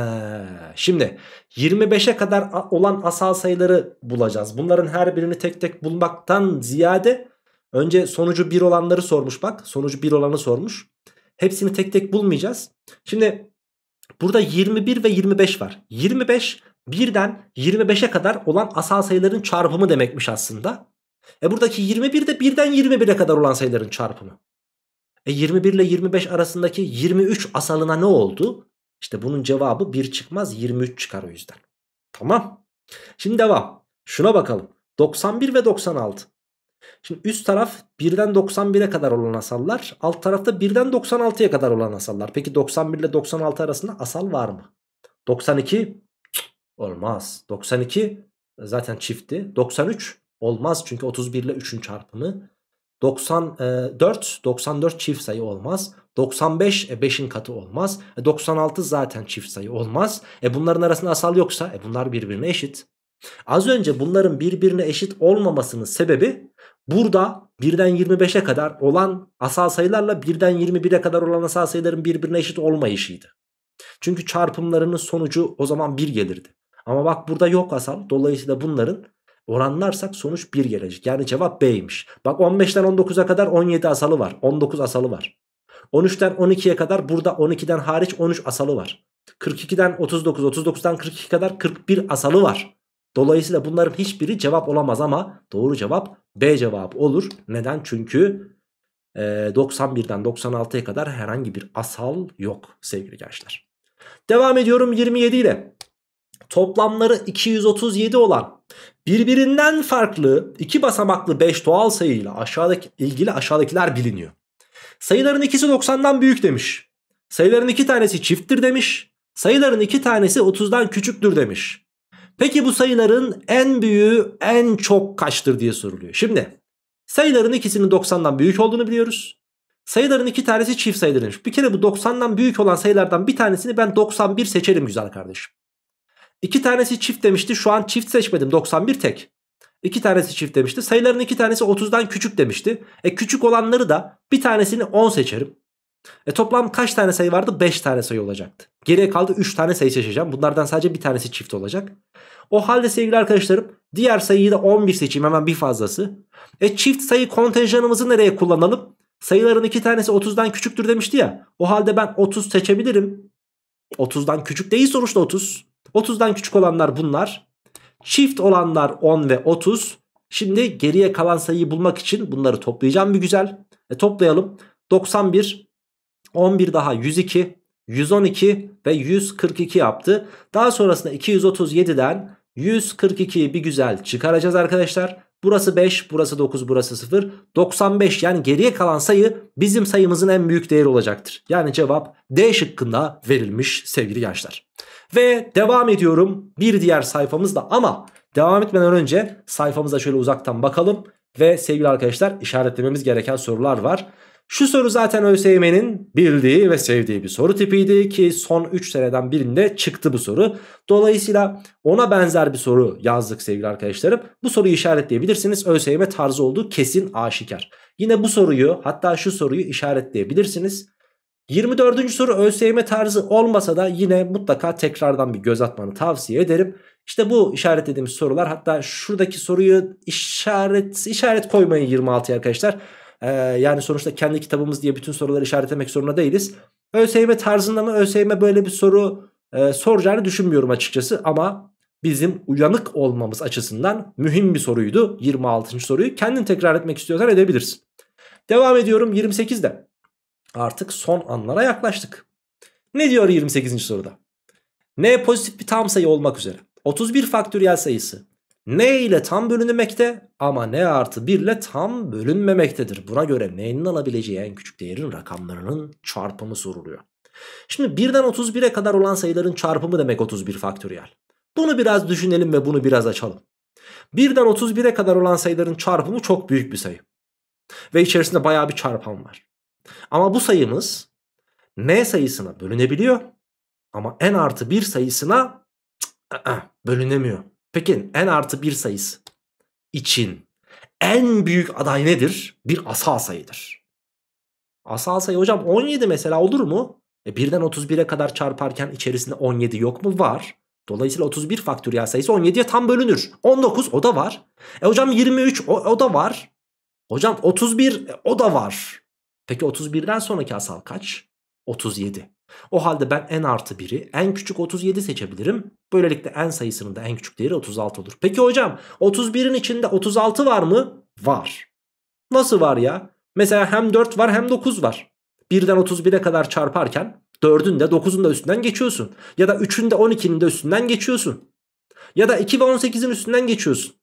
Speaker 1: Şimdi 25'e kadar olan asal sayıları bulacağız. Bunların her birini tek tek bulmaktan ziyade önce sonucu 1 olanları sormuş bak. Sonucu 1 olanı sormuş. Hepsini tek tek bulmayacağız. Şimdi burada 21 ve 25 var. 25 birden 25'e kadar olan asal sayıların çarpımı demekmiş aslında. E buradaki 21 de 1'den 21'e kadar olan sayıların çarpımı. E 21 ile 25 arasındaki 23 asalına ne oldu? İşte bunun cevabı 1 çıkmaz 23 çıkar o yüzden. Tamam. Şimdi devam. Şuna bakalım. 91 ve 96. Şimdi üst taraf 1'den 91'e kadar olan asallar. Alt tarafta 1'den 96'ya kadar olan asallar. Peki 91 ile 96 arasında asal var mı? 92 olmaz. 92 zaten çiftti. 93 Olmaz çünkü 31 ile 3'ün çarpımı. 94 94 çift sayı olmaz. 95 e 5'in katı olmaz. E 96 zaten çift sayı olmaz. E bunların arasında asal yoksa e bunlar birbirine eşit. Az önce bunların birbirine eşit olmamasının sebebi burada 1'den 25'e kadar olan asal sayılarla 1'den 21'e kadar olan asal sayıların birbirine eşit olmayışıydı. Çünkü çarpımlarının sonucu o zaman 1 gelirdi. Ama bak burada yok asal. Dolayısıyla bunların Oranlarsak sonuç 1 gelecek. Yani cevap B'ymiş. Bak 15'ten 19'a kadar 17 asalı var. 19 asalı var. 13'ten 12'ye kadar burada 12'den hariç 13 asalı var. 42'den 39, 39'dan 42 kadar 41 asalı var. Dolayısıyla bunların hiçbiri cevap olamaz ama doğru cevap B cevabı olur. Neden? Çünkü e, 91'den 96'ya kadar herhangi bir asal yok sevgili gençler. Devam ediyorum 27 ile. Toplamları 237 olan Birbirinden farklı iki basamaklı 5 doğal sayıyla aşağıdaki ilgili aşağıdakiler biliniyor. Sayıların ikisi 90'dan büyük demiş. Sayıların iki tanesi çifttir demiş. sayıların iki tanesi 30'dan küçüktür demiş. Peki bu sayıların en büyüğü en çok kaçtır diye soruluyor. Şimdi sayıların ikisinin 90'dan büyük olduğunu biliyoruz. Sayıların iki tanesi çift sayıdır demiş. Bir kere bu 90'dan büyük olan sayılardan bir tanesini ben 91 seçerim güzel kardeşim. İki tanesi çift demişti. Şu an çift seçmedim. 91 tek. İki tanesi çift demişti. Sayıların iki tanesi 30'dan küçük demişti. E küçük olanları da bir tanesini 10 seçerim. E toplam kaç tane sayı vardı? 5 tane sayı olacaktı. Geriye kaldı 3 tane sayı seçeceğim. Bunlardan sadece bir tanesi çift olacak. O halde sevgili arkadaşlarım diğer sayıyı da 11 seçeyim hemen bir fazlası. E çift sayı kontenjanımızı nereye kullanalım? Sayıların iki tanesi 30'dan küçüktür demişti ya. O halde ben 30 seçebilirim. 30'dan küçük değil sonuçta 30. 30'dan küçük olanlar bunlar. Çift olanlar 10 ve 30. Şimdi geriye kalan sayıyı bulmak için bunları toplayacağım bir güzel. E toplayalım. 91, 11 daha 102, 112 ve 142 yaptı. Daha sonrasında 237'den 142'yi bir güzel çıkaracağız arkadaşlar. Burası 5, burası 9, burası 0. 95 yani geriye kalan sayı bizim sayımızın en büyük değeri olacaktır. Yani cevap D şıkkında verilmiş sevgili gençler. Ve devam ediyorum bir diğer sayfamızda ama devam etmeden önce sayfamıza şöyle uzaktan bakalım. Ve sevgili arkadaşlar işaretlememiz gereken sorular var. Şu soru zaten ÖSYM'nin bildiği ve sevdiği bir soru tipiydi ki son 3 seneden birinde çıktı bu soru. Dolayısıyla ona benzer bir soru yazdık sevgili arkadaşlarım. Bu soruyu işaretleyebilirsiniz. ÖSYM tarzı olduğu kesin aşikar. Yine bu soruyu hatta şu soruyu işaretleyebilirsiniz. 24. soru ÖSYM tarzı olmasa da yine mutlaka tekrardan bir göz atmanı tavsiye ederim. İşte bu işaretlediğimiz sorular hatta şuradaki soruyu işaret işaret koymayın 26 arkadaşlar. Ee, yani sonuçta kendi kitabımız diye bütün soruları işaretlemek zorunda değiliz. ÖSYM tarzında mı ÖSYM böyle bir soru e, soracağını düşünmüyorum açıkçası ama bizim uyanık olmamız açısından mühim bir soruydu. 26. soruyu kendin tekrar etmek istiyorsan edebilirsin. Devam ediyorum 28'de. Artık son anlara yaklaştık. Ne diyor 28. soruda? N pozitif bir tam sayı olmak üzere 31 faktöriyel sayısı N ile tam bölünmekte ama N artı 1 ile tam bölünmemektedir. Buna göre N'nin alabileceği en küçük değerin rakamlarının çarpımı soruluyor. Şimdi 1'den 31'e kadar olan sayıların çarpımı demek 31 faktöriyel. Bunu biraz düşünelim ve bunu biraz açalım. 1'den 31'e kadar olan sayıların çarpımı çok büyük bir sayı. Ve içerisinde baya bir çarpan var. Ama bu sayımız N sayısına bölünebiliyor. Ama N artı 1 sayısına bölünemiyor. Peki n artı 1 sayısı için en büyük aday nedir? Bir asal sayıdır. Asal sayı hocam 17 mesela olur mu? E 1'den 31'e kadar çarparken içerisinde 17 yok mu? Var. Dolayısıyla 31 faktöriyel sayısı 17'ye tam bölünür. 19 o da var. E hocam 23 o, o da var. Hocam 31 e, o da var. Peki 31'den sonraki asal kaç? 37. O halde ben n artı 1'i en küçük 37 seçebilirim. Böylelikle n sayısının da en küçük değeri 36 olur. Peki hocam 31'in içinde 36 var mı? Var. Nasıl var ya? Mesela hem 4 var hem 9 var. 1'den 31'e kadar çarparken 4'ün de 9'un da üstünden geçiyorsun. Ya da 3'ün de 12'nin de üstünden geçiyorsun. Ya da 2 ve 18'in üstünden geçiyorsun.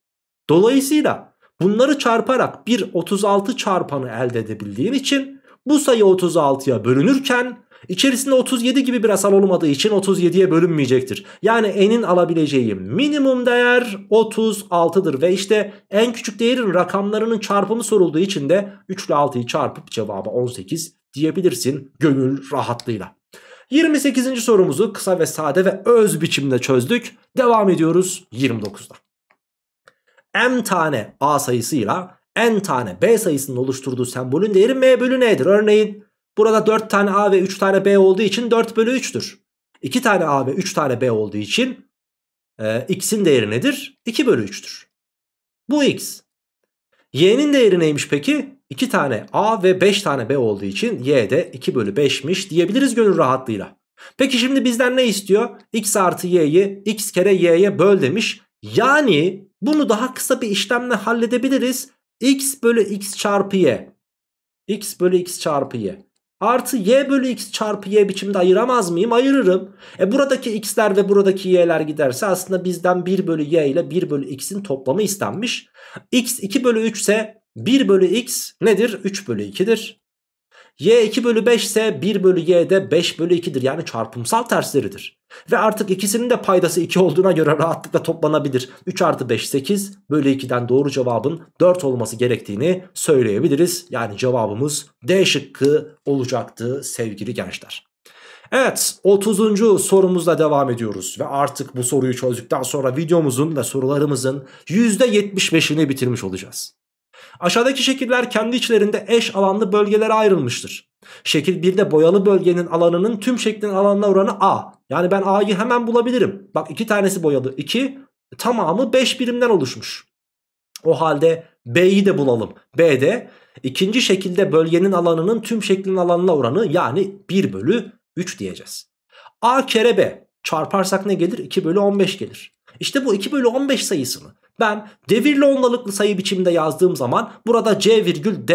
Speaker 1: Dolayısıyla bunları çarparak bir 36 çarpanı elde edebildiğin için bu sayı 36'ya bölünürken İçerisinde 37 gibi bir asal olmadığı için 37'ye bölünmeyecektir. Yani n'in alabileceği minimum değer 36'dır. Ve işte en küçük değerin rakamlarının çarpımı sorulduğu için de 3 ile 6'yı çarpıp cevabı 18 diyebilirsin gönül rahatlığıyla. 28. sorumuzu kısa ve sade ve öz biçimde çözdük. Devam ediyoruz 29'da. M tane A sayısıyla n tane B sayısının oluşturduğu sembolün değeri M bölü N'dir. Örneğin Burada 4 tane A ve 3 tane B olduğu için 4 bölü 3'tür. 2 tane A ve 3 tane B olduğu için e, x'in değeri nedir? 2 bölü 3'tür. Bu x. Y'nin değeri neymiş peki? 2 tane A ve 5 tane B olduğu için Y de 2 bölü 5'miş diyebiliriz gönül rahatlığıyla. Peki şimdi bizden ne istiyor? X artı Y'yi X kere Y'ye böl demiş. Yani bunu daha kısa bir işlemle halledebiliriz. X bölü X çarpı Y. X bölü X çarpı Y. Artı y bölü x çarpı y biçimde ayıramaz mıyım? Ayırırım. E buradaki x'ler ve buradaki y'ler giderse aslında bizden 1 bölü y ile 1 bölü x'in toplamı istenmiş. x 2 bölü 3 ise 1 bölü x nedir? 3 bölü 2'dir. Y 2 bölü 5 ise 1 bölü y de 5 bölü 2'dir. Yani çarpımsal tersleridir. Ve artık ikisinin de paydası 2 olduğuna göre rahatlıkla toplanabilir. 3 artı 5 8 bölü 2'den doğru cevabın 4 olması gerektiğini söyleyebiliriz. Yani cevabımız D şıkkı olacaktı sevgili gençler. Evet 30. sorumuzla devam ediyoruz ve artık bu soruyu çözdükten sonra videomuzun ve sorularımızın %75'ini bitirmiş olacağız. Aşağıdaki şekiller kendi içlerinde eş alanlı bölgelere ayrılmıştır. Şekil 1'de boyalı bölgenin alanının tüm şeklin alanına oranı A. Yani ben A'yı hemen bulabilirim. Bak iki tanesi boyalı. 2 tamamı 5 birimden oluşmuş. O halde B'yi de bulalım. B'de ikinci şekilde bölgenin alanının tüm şeklin alanına oranı yani 1 bölü 3 diyeceğiz. A kere B çarparsak ne gelir? 2 bölü 15 gelir. İşte bu 2 bölü 15 sayısını ben devirli ondalıklı sayı biçiminde yazdığım zaman burada C virgül D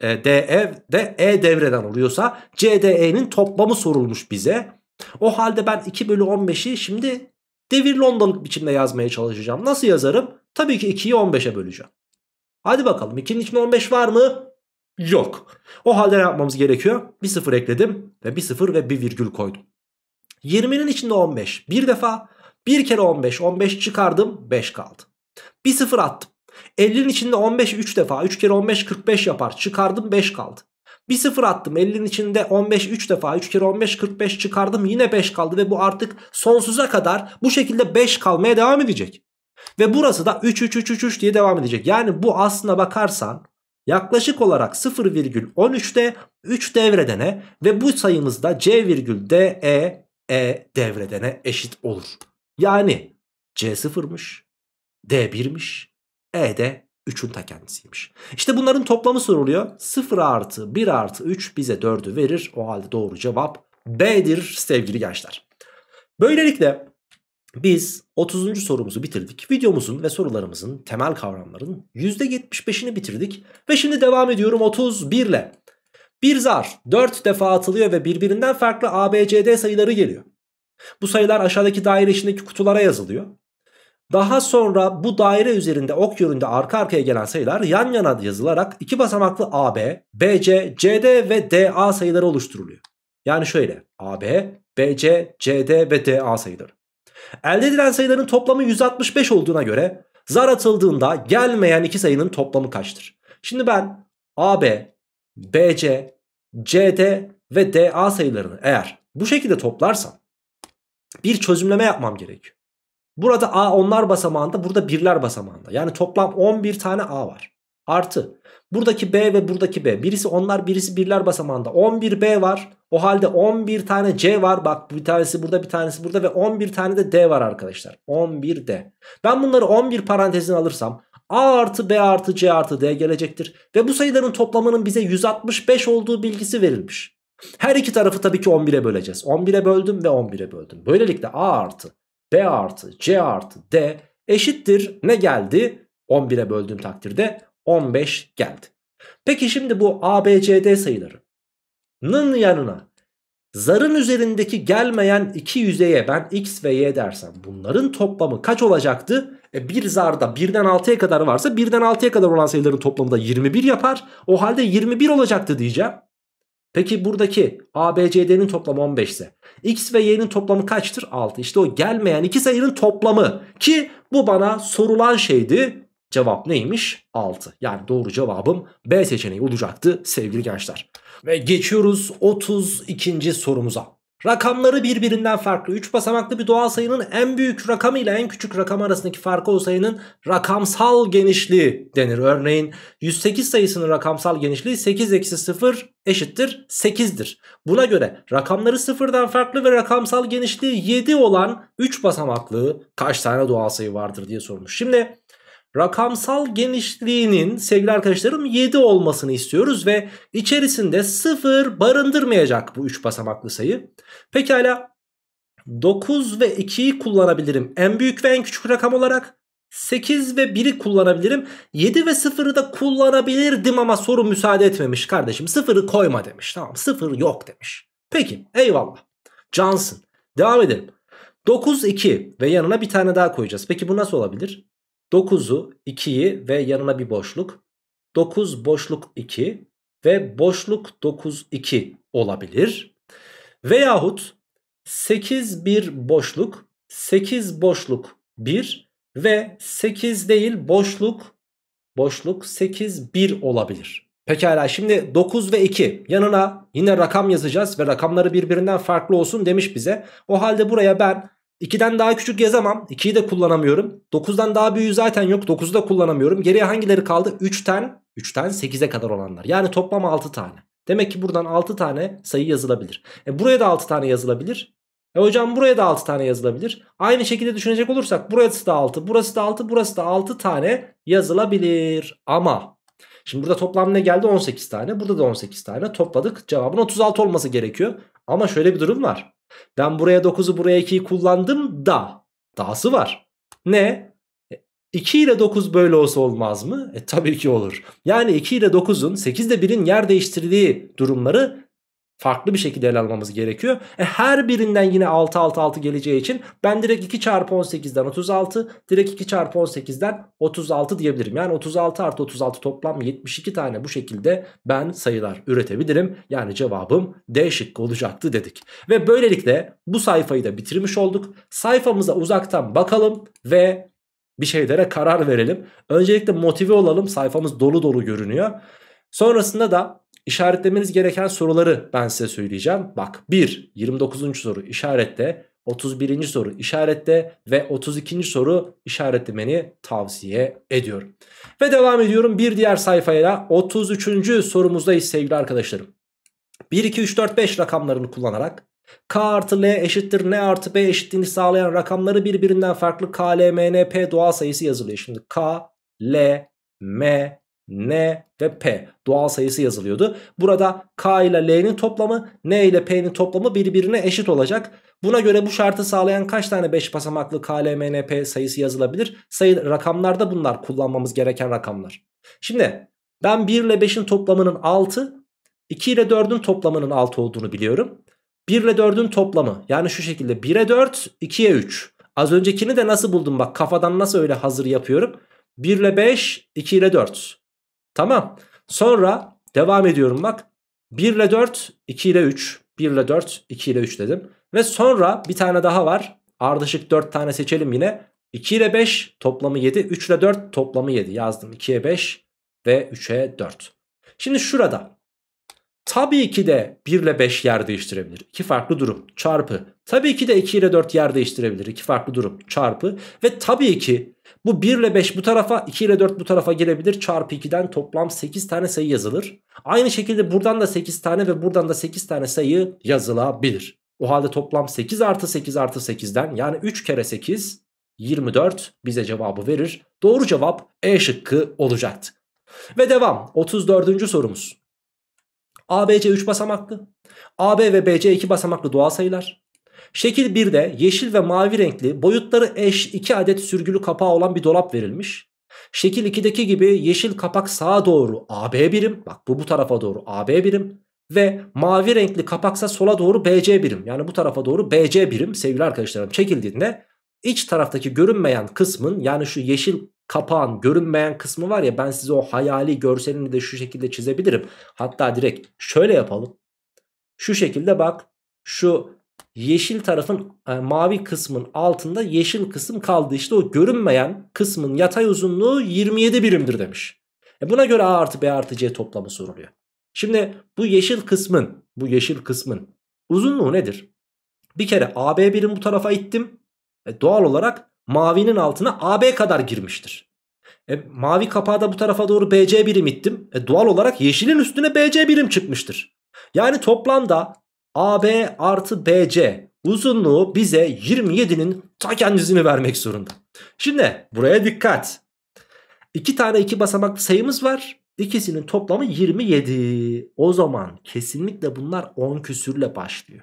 Speaker 1: e, DE de E devreden oluyorsa CDE'nin toplamı sorulmuş bize. O halde ben 2 bölü 15'i şimdi devirli ondalık biçimde yazmaya çalışacağım. Nasıl yazarım? Tabii ki 2'yi 15'e böleceğim. Hadi bakalım 2'nin içinde 15 var mı? Yok. O halde ne yapmamız gerekiyor? Bir sıfır ekledim ve bir sıfır ve bir virgül koydum. 20'nin içinde 15 bir defa bir kere 15 15 çıkardım 5 kaldı. Bir sıfır attım. 50'nin içinde 15 3 defa 3 kere 15 45 yapar çıkardım 5 kaldı. Bir sıfır attım 50'nin içinde 15 3 defa 3 kere 15 45 çıkardım yine 5 kaldı ve bu artık sonsuza kadar bu şekilde 5 kalmaya devam edecek. Ve burası da 3 3 3 3 3 diye devam edecek. Yani bu aslına bakarsan yaklaşık olarak 0,13'te 3 devredene ve bu sayımız da C virgül D E E devredene eşit olur. Yani C sıfırmış, D birmiş, E de 3'ün ta kendisiymiş. İşte bunların toplamı soruluyor. 0 artı 1 artı 3 bize 4'ü verir. O halde doğru cevap B'dir sevgili gençler. Böylelikle biz 30. sorumuzu bitirdik. Videomuzun ve sorularımızın temel kavramların %75'ini bitirdik. Ve şimdi devam ediyorum 31 ile. Bir zar 4 defa atılıyor ve birbirinden farklı ABCD sayıları geliyor. Bu sayılar aşağıdaki daire içindeki kutulara yazılıyor. Daha sonra bu daire üzerinde ok yönünde arka arkaya gelen sayılar yan yana yazılarak iki basamaklı AB, BC, CD ve DA sayıları oluşturuluyor. Yani şöyle AB, BC, CD ve DA sayıları. Elde edilen sayıların toplamı 165 olduğuna göre zar atıldığında gelmeyen iki sayının toplamı kaçtır? Şimdi ben AB, BC, CD ve DA sayılarını eğer bu şekilde toplarsam bir çözümleme yapmam gerekiyor. Burada A onlar basamağında burada birler basamağında. Yani toplam 11 tane A var. Artı buradaki B ve buradaki B. Birisi onlar birisi birler basamağında. 11 B var. O halde 11 tane C var. Bak bir tanesi burada bir tanesi burada ve 11 tane de D var arkadaşlar. 11 D. Ben bunları 11 parantezine alırsam A artı B artı C artı D gelecektir. Ve bu sayıların toplamının bize 165 olduğu bilgisi verilmiş. Her iki tarafı tabii ki 11'e böleceğiz. 11'e böldüm ve 11'e böldüm. Böylelikle A artı B artı C artı D eşittir ne geldi? 11'e böldüğüm takdirde 15 geldi. Peki şimdi bu A, B, C, D sayılarının yanına zarın üzerindeki gelmeyen iki yüzeye ben x ve y dersem bunların toplamı kaç olacaktı? E bir zarda birden 6'ya kadar varsa birden 6'ya kadar olan sayıların toplamı da 21 yapar. O halde 21 olacaktı diyeceğim. Peki buradaki A, B, C, D'nin toplamı 15 ise X ve Y'nin toplamı kaçtır? 6. İşte o gelmeyen iki sayının toplamı ki bu bana sorulan şeydi. Cevap neymiş? 6. Yani doğru cevabım B seçeneği olacaktı sevgili gençler. Ve geçiyoruz 32. sorumuza. Rakamları birbirinden farklı 3 basamaklı bir doğal sayının en büyük rakamı ile en küçük rakam arasındaki farkı o sayının rakamsal genişliği denir. Örneğin 108 sayısının rakamsal genişliği 8 eksi 0 eşittir 8'dir. Buna göre rakamları sıfırdan farklı ve rakamsal genişliği 7 olan 3 basamaklı kaç tane doğal sayı vardır diye sormuş. Şimdi rakamsal genişliğinin sevgili arkadaşlarım 7 olmasını istiyoruz ve içerisinde 0 barındırmayacak bu 3 basamaklı sayı. Pekala 9 ve 2'yi kullanabilirim en büyük ve en küçük rakam olarak. 8 ve 1'i kullanabilirim. 7 ve 0'ı da kullanabilirdim ama soru müsaade etmemiş kardeşim. 0'ı koyma demiş. Tamam 0 yok demiş. Peki eyvallah. Johnson. Devam edelim. 9 2 ve yanına bir tane daha koyacağız. Peki bu nasıl olabilir? 9'u 2'yi ve yanına bir boşluk. 9 boşluk 2 ve boşluk 9 2 olabilir. Veyahut 8 1 boşluk 8 boşluk 1 ve 8 değil boşluk boşluk 8 1 olabilir. Pekala şimdi 9 ve 2 yanına yine rakam yazacağız ve rakamları birbirinden farklı olsun demiş bize. O halde buraya ben 2'den daha küçük yazamam. 2'yi de kullanamıyorum. 9'dan daha büyüğü zaten yok. 9'u da kullanamıyorum. Geriye hangileri kaldı? 3'ten 3'ten 8'e kadar olanlar. Yani toplam 6 tane. Demek ki buradan 6 tane sayı yazılabilir. E buraya da 6 tane yazılabilir. E hocam buraya da 6 tane yazılabilir. Aynı şekilde düşünecek olursak burası da 6, burası da 6, burası da 6 tane yazılabilir. Ama şimdi burada toplam ne geldi? 18 tane. Burada da 18 tane. Topladık. Cevabın 36 olması gerekiyor. Ama şöyle bir durum var. Ben buraya 9'u buraya 2'yi kullandım da dahası var. Ne? 2 ile 9 böyle olsa olmaz mı? E tabii ki olur. Yani 2 ile 9'un 8 ile 1'in yer değiştirdiği durumları farklı bir şekilde ele almamız gerekiyor. E her birinden yine 6 6 6 geleceği için ben direkt 2 çarpı 18'den 36 direkt 2 çarpı 18'den 36 diyebilirim. Yani 36 artı 36 toplam 72 tane bu şekilde ben sayılar üretebilirim. Yani cevabım D şıkkı olacaktı dedik. Ve böylelikle bu sayfayı da bitirmiş olduk. Sayfamıza uzaktan bakalım ve bir şeylere karar verelim. Öncelikle motive olalım sayfamız dolu dolu görünüyor. Sonrasında da işaretlemeniz gereken soruları ben size söyleyeceğim. Bak 1 29. soru işarette 31. soru işarette ve 32. soru işaretlemeni tavsiye ediyorum. Ve devam ediyorum bir diğer sayfaya 33. sorumuzdayız sevgili arkadaşlarım. 1, 2, 3, 4, 5 rakamlarını kullanarak K artı L eşittir N artı B eşitliğini sağlayan rakamları birbirinden farklı K, L, M, N, P doğal sayısı yazılıyor. Şimdi K, L, M, N ve P doğal sayısı yazılıyordu. Burada K ile L'nin toplamı N ile P'nin toplamı birbirine eşit olacak. Buna göre bu şartı sağlayan kaç tane 5 basamaklı K, L, M, N, P sayısı yazılabilir? Sayı rakamlarda bunlar kullanmamız gereken rakamlar. Şimdi ben 1 ile 5'in toplamının 6, 2 ile 4'ün toplamının 6 olduğunu biliyorum. 1 ile 4'ün toplamı yani şu şekilde 1'e 4, 2'ye 3. Az öncekini de nasıl buldum bak kafadan nasıl öyle hazır yapıyorum. 1 ile 5, 2 ile 4. Tamam. Sonra devam ediyorum bak. 1 ile 4, 2 ile 3. 1 ile 4, 2 ile 3 dedim. Ve sonra bir tane daha var. Ardışık 4 tane seçelim yine. 2 ile 5 toplamı 7. 3 ile 4 toplamı 7 yazdım. 2'ye 5 ve 3'e 4. Şimdi şurada tabii ki de 1 ile 5 yer değiştirebilir. İki farklı durum çarpı. Tabii ki de 2 ile 4 yer değiştirebilir. İki farklı durum çarpı. Ve tabii ki bu 1 ile 5 bu tarafa 2 ile 4 bu tarafa gelebilir. Çarpı 2'den toplam 8 tane sayı yazılır. Aynı şekilde buradan da 8 tane ve buradan da 8 tane sayı yazılabilir. O halde toplam 8 artı 8 artı 8'den yani 3 kere 8 24 bize cevabı verir. Doğru cevap E şıkkı olacaktı. Ve devam 34. sorumuz. ABC 3 basamaklı. AB ve BC 2 basamaklı doğal sayılar. Şekil 1'de yeşil ve mavi renkli boyutları eş 2 adet sürgülü kapağı olan bir dolap verilmiş. Şekil 2'deki gibi yeşil kapak sağa doğru AB birim. Bak bu bu tarafa doğru AB birim. Ve mavi renkli kapaksa sola doğru BC birim. Yani bu tarafa doğru BC birim sevgili arkadaşlarım çekildiğinde iç taraftaki görünmeyen kısmın yani şu yeşil kapağın görünmeyen kısmı var ya ben size o hayali görselini de şu şekilde çizebilirim. Hatta direkt şöyle yapalım. Şu şekilde bak şu yeşil tarafın e, mavi kısmın altında yeşil kısım kaldı. İşte o görünmeyen kısmın yatay uzunluğu 27 birimdir demiş. E buna göre A artı B artı C toplamı soruluyor. Şimdi bu yeşil kısmın bu yeşil kısmın uzunluğu nedir? Bir kere AB birim bu tarafa ittim. E doğal olarak mavinin altına AB kadar girmiştir. E, mavi kapağı da bu tarafa doğru BC birim ittim. E, doğal olarak yeşilin üstüne BC birim çıkmıştır. Yani toplamda AB artı BC uzunluğu bize 27'nin ta kendisini vermek zorunda. Şimdi buraya dikkat. İki tane iki basamaklı sayımız var. İkisinin toplamı 27. O zaman kesinlikle bunlar 10 küsürle başlıyor.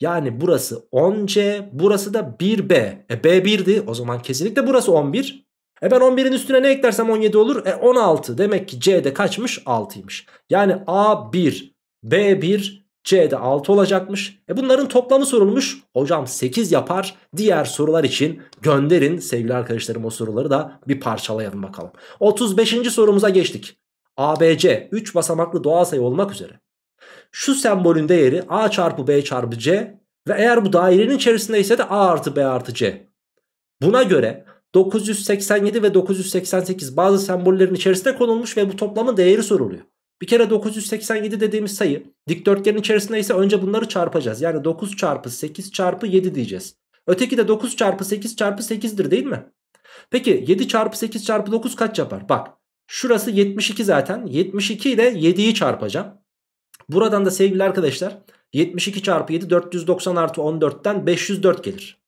Speaker 1: Yani burası 10C burası da 1B. E B1'di o zaman kesinlikle burası 11. E ben 11'in üstüne ne eklersem 17 olur. E 16 demek ki C'de kaçmış 6'ymış. Yani A1 B1 C'de 6 olacakmış. E bunların toplamı sorulmuş. Hocam 8 yapar. Diğer sorular için gönderin sevgili arkadaşlarım o soruları da bir parçalayalım bakalım. 35. sorumuza geçtik. ABC 3 basamaklı doğal sayı olmak üzere şu sembolün değeri A çarpı B çarpı C ve eğer bu dairenin içerisindeyse de A artı B artı C. Buna göre 987 ve 988 bazı sembollerin içerisine konulmuş ve bu toplamın değeri soruluyor. Bir kere 987 dediğimiz sayı dikdörtgenin içerisinde ise önce bunları çarpacağız. Yani 9 çarpı 8 çarpı 7 diyeceğiz. Öteki de 9 çarpı 8 çarpı 8'dir değil mi? Peki 7 çarpı 8 çarpı 9 kaç yapar? Bak şurası 72 zaten. 72 ile 7'yi çarpacağım. Buradan da sevgili arkadaşlar 72 çarpı 7 490 artı 14'ten 504 gelir.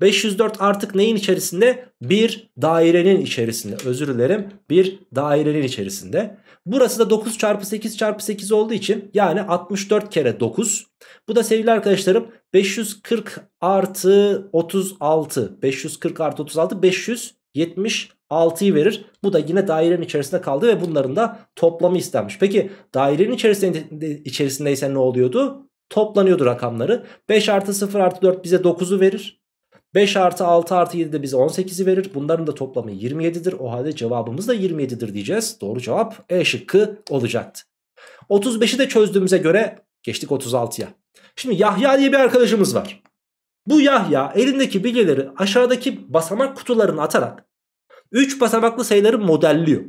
Speaker 1: 504 artık neyin içerisinde? Bir dairenin içerisinde. Özür dilerim. Bir dairenin içerisinde. Burası da 9 çarpı 8 çarpı 8 olduğu için yani 64 kere 9. Bu da sevgili arkadaşlarım 540 artı 36. 540 artı 36 576'yı verir. Bu da yine dairenin içerisinde kaldı ve bunların da toplamı istenmiş. Peki dairenin içerisinde, içerisindeyse ne oluyordu? Toplanıyordu rakamları. 5 artı 0 artı 4 bize 9'u verir. 5 artı 6 artı 7 de bize 18'i verir. Bunların da toplamı 27'dir. O halde cevabımız da 27'dir diyeceğiz. Doğru cevap E şıkkı olacaktı. 35'i de çözdüğümüze göre geçtik 36'ya. Şimdi Yahya diye bir arkadaşımız var. Bu Yahya elindeki bilgileri aşağıdaki basamak kutularına atarak 3 basamaklı sayıları modelliyor.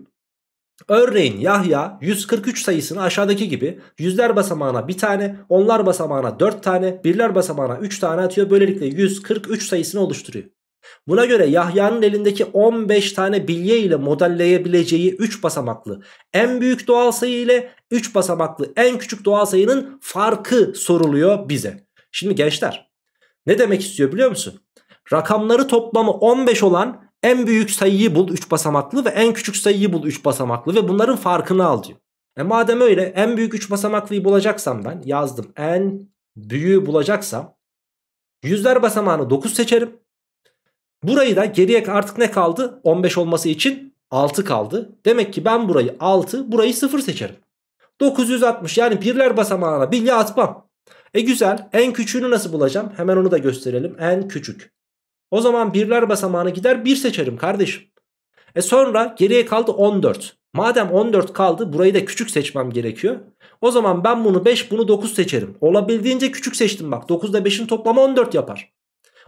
Speaker 1: Örneğin Yahya 143 sayısını aşağıdaki gibi yüzler basamağına bir tane, onlar basamağına 4 tane, birler basamağına 3 tane atıyor. Böylelikle 143 sayısını oluşturuyor. Buna göre Yahya'nın elindeki 15 tane bilye ile modelleyebileceği 3 basamaklı en büyük doğal sayı ile 3 basamaklı en küçük doğal sayının farkı soruluyor bize. Şimdi gençler ne demek istiyor biliyor musun? Rakamları toplamı 15 olan en büyük sayıyı bul 3 basamaklı ve en küçük sayıyı bul 3 basamaklı ve bunların farkını al diyor. E madem öyle en büyük 3 basamaklıyı bulacaksam ben yazdım en büyüğü bulacaksam yüzler basamağını 9 seçerim. Burayı da geriye artık ne kaldı? 15 olması için 6 kaldı. Demek ki ben burayı 6 burayı 0 seçerim. 960 yani birler basamağına bilye atmam. E güzel en küçüğünü nasıl bulacağım? Hemen onu da gösterelim. En küçük. O zaman birler basamağına gider 1 seçerim kardeşim. E sonra geriye kaldı 14. Madem 14 kaldı burayı da küçük seçmem gerekiyor. O zaman ben bunu 5 bunu 9 seçerim. Olabildiğince küçük seçtim bak. 9 ile 5'in toplamı 14 yapar.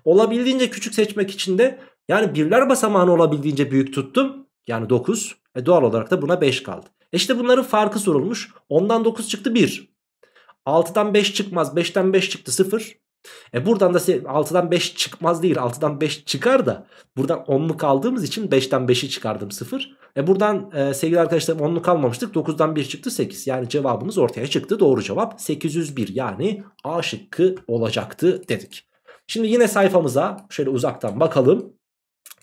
Speaker 1: Olabildiğince küçük seçmek için de yani birler basamağını olabildiğince büyük tuttum. Yani 9. E doğal olarak da buna 5 kaldı. E işte bunların farkı sorulmuş. Ondan 9 çıktı 1. 6'dan 5 çıkmaz. 5'ten 5 çıktı 0. E buradan da 6'dan 5 çıkmaz değil 6'dan 5 çıkar da buradan 10'luk aldığımız için 5'ten 5'i çıkardım 0. E buradan e, sevgili arkadaşlarım 10'luk almamıştık 9'dan 1 çıktı 8 yani cevabımız ortaya çıktı doğru cevap 801 yani A şıkkı olacaktı dedik. Şimdi yine sayfamıza şöyle uzaktan bakalım.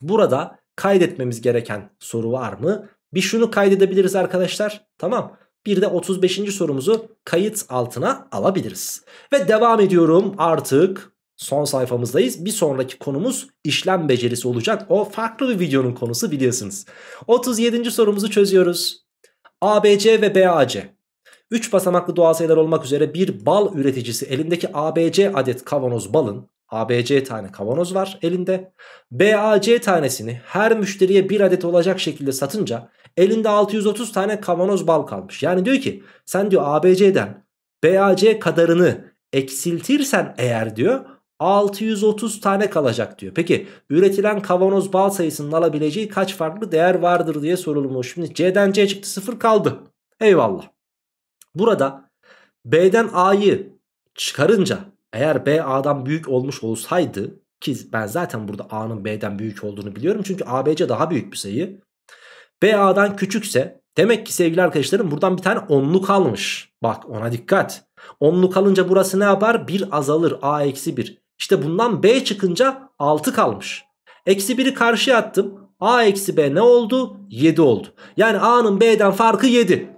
Speaker 1: Burada kaydetmemiz gereken soru var mı? Bir şunu kaydedebiliriz arkadaşlar. Tamam. Bir de 35. sorumuzu kayıt altına alabiliriz. Ve devam ediyorum artık son sayfamızdayız. Bir sonraki konumuz işlem becerisi olacak. O farklı bir videonun konusu biliyorsunuz. 37. sorumuzu çözüyoruz. ABC ve BAC 3 basamaklı doğal sayılar olmak üzere bir bal üreticisi elindeki ABC adet kavanoz balın ABC tane kavanoz var elinde. BAC tanesini her müşteriye bir adet olacak şekilde satınca elinde 630 tane kavanoz bal kalmış. Yani diyor ki sen diyor ABC'den BAC kadarını eksiltirsen eğer diyor 630 tane kalacak diyor. Peki üretilen kavanoz bal sayısının alabileceği kaç farklı değer vardır diye sorulmuş. Şimdi C'den C çıktı 0 kaldı. Eyvallah. Burada B'den A'yı çıkarınca eğer B A'dan büyük olmuş olsaydı ki ben zaten burada A'nın B'den büyük olduğunu biliyorum. Çünkü ABC daha büyük bir sayı. B A'dan küçükse demek ki sevgili arkadaşlarım buradan bir tane onlu kalmış. Bak ona dikkat. Onlu kalınca burası ne yapar? 1 azalır. A eksi 1. İşte bundan B çıkınca 6 kalmış. Eksi 1'i karşıya attım. A eksi B ne oldu? 7 oldu. Yani A'nın B'den farkı 7.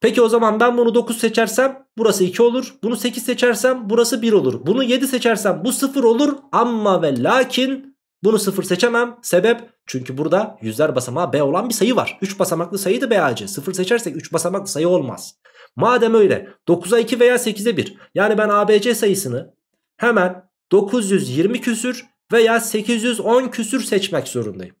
Speaker 1: Peki o zaman ben bunu 9 seçersem burası 2 olur. Bunu 8 seçersem burası 1 olur. Bunu 7 seçersem bu 0 olur. Ama ve lakin bunu 0 seçemem. Sebep çünkü burada yüzler basamağı B olan bir sayı var. 3 basamaklı sayıydı BAC. 0 seçersek 3 basamaklı sayı olmaz. Madem öyle 9'a 2 veya 8'e 1. Yani ben ABC sayısını hemen 920 küsür veya 810 küsür seçmek zorundayım.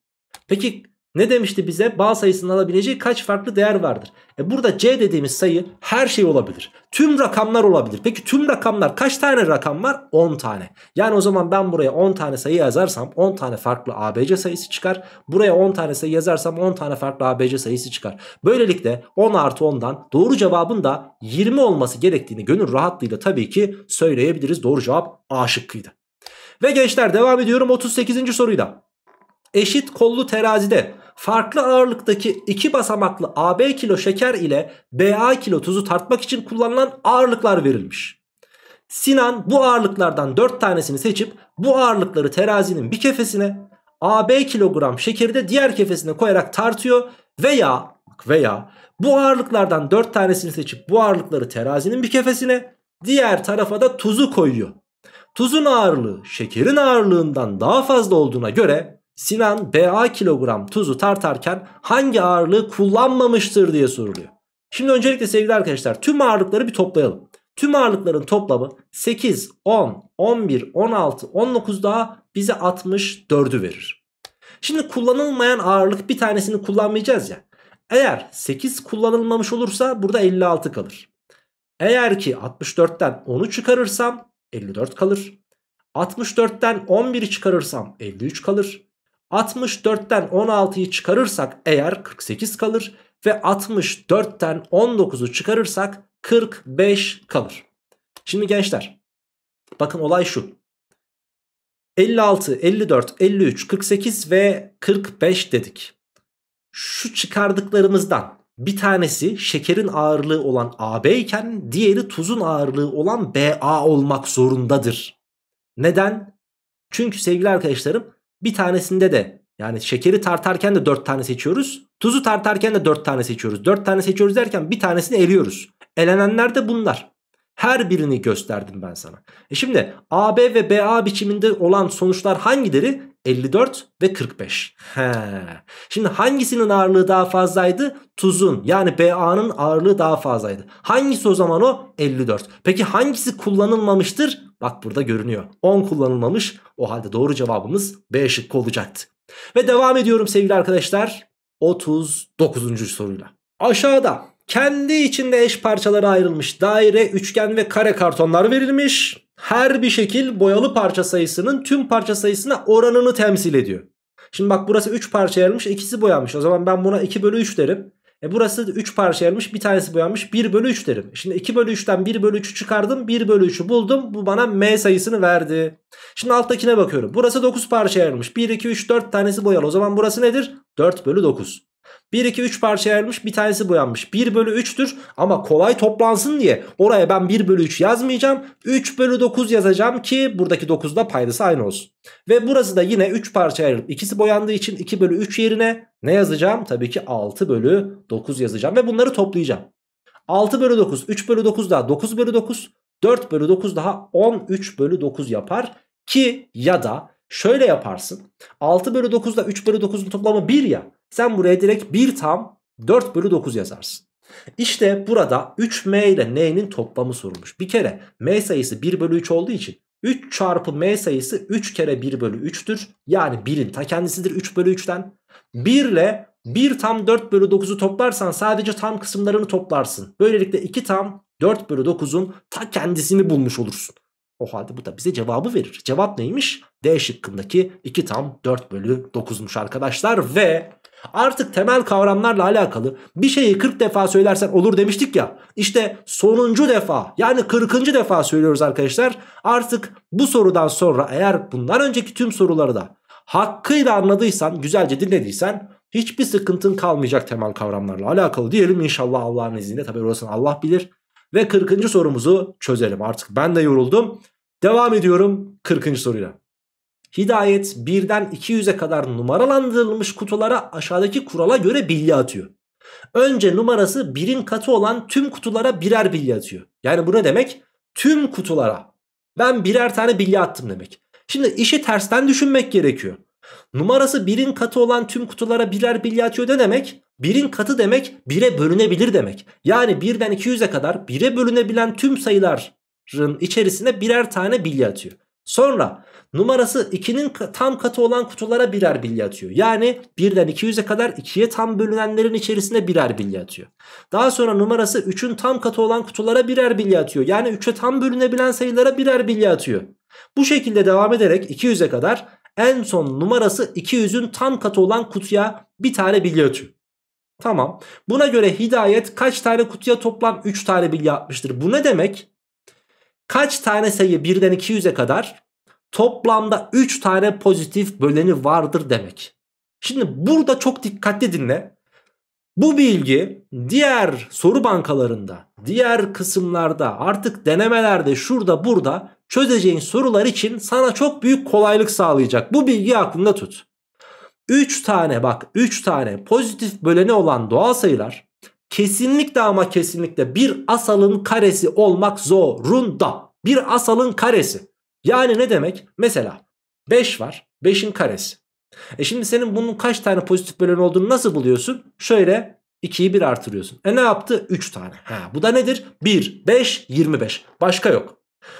Speaker 1: Peki ne demişti bize? Bağ sayısının alabileceği kaç farklı değer vardır? E burada C dediğimiz sayı her şey olabilir. Tüm rakamlar olabilir. Peki tüm rakamlar kaç tane rakam var? 10 tane. Yani o zaman ben buraya 10 tane sayı yazarsam 10 tane farklı ABC sayısı çıkar. Buraya 10 tane sayı yazarsam 10 tane farklı ABC sayısı çıkar. Böylelikle 10 artı 10'dan doğru cevabın da 20 olması gerektiğini gönül rahatlığıyla tabii ki söyleyebiliriz. Doğru cevap A şıkkıydı. Ve gençler devam ediyorum 38. soruyla. Eşit kollu terazide farklı ağırlıktaki iki basamaklı AB kilo şeker ile BA kilo tuzu tartmak için kullanılan ağırlıklar verilmiş. Sinan bu ağırlıklardan 4 tanesini seçip bu ağırlıkları terazinin bir kefesine AB kilogram şekeri de diğer kefesine koyarak tartıyor veya veya bu ağırlıklardan 4 tanesini seçip bu ağırlıkları terazinin bir kefesine diğer tarafa da tuzu koyuyor. Tuzun ağırlığı şekerin ağırlığından daha fazla olduğuna göre Sinan BA kilogram tuzu tartarken hangi ağırlığı kullanmamıştır diye soruluyor. Şimdi öncelikle sevgili arkadaşlar tüm ağırlıkları bir toplayalım. Tüm ağırlıkların toplamı 8, 10, 11, 16, 19 daha bize 64'ü verir. Şimdi kullanılmayan ağırlık bir tanesini kullanmayacağız ya. Eğer 8 kullanılmamış olursa burada 56 kalır. Eğer ki 64'ten 10'u çıkarırsam 54 kalır. 64'ten 11'i çıkarırsam 53 kalır. 64'ten 16'yı çıkarırsak eğer 48 kalır ve 64'ten 19'u çıkarırsak 45 kalır. Şimdi gençler bakın olay şu. 56, 54, 53, 48 ve 45 dedik. Şu çıkardıklarımızdan bir tanesi şekerin ağırlığı olan AB iken diğeri tuzun ağırlığı olan BA olmak zorundadır. Neden? Çünkü sevgili arkadaşlarım bir tanesinde de yani şekeri tartarken de 4 tane seçiyoruz. Tuzu tartarken de 4 tane seçiyoruz. 4 tane seçiyoruz derken bir tanesini eliyoruz. Elenenler de bunlar. Her birini gösterdim ben sana. E şimdi AB ve BA biçiminde olan sonuçlar hangileri? 54 ve 45. He. Şimdi hangisinin ağırlığı daha fazlaydı? Tuzun yani BA'nın ağırlığı daha fazlaydı. Hangisi o zaman o? 54. Peki hangisi kullanılmamıştır? Bak burada görünüyor. 10 kullanılmamış. O halde doğru cevabımız B şıkkı olacaktı. Ve devam ediyorum sevgili arkadaşlar. 39. soruyla. Aşağıda kendi içinde eş parçalara ayrılmış daire, üçgen ve kare kartonlar verilmiş. Her bir şekil boyalı parça sayısının tüm parça sayısına oranını temsil ediyor. Şimdi bak burası 3 parça ayrılmış ikisi boyanmış. O zaman ben buna 2 bölü 3 derim. E burası 3 parça ayrılmış bir tanesi boyanmış 1 bölü 3 derim. Şimdi 2 bölü 3'ten 1 bölü 3'ü çıkardım 1 bölü 3'ü buldum. Bu bana M sayısını verdi. Şimdi alttakine bakıyorum. Burası 9 parça ayrılmış. 1, 2, 3, 4 tanesi boyalı. O zaman burası nedir? 4 bölü 9. 1, 2, 3 parçaya ayrılmış bir tanesi boyanmış. 1 bölü 3'tür ama kolay toplansın diye oraya ben 1 bölü 3 yazmayacağım. 3 bölü 9 yazacağım ki buradaki 9'da paydası aynı olsun. Ve burası da yine 3 parçaya ayrılıp ikisi boyandığı için 2 bölü 3 yerine ne yazacağım? Tabii ki 6 bölü 9 yazacağım ve bunları toplayacağım. 6 bölü 9, 3 bölü 9 daha 9 bölü 9, 4 bölü 9 daha 13 bölü 9 yapar. Ki ya da şöyle yaparsın. 6 bölü 9 ile 3 bölü 9'un toplamı 1 ya. Sen buraya direkt 1 tam 4 bölü 9 yazarsın. İşte burada 3m ile n'nin toplamı sorulmuş. Bir kere m sayısı 1 bölü 3 olduğu için 3 çarpı m sayısı 3 kere 1 bölü 3'tür. Yani 1'in ta kendisidir 3 bölü 3'ten. 1 ile 1 tam 4 bölü 9'u toplarsan sadece tam kısımlarını toplarsın. Böylelikle 2 tam 4 bölü 9'un ta kendisini bulmuş olursun. O halde bu da bize cevabı verir. Cevap neymiş? D şıkkındaki 2 tam 4 bölü 9'muş arkadaşlar ve artık temel kavramlarla alakalı bir şeyi 40 defa söylersen olur demiştik ya. İşte sonuncu defa yani 40. defa söylüyoruz arkadaşlar. Artık bu sorudan sonra eğer bundan önceki tüm soruları da hakkıyla anladıysan, güzelce dinlediysen hiçbir sıkıntın kalmayacak temel kavramlarla alakalı diyelim inşallah Allah'ın izniyle. Tabi orasını Allah bilir. Ve 40. sorumuzu çözelim. Artık ben de yoruldum. Devam ediyorum 40. soruyla. Hidayet 1'den 200'e kadar numaralandırılmış kutulara aşağıdaki kurala göre bilye atıyor. Önce numarası 1'in katı olan tüm kutulara birer bilye atıyor. Yani bu ne demek? Tüm kutulara. Ben birer tane bilye attım demek. Şimdi işi tersten düşünmek gerekiyor. Numarası 1'in katı olan tüm kutulara birer bilye atıyor ne demek? 1'in katı demek 1'e bölünebilir demek. Yani 1'den 200'e kadar 1'e bölünebilen tüm sayılar içerisine birer tane bilye atıyor. Sonra numarası 2'nin tam katı olan kutulara birer bilye atıyor. Yani 1'den 200'e kadar 2'ye tam bölünenlerin içerisinde birer bilye atıyor. Daha sonra numarası 3'ün tam katı olan kutulara birer bilye atıyor. Yani 3'e tam bölünebilen sayılara birer bilye atıyor. Bu şekilde devam ederek 200'e kadar en son numarası 200'ün tam katı olan kutuya bir tane bilye atıyor. Tamam. Buna göre Hidayet kaç tane kutuya toplam 3 tane bilye atmıştır. Bu ne demek? Kaç tane sayı 1'den 200'e kadar toplamda 3 tane pozitif böleni vardır demek. Şimdi burada çok dikkatli dinle. Bu bilgi diğer soru bankalarında, diğer kısımlarda, artık denemelerde, şurada, burada çözeceğin sorular için sana çok büyük kolaylık sağlayacak. Bu bilgiyi aklında tut. 3 tane bak 3 tane pozitif böleni olan doğal sayılar kesinlikle ama kesinlikle bir asalın karesi olmak zorunda. Bir asalın karesi. Yani ne demek? Mesela 5 var. 5'in karesi. E şimdi senin bunun kaç tane pozitif böleni olduğunu nasıl buluyorsun? Şöyle 2'yi 1 artırıyorsun. E ne yaptı? 3 tane. Ha, bu da nedir? 1, 5, 25. Başka yok.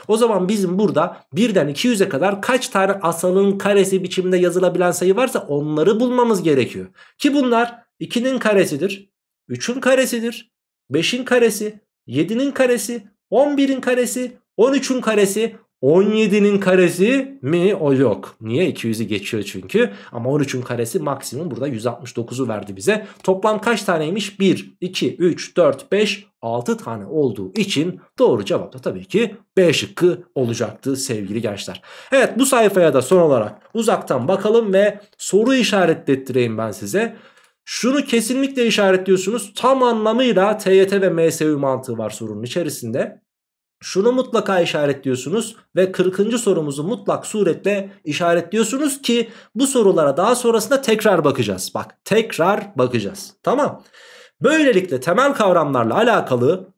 Speaker 1: O zaman bizim burada 1'den 200'e kadar kaç tane asalın karesi biçiminde yazılabilen sayı varsa onları bulmamız gerekiyor. Ki bunlar 2'nin karesidir, 3'ün karesidir, 5'in karesi, 7'nin karesi, 11'in karesi, 13'ün karesi, 17'nin karesi mi? O yok. Niye? 200'ü geçiyor çünkü. Ama 13'ün karesi maksimum burada 169'u verdi bize. Toplam kaç taneymiş? 1, 2, 3, 4, 5, 6 tane olduğu için doğru cevap da tabii ki B şıkkı olacaktı sevgili gençler. Evet bu sayfaya da son olarak uzaktan bakalım ve soru işaretlettireyim ben size. Şunu kesinlikle işaretliyorsunuz. Tam anlamıyla TYT ve MSU mantığı var sorunun içerisinde. Şunu mutlaka işaretliyorsunuz ve 40. sorumuzu mutlak suretle işaretliyorsunuz ki bu sorulara daha sonrasında tekrar bakacağız. Bak tekrar bakacağız. Tamam. Böylelikle temel kavramlarla alakalı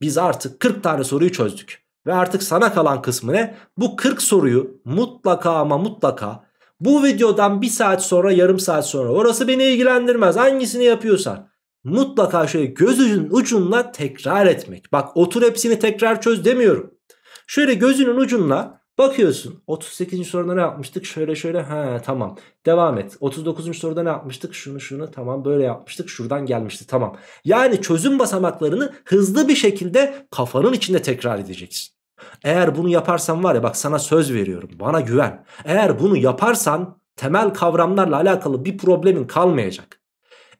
Speaker 1: biz artık 40 tane soruyu çözdük. Ve artık sana kalan kısmı ne? Bu 40 soruyu mutlaka ama mutlaka bu videodan bir saat sonra yarım saat sonra orası beni ilgilendirmez hangisini yapıyorsan mutlaka şöyle gözünün ucunla tekrar etmek. Bak otur hepsini tekrar çöz demiyorum. Şöyle gözünün ucunla bakıyorsun. 38. soruda ne yapmıştık? Şöyle şöyle ha tamam. Devam et. 39. soruda ne yapmıştık? Şunu şunu tamam böyle yapmıştık. Şuradan gelmişti tamam. Yani çözüm basamaklarını hızlı bir şekilde kafanın içinde tekrar edeceksin. Eğer bunu yaparsan var ya bak sana söz veriyorum. Bana güven. Eğer bunu yaparsan temel kavramlarla alakalı bir problemin kalmayacak.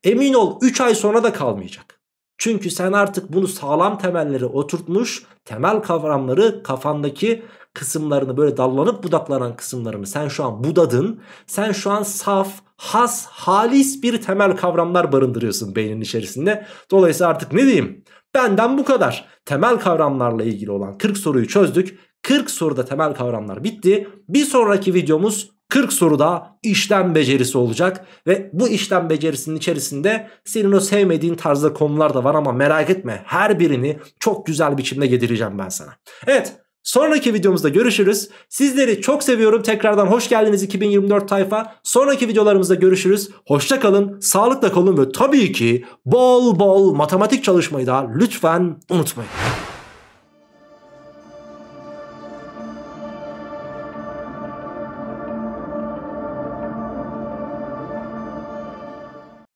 Speaker 1: Emin ol 3 ay sonra da kalmayacak. Çünkü sen artık bunu sağlam temelleri oturtmuş, temel kavramları kafandaki kısımlarını böyle dallanıp budaklanan kısımlarını sen şu an budadın. Sen şu an saf, has, halis bir temel kavramlar barındırıyorsun beynin içerisinde. Dolayısıyla artık ne diyeyim? Benden bu kadar. Temel kavramlarla ilgili olan 40 soruyu çözdük. 40 soruda temel kavramlar bitti. Bir sonraki videomuz 40 soruda işlem becerisi olacak ve bu işlem becerisinin içerisinde senin o sevmediğin tarzda konular da var ama merak etme her birini çok güzel biçimde yedireceğim ben sana. Evet sonraki videomuzda görüşürüz. Sizleri çok seviyorum tekrardan hoş geldiniz 2024 tayfa. Sonraki videolarımızda görüşürüz. Hoşça kalın, sağlıkla kalın ve tabii ki bol bol matematik çalışmayı da lütfen unutmayın.